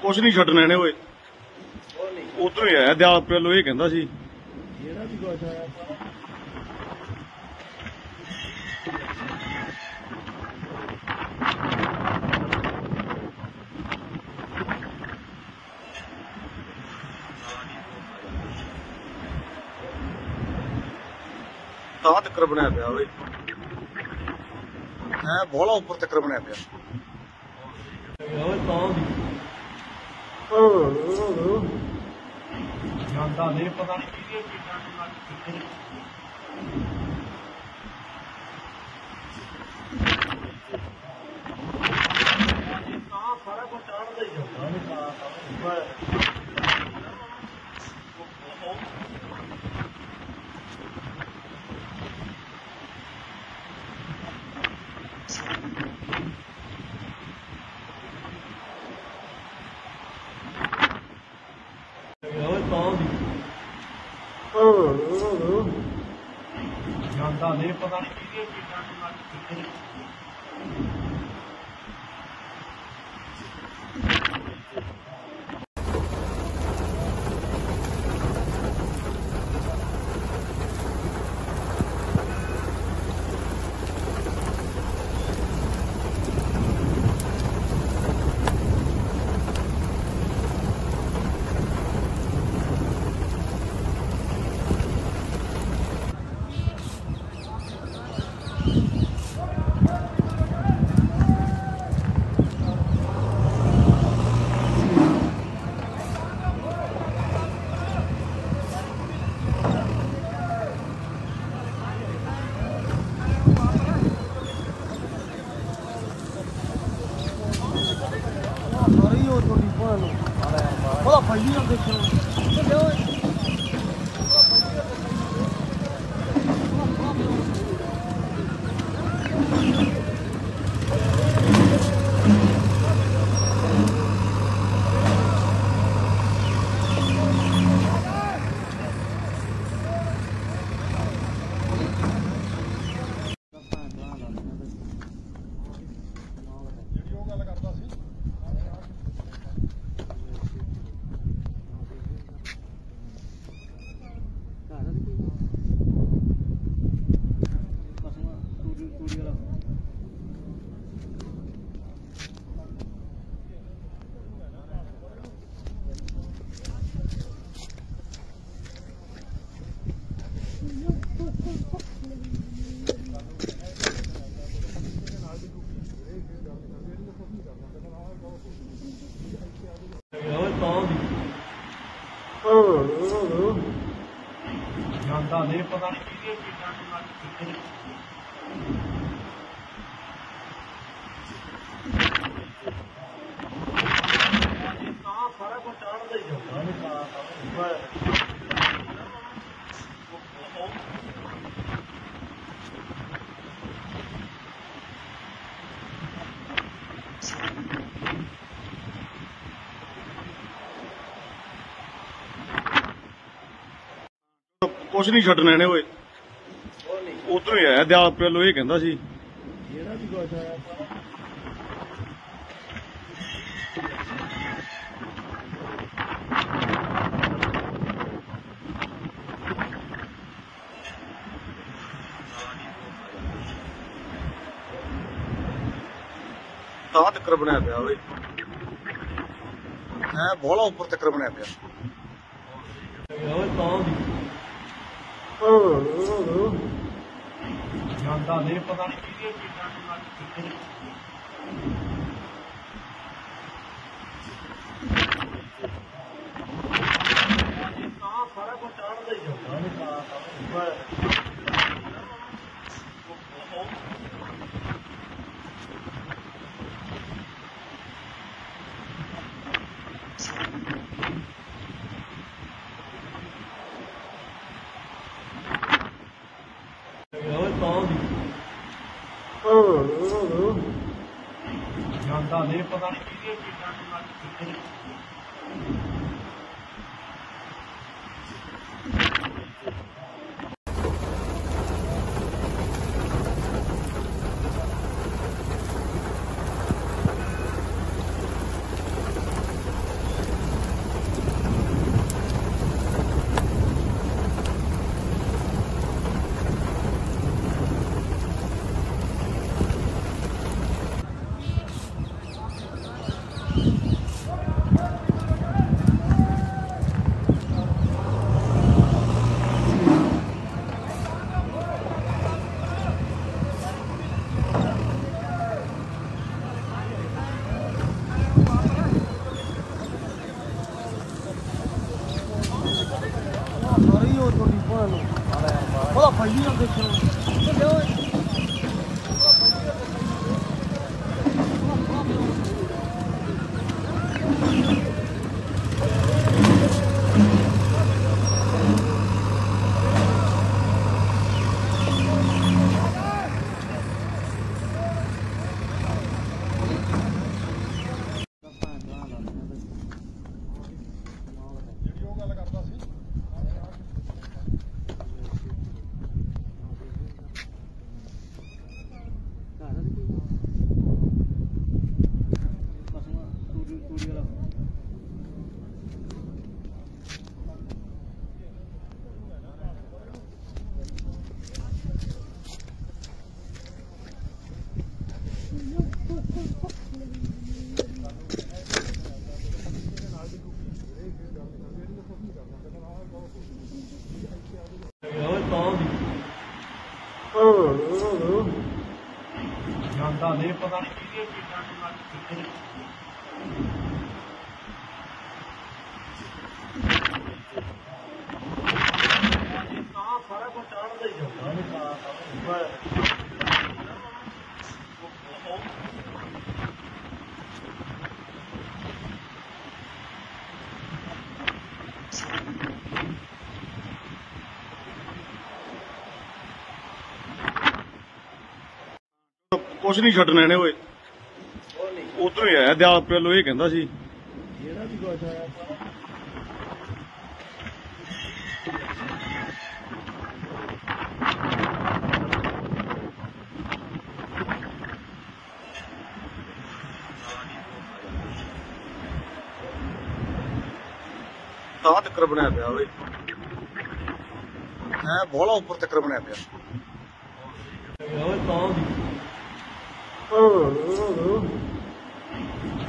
ਕੁਛ ਨਹੀਂ ਛੱਡਣਾ ਇਹਨੇ ਓਏ ਉਧਰੋਂ ਹੀ ਆਇਆ ਦਿਆਲ ਪਹਿਲੋਂ ਇਹ ਕਹਿੰਦਾ ਸੀ ਜਿਹੜਾ ਵੀ ਕੁਝ ਆਇਆ ਤਾਂ ਤੱਕਰ ਬਣਿਆ ਪਿਆ ਓਏ ਹੈ ਬੋਲਾ ਉੱਪਰ ਤੱਕਰ ਬਣਿਆ ਪਿਆ ਉਹ ਤਾਂ ਦੀ 어, 어, 어. 야, 나 내일 바다 ਕੁਛ ਨਹੀਂ ਛੱਡਣਾ ਇਹਨੇ ਓਏ ਉਧਰੋਂ ਹੀ ਆਇਆ ਦਿਆਲ ਪਹਿਲੋਂ ਇਹ ਕਹਿੰਦਾ ਸੀ ਜਿਹੜਾ ਵੀ ਕੁਝ ਆਇਆ ਤਾਂ ਤੱਕਰ ਬਣਿਆ ਪਿਆ ਓਏ ਹੈ ਬੋਲਾ ਉੱਪਰ ਤੱਕਰ ਬਣਿਆ ਪਿਆ parler. ਕੁਝ ਨਹੀਂ ਛੱਡਣੇ ਨੇ ਓਏ ਉਧਰੋਂ ਹੀ ਆਇਆ ਦਿਆਲ ਪਹਿਲੋ ਇਹ ਕਹਿੰਦਾ ਸੀ ਜਿਹੜਾ ਵੀ ਕੁਝ ਆਇਆ ਤਾਂ ਤੱਕਰ ਬਣਿਆ ਪਿਆ ਓਏ ਮੈਂ ਬੋਲਾ ਉੱਪਰ ਤੱਕਰ ਬਣਿਆ ਪਿਆ ਓਏ ਤਾਂ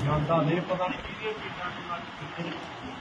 ਜਾਂਦਾ ਨਹੀਂ ਪਤਾ ਨਹੀਂ ਕਿਹਦੇ ਕਿਹਨਾਂ ਨੂੰ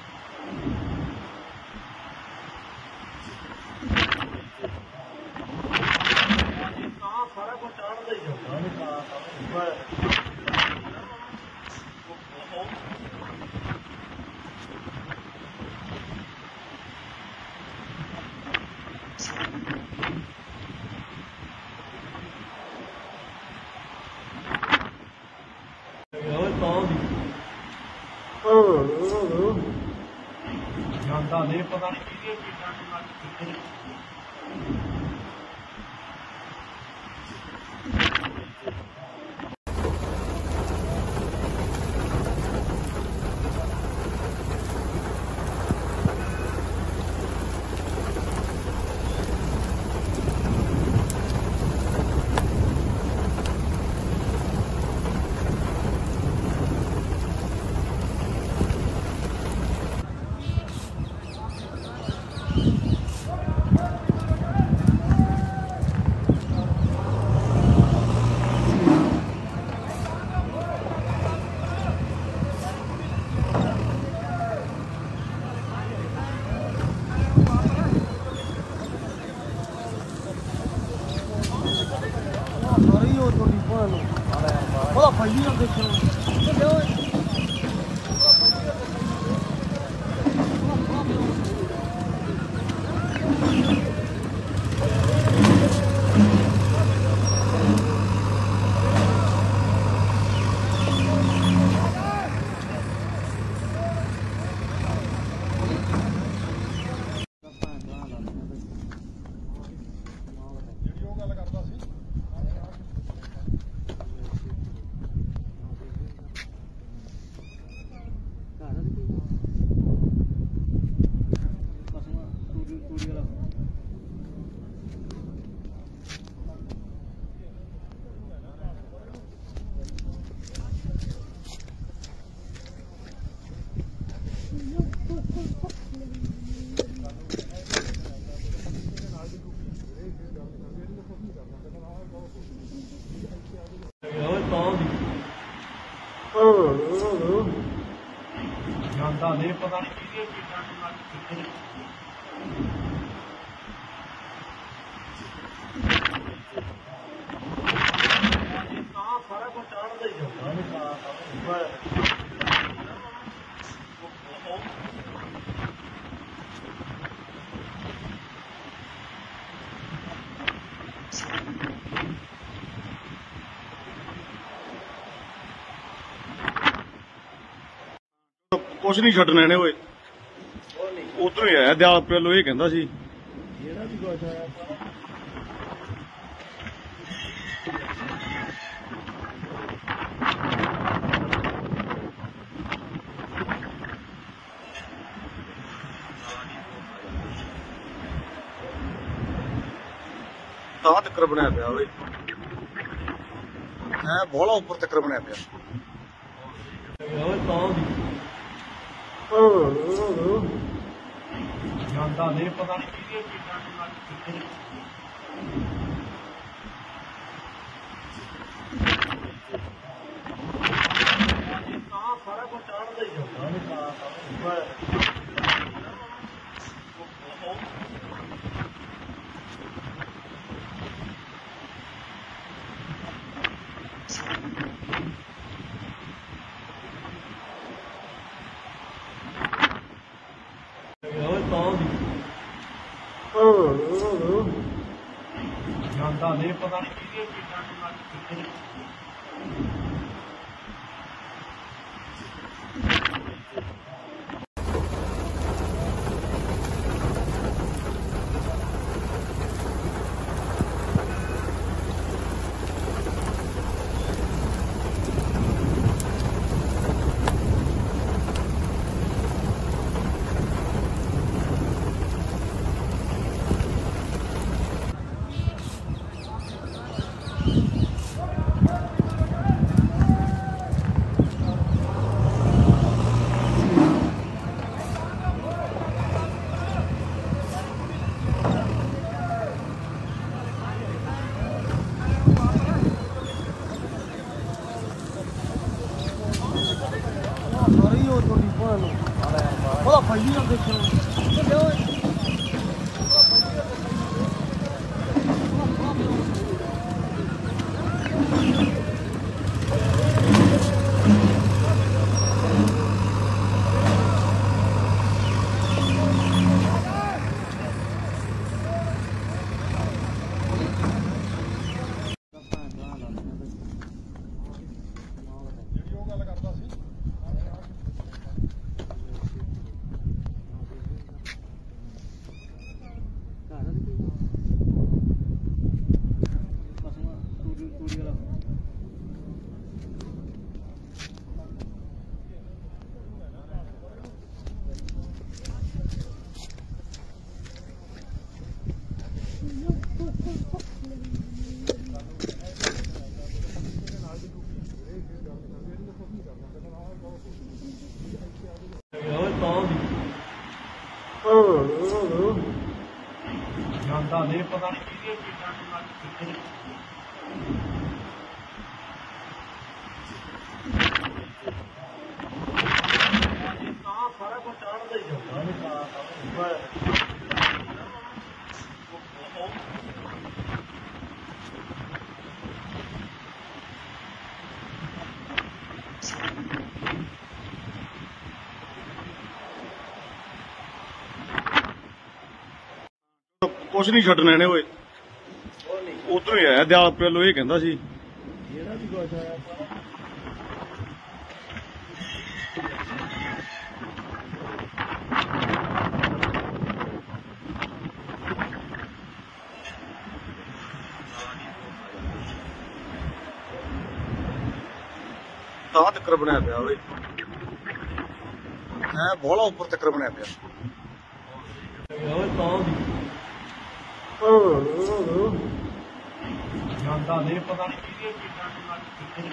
ਕੁਛ ਨਹੀਂ ਛੱਡਣਾ ਇਹਨੇ ਓਏ ਉਧਰੋਂ ਹੀ ਆਇਆ ਦਿਆਲ ਪਹਿਲੋਂ ਇਹ ਕਹਿੰਦਾ ਸੀ ਜਿਹੜਾ ਵੀ ਕੁਝ ਆਇਆ ਤਾਂ ਤੱਕਰ ਬਣਿਆ ਪਿਆ ਓਏ ਹੈ ਬੋਲਾ ਉੱਪਰ ਤੱਕਰ ਬਣਿਆ ਪਿਆ ਕੁਛ ਨਹੀਂ ਛੱਡਣਾ ਇਹਨੇ ਓਏ ਉਧਰੋਂ ਹੀ ਆਇਆ ਦਿਆਲ ਪਹਿਲੋਂ ਇਹ ਕਹਿੰਦਾ ਸੀ ਜਿਹੜਾ ਵੀ ਕੁਝ ਆਇਆ ਤਾਂ ਤੱਕਰ ਬਣਿਆ ਪਿਆ ਓਏ ਹੈ ਬੋਲਾ ਉੱਪਰ ਤੱਕਰ ਬਣਿਆ ਪਿਆ ਉਹ ਤਾਂ ਦੀ ਜਾਂਦਾ ਨਹੀਂ ਪਤਾ ਨਹੀਂ ਕਿਹਦੇ ਚੀਜ਼ਾਂ ਨੂੰ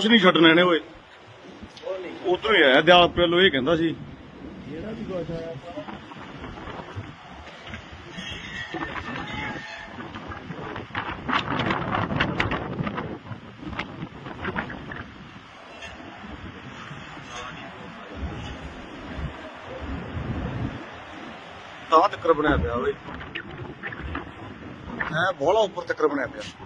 ਕੁਝ ਨਹੀਂ ਛੱਡਣੇ ਨੇ ਓਏ ਉਧਰੋਂ ਹੀ ਆਇਆ ਦਿਆਲ ਪਹਿਲੋ ਇਹ ਕਹਿੰਦਾ ਸੀ ਜਿਹੜਾ ਵੀ ਕੁਝ ਆਇਆ ਤਾਂ ਚੱਕਰ ਬਣਿਆ ਪਿਆ ਓਏ ਹੈ ਬੋਲਾ ਉੱਪਰ ਚੱਕਰ ਬਣਿਆ ਪਿਆ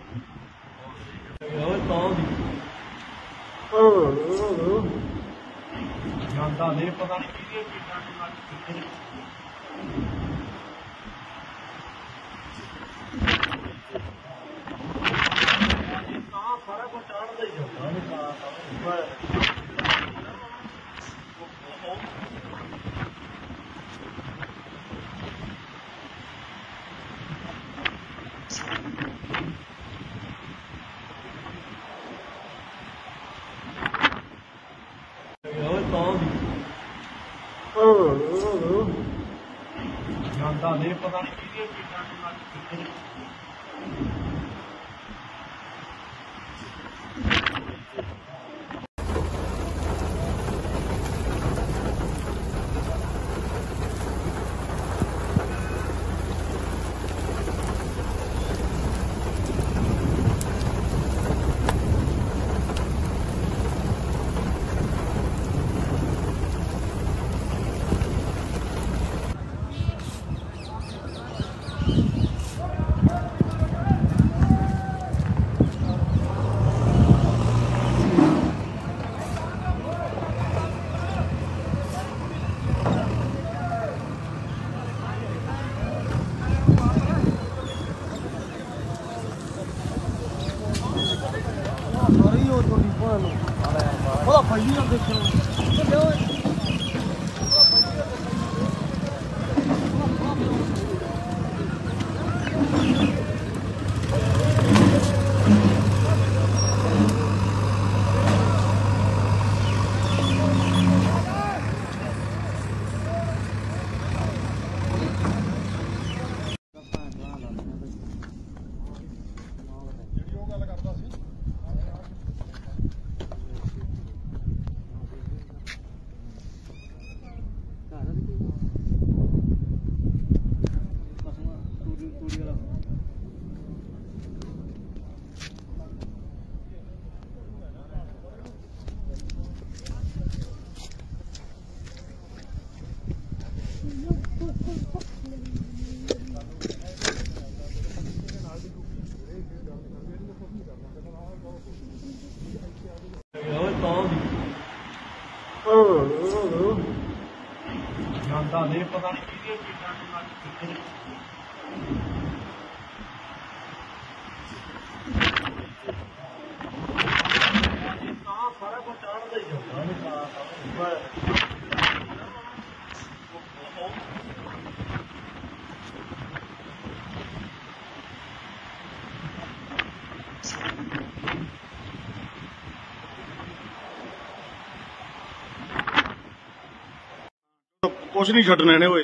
ਕੁਛ ਨਹੀਂ ਛੱਡਣਾ ਇਹਨੇ ਓਏ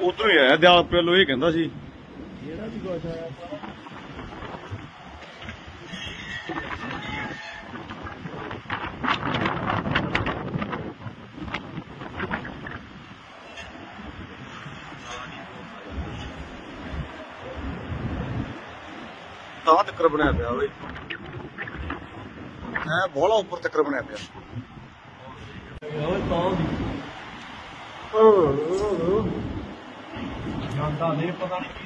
ਉਧਰੋਂ ਹੀ ਆਇਆ ਦਿਆਲ ਪਹਿਲੋਂ ਇਹ ਕਹਿੰਦਾ ਸੀ ਜਿਹੜਾ ਵੀ ਕੁਛ ਆਇਆ ਤਾਂ ਤੱਕਰ ਬਣਿਆ ਪਿਆ ਓਏ ਹੈ ਬੋਲਾ ਉੱਪਰ ਤੱਕਰ ਬਣਿਆ ਪਿਆ ਜਾਂਦਾ ਨਹੀਂ ਪਤਾ ਨਹੀਂ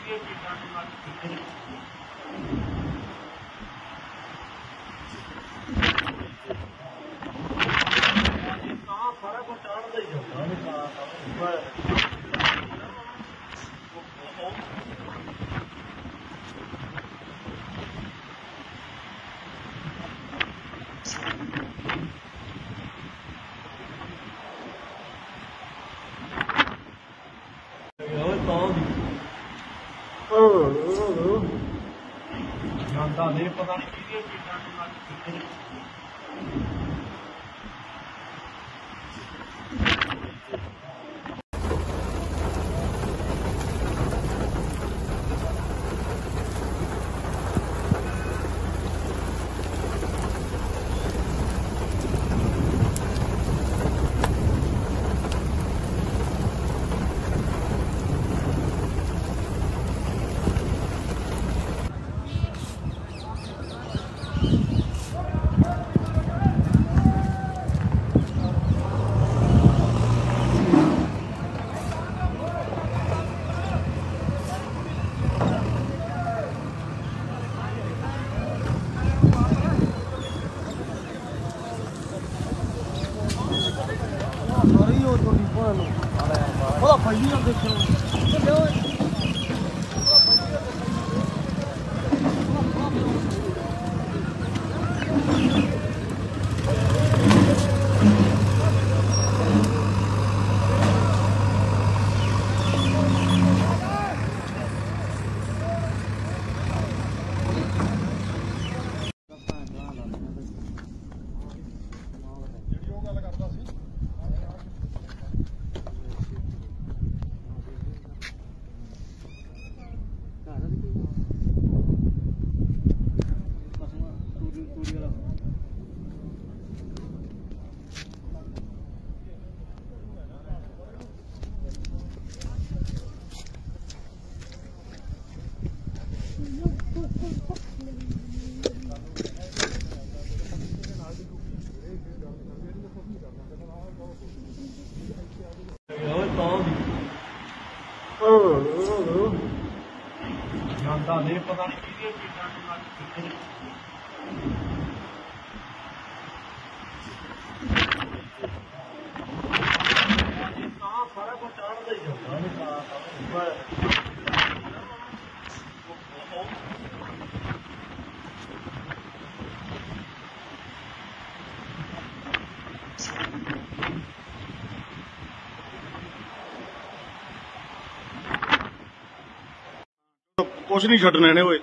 ਕੁਛ ਨਹੀਂ ਛੱਡਣਾ ਇਹਨੇ ਓਏ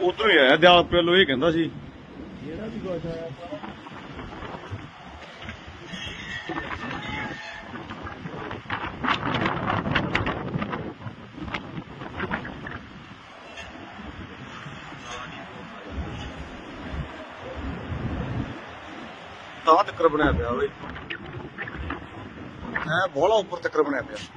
ਉਧਰੋਂ ਹੀ ਆਇਆ ਦਿਆਲ ਪਹਿਲੋਂ ਇਹ ਕਹਿੰਦਾ ਸੀ ਜਿਹੜਾ ਵੀ ਕੁਛ ਆਇਆ ਤਾਂ ਤੱਕਰ ਬਣਿਆ ਪਿਆ ਓਏ ਹੈ ਬੋਲਾ ਉੱਪਰ ਤੱਕਰ ਬਣਿਆ ਪਿਆ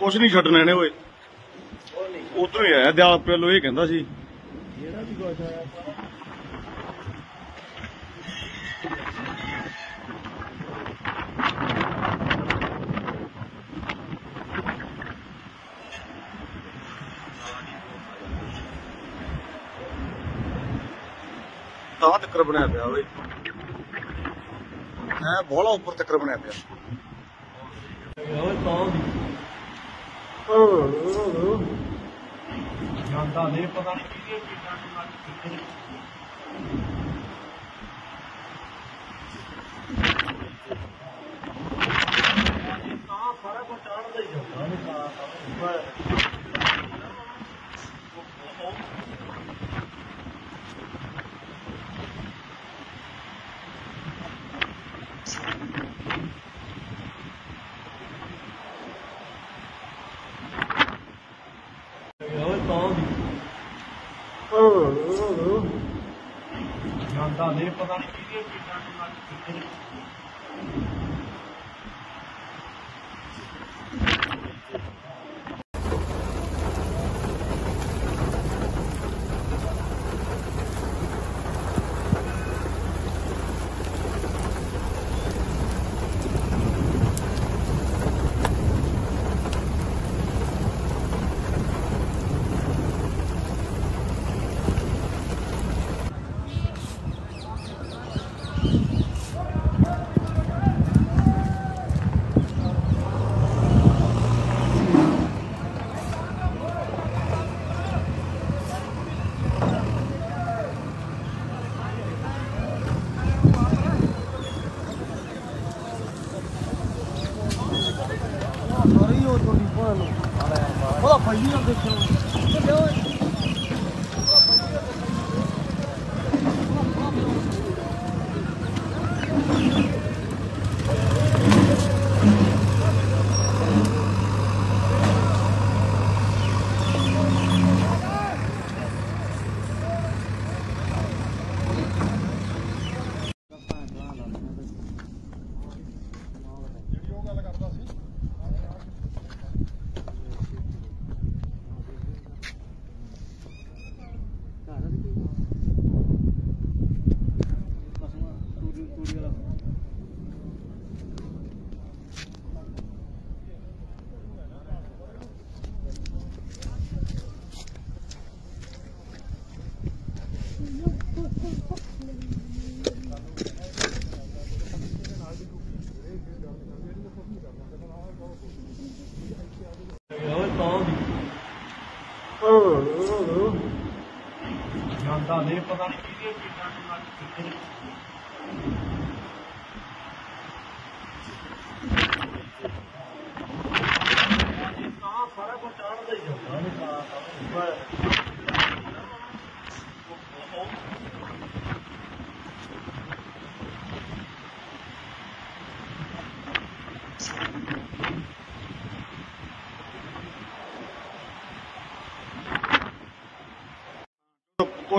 ਕੁਝ ਨਹੀਂ ਛੱਡਣੇ ਨੇ ਓਏ ਉਧਰੋਂ ਹੀ ਆਇਆ ਦਿਆਲ ਪਹਿਲੋ ਇਹ ਕਹਿੰਦਾ ਸੀ ਜਿਹੜਾ ਵੀ ਕੁਝ ਆਇਆ ਤਾਂ ਤੱਕਰ ਬਣਿਆ ਪਿਆ ਓਏ ਮੈਂ ਬੋਲਾ ਉੱਪਰ ਤੱਕਰ ਬਣਿਆ ਪਿਆ ਓਏ ਤਾਂ जानता नहीं पता नहीं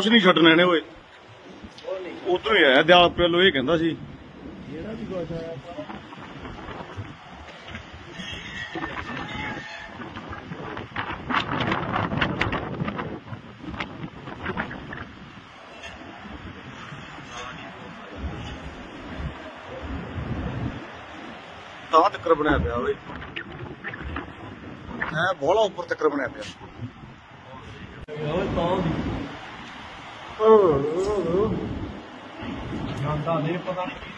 ਕੁਛ ਨਹੀਂ ਛੱਡਣਾ ਇਹਨੇ ਓਏ ਉਧਰੋਂ ਹੀ ਆਇਆ ਦਿਆਲ ਪਹਿਲੋਂ ਇਹ ਕਹਿੰਦਾ ਸੀ ਜਿਹੜਾ ਵੀ ਕੁਛ ਆਇਆ ਤਾਂ ਤੱਕਰ ਬਣਿਆ ਪਿਆ ਓਏ ਹੈ ਬੋਲਾ ਉੱਪਰ ਤੱਕਰ ਬਣਿਆ ਪਿਆ ਉਹ ਤਾਂ Cuando pues, yo.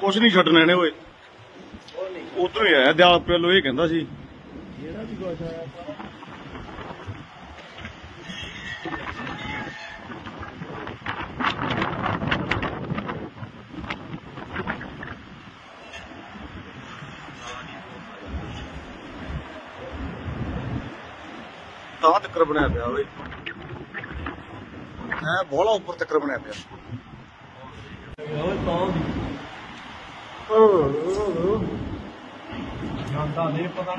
ਕੁਛ ਨਹੀਂ ਛੱਡਣਾ ਇਹਨੇ ਓਏ ਉਧਰੋਂ ਹੀ ਆਇਆ ਦਿਆਲ ਪਹਿਲੋਂ ਇਹ ਕਹਿੰਦਾ ਸੀ ਜਿਹੜਾ ਵੀ ਕੁਛ ਆਇਆ ਤਾਂ ਤੱਕਰ ਬਣਿਆ ਪਿਆ ਓਏ ਹੈ ਬੋਲਾ ਉੱਪਰ ਤੱਕਰ ਬਣਿਆ ਪਿਆ 나 내일 바다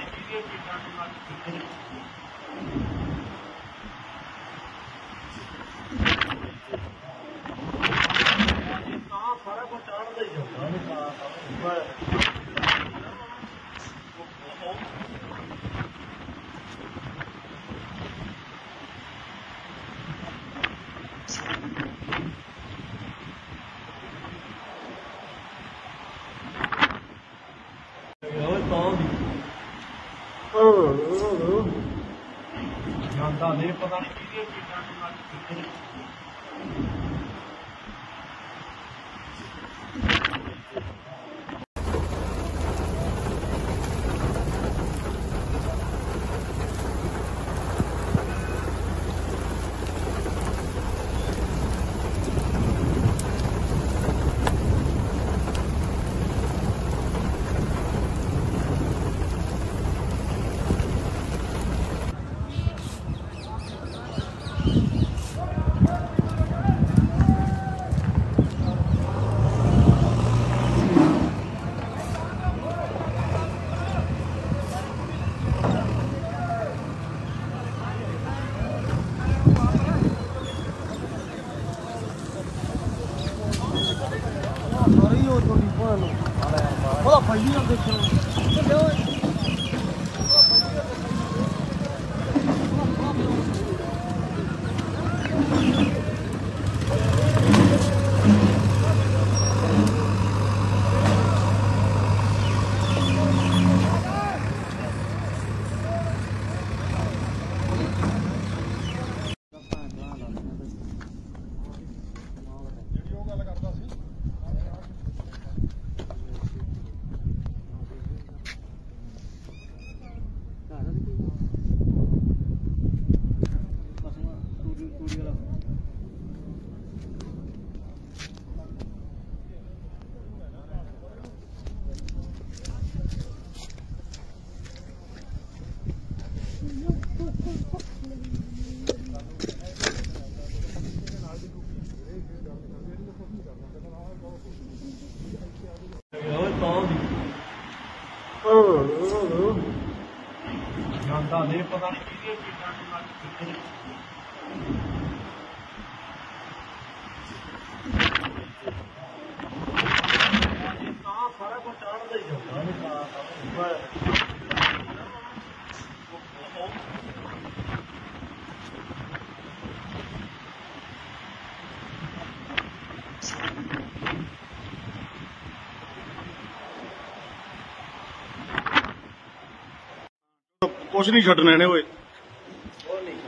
ਕੁਝ ਨਹੀਂ ਛੱਡਣੇ ਨੇ ਓਏ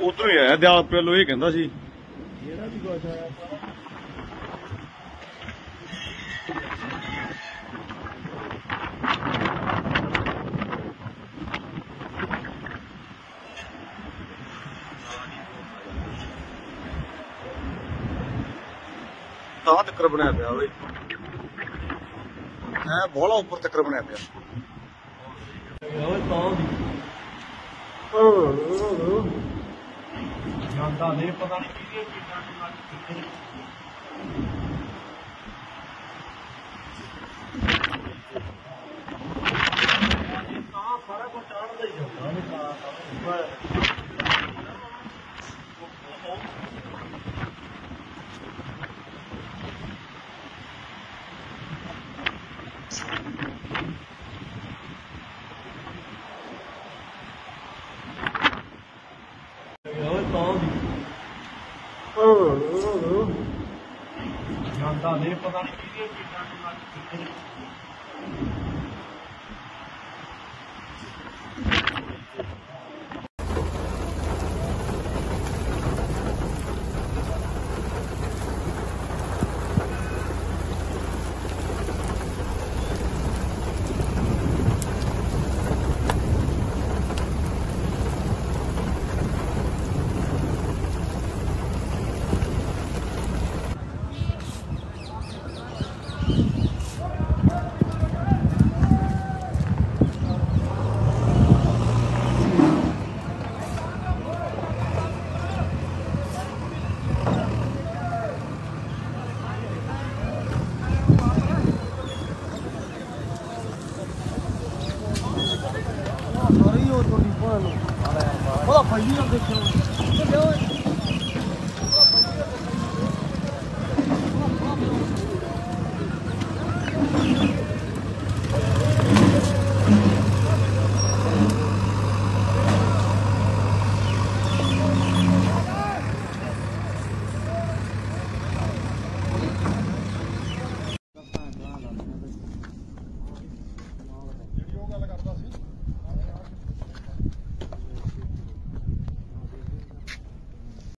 ਉਧਰ ਹੀ ਆਇਆ ਦਿਆਲ ਪਹਿਲੋ ਇਹ ਕਹਿੰਦਾ ਸੀ ਜਿਹੜਾ ਵੀ ਕੁਝ ਆਇਆ ਤਾਂ ਤੱਕਰ ਬਣਿਆ ਪਿਆ ਓਏ ਹੈ ਬੋਲਾ ਉੱਪਰ ਤੱਕਰ ਬਣਿਆ ਪਿਆ limpa na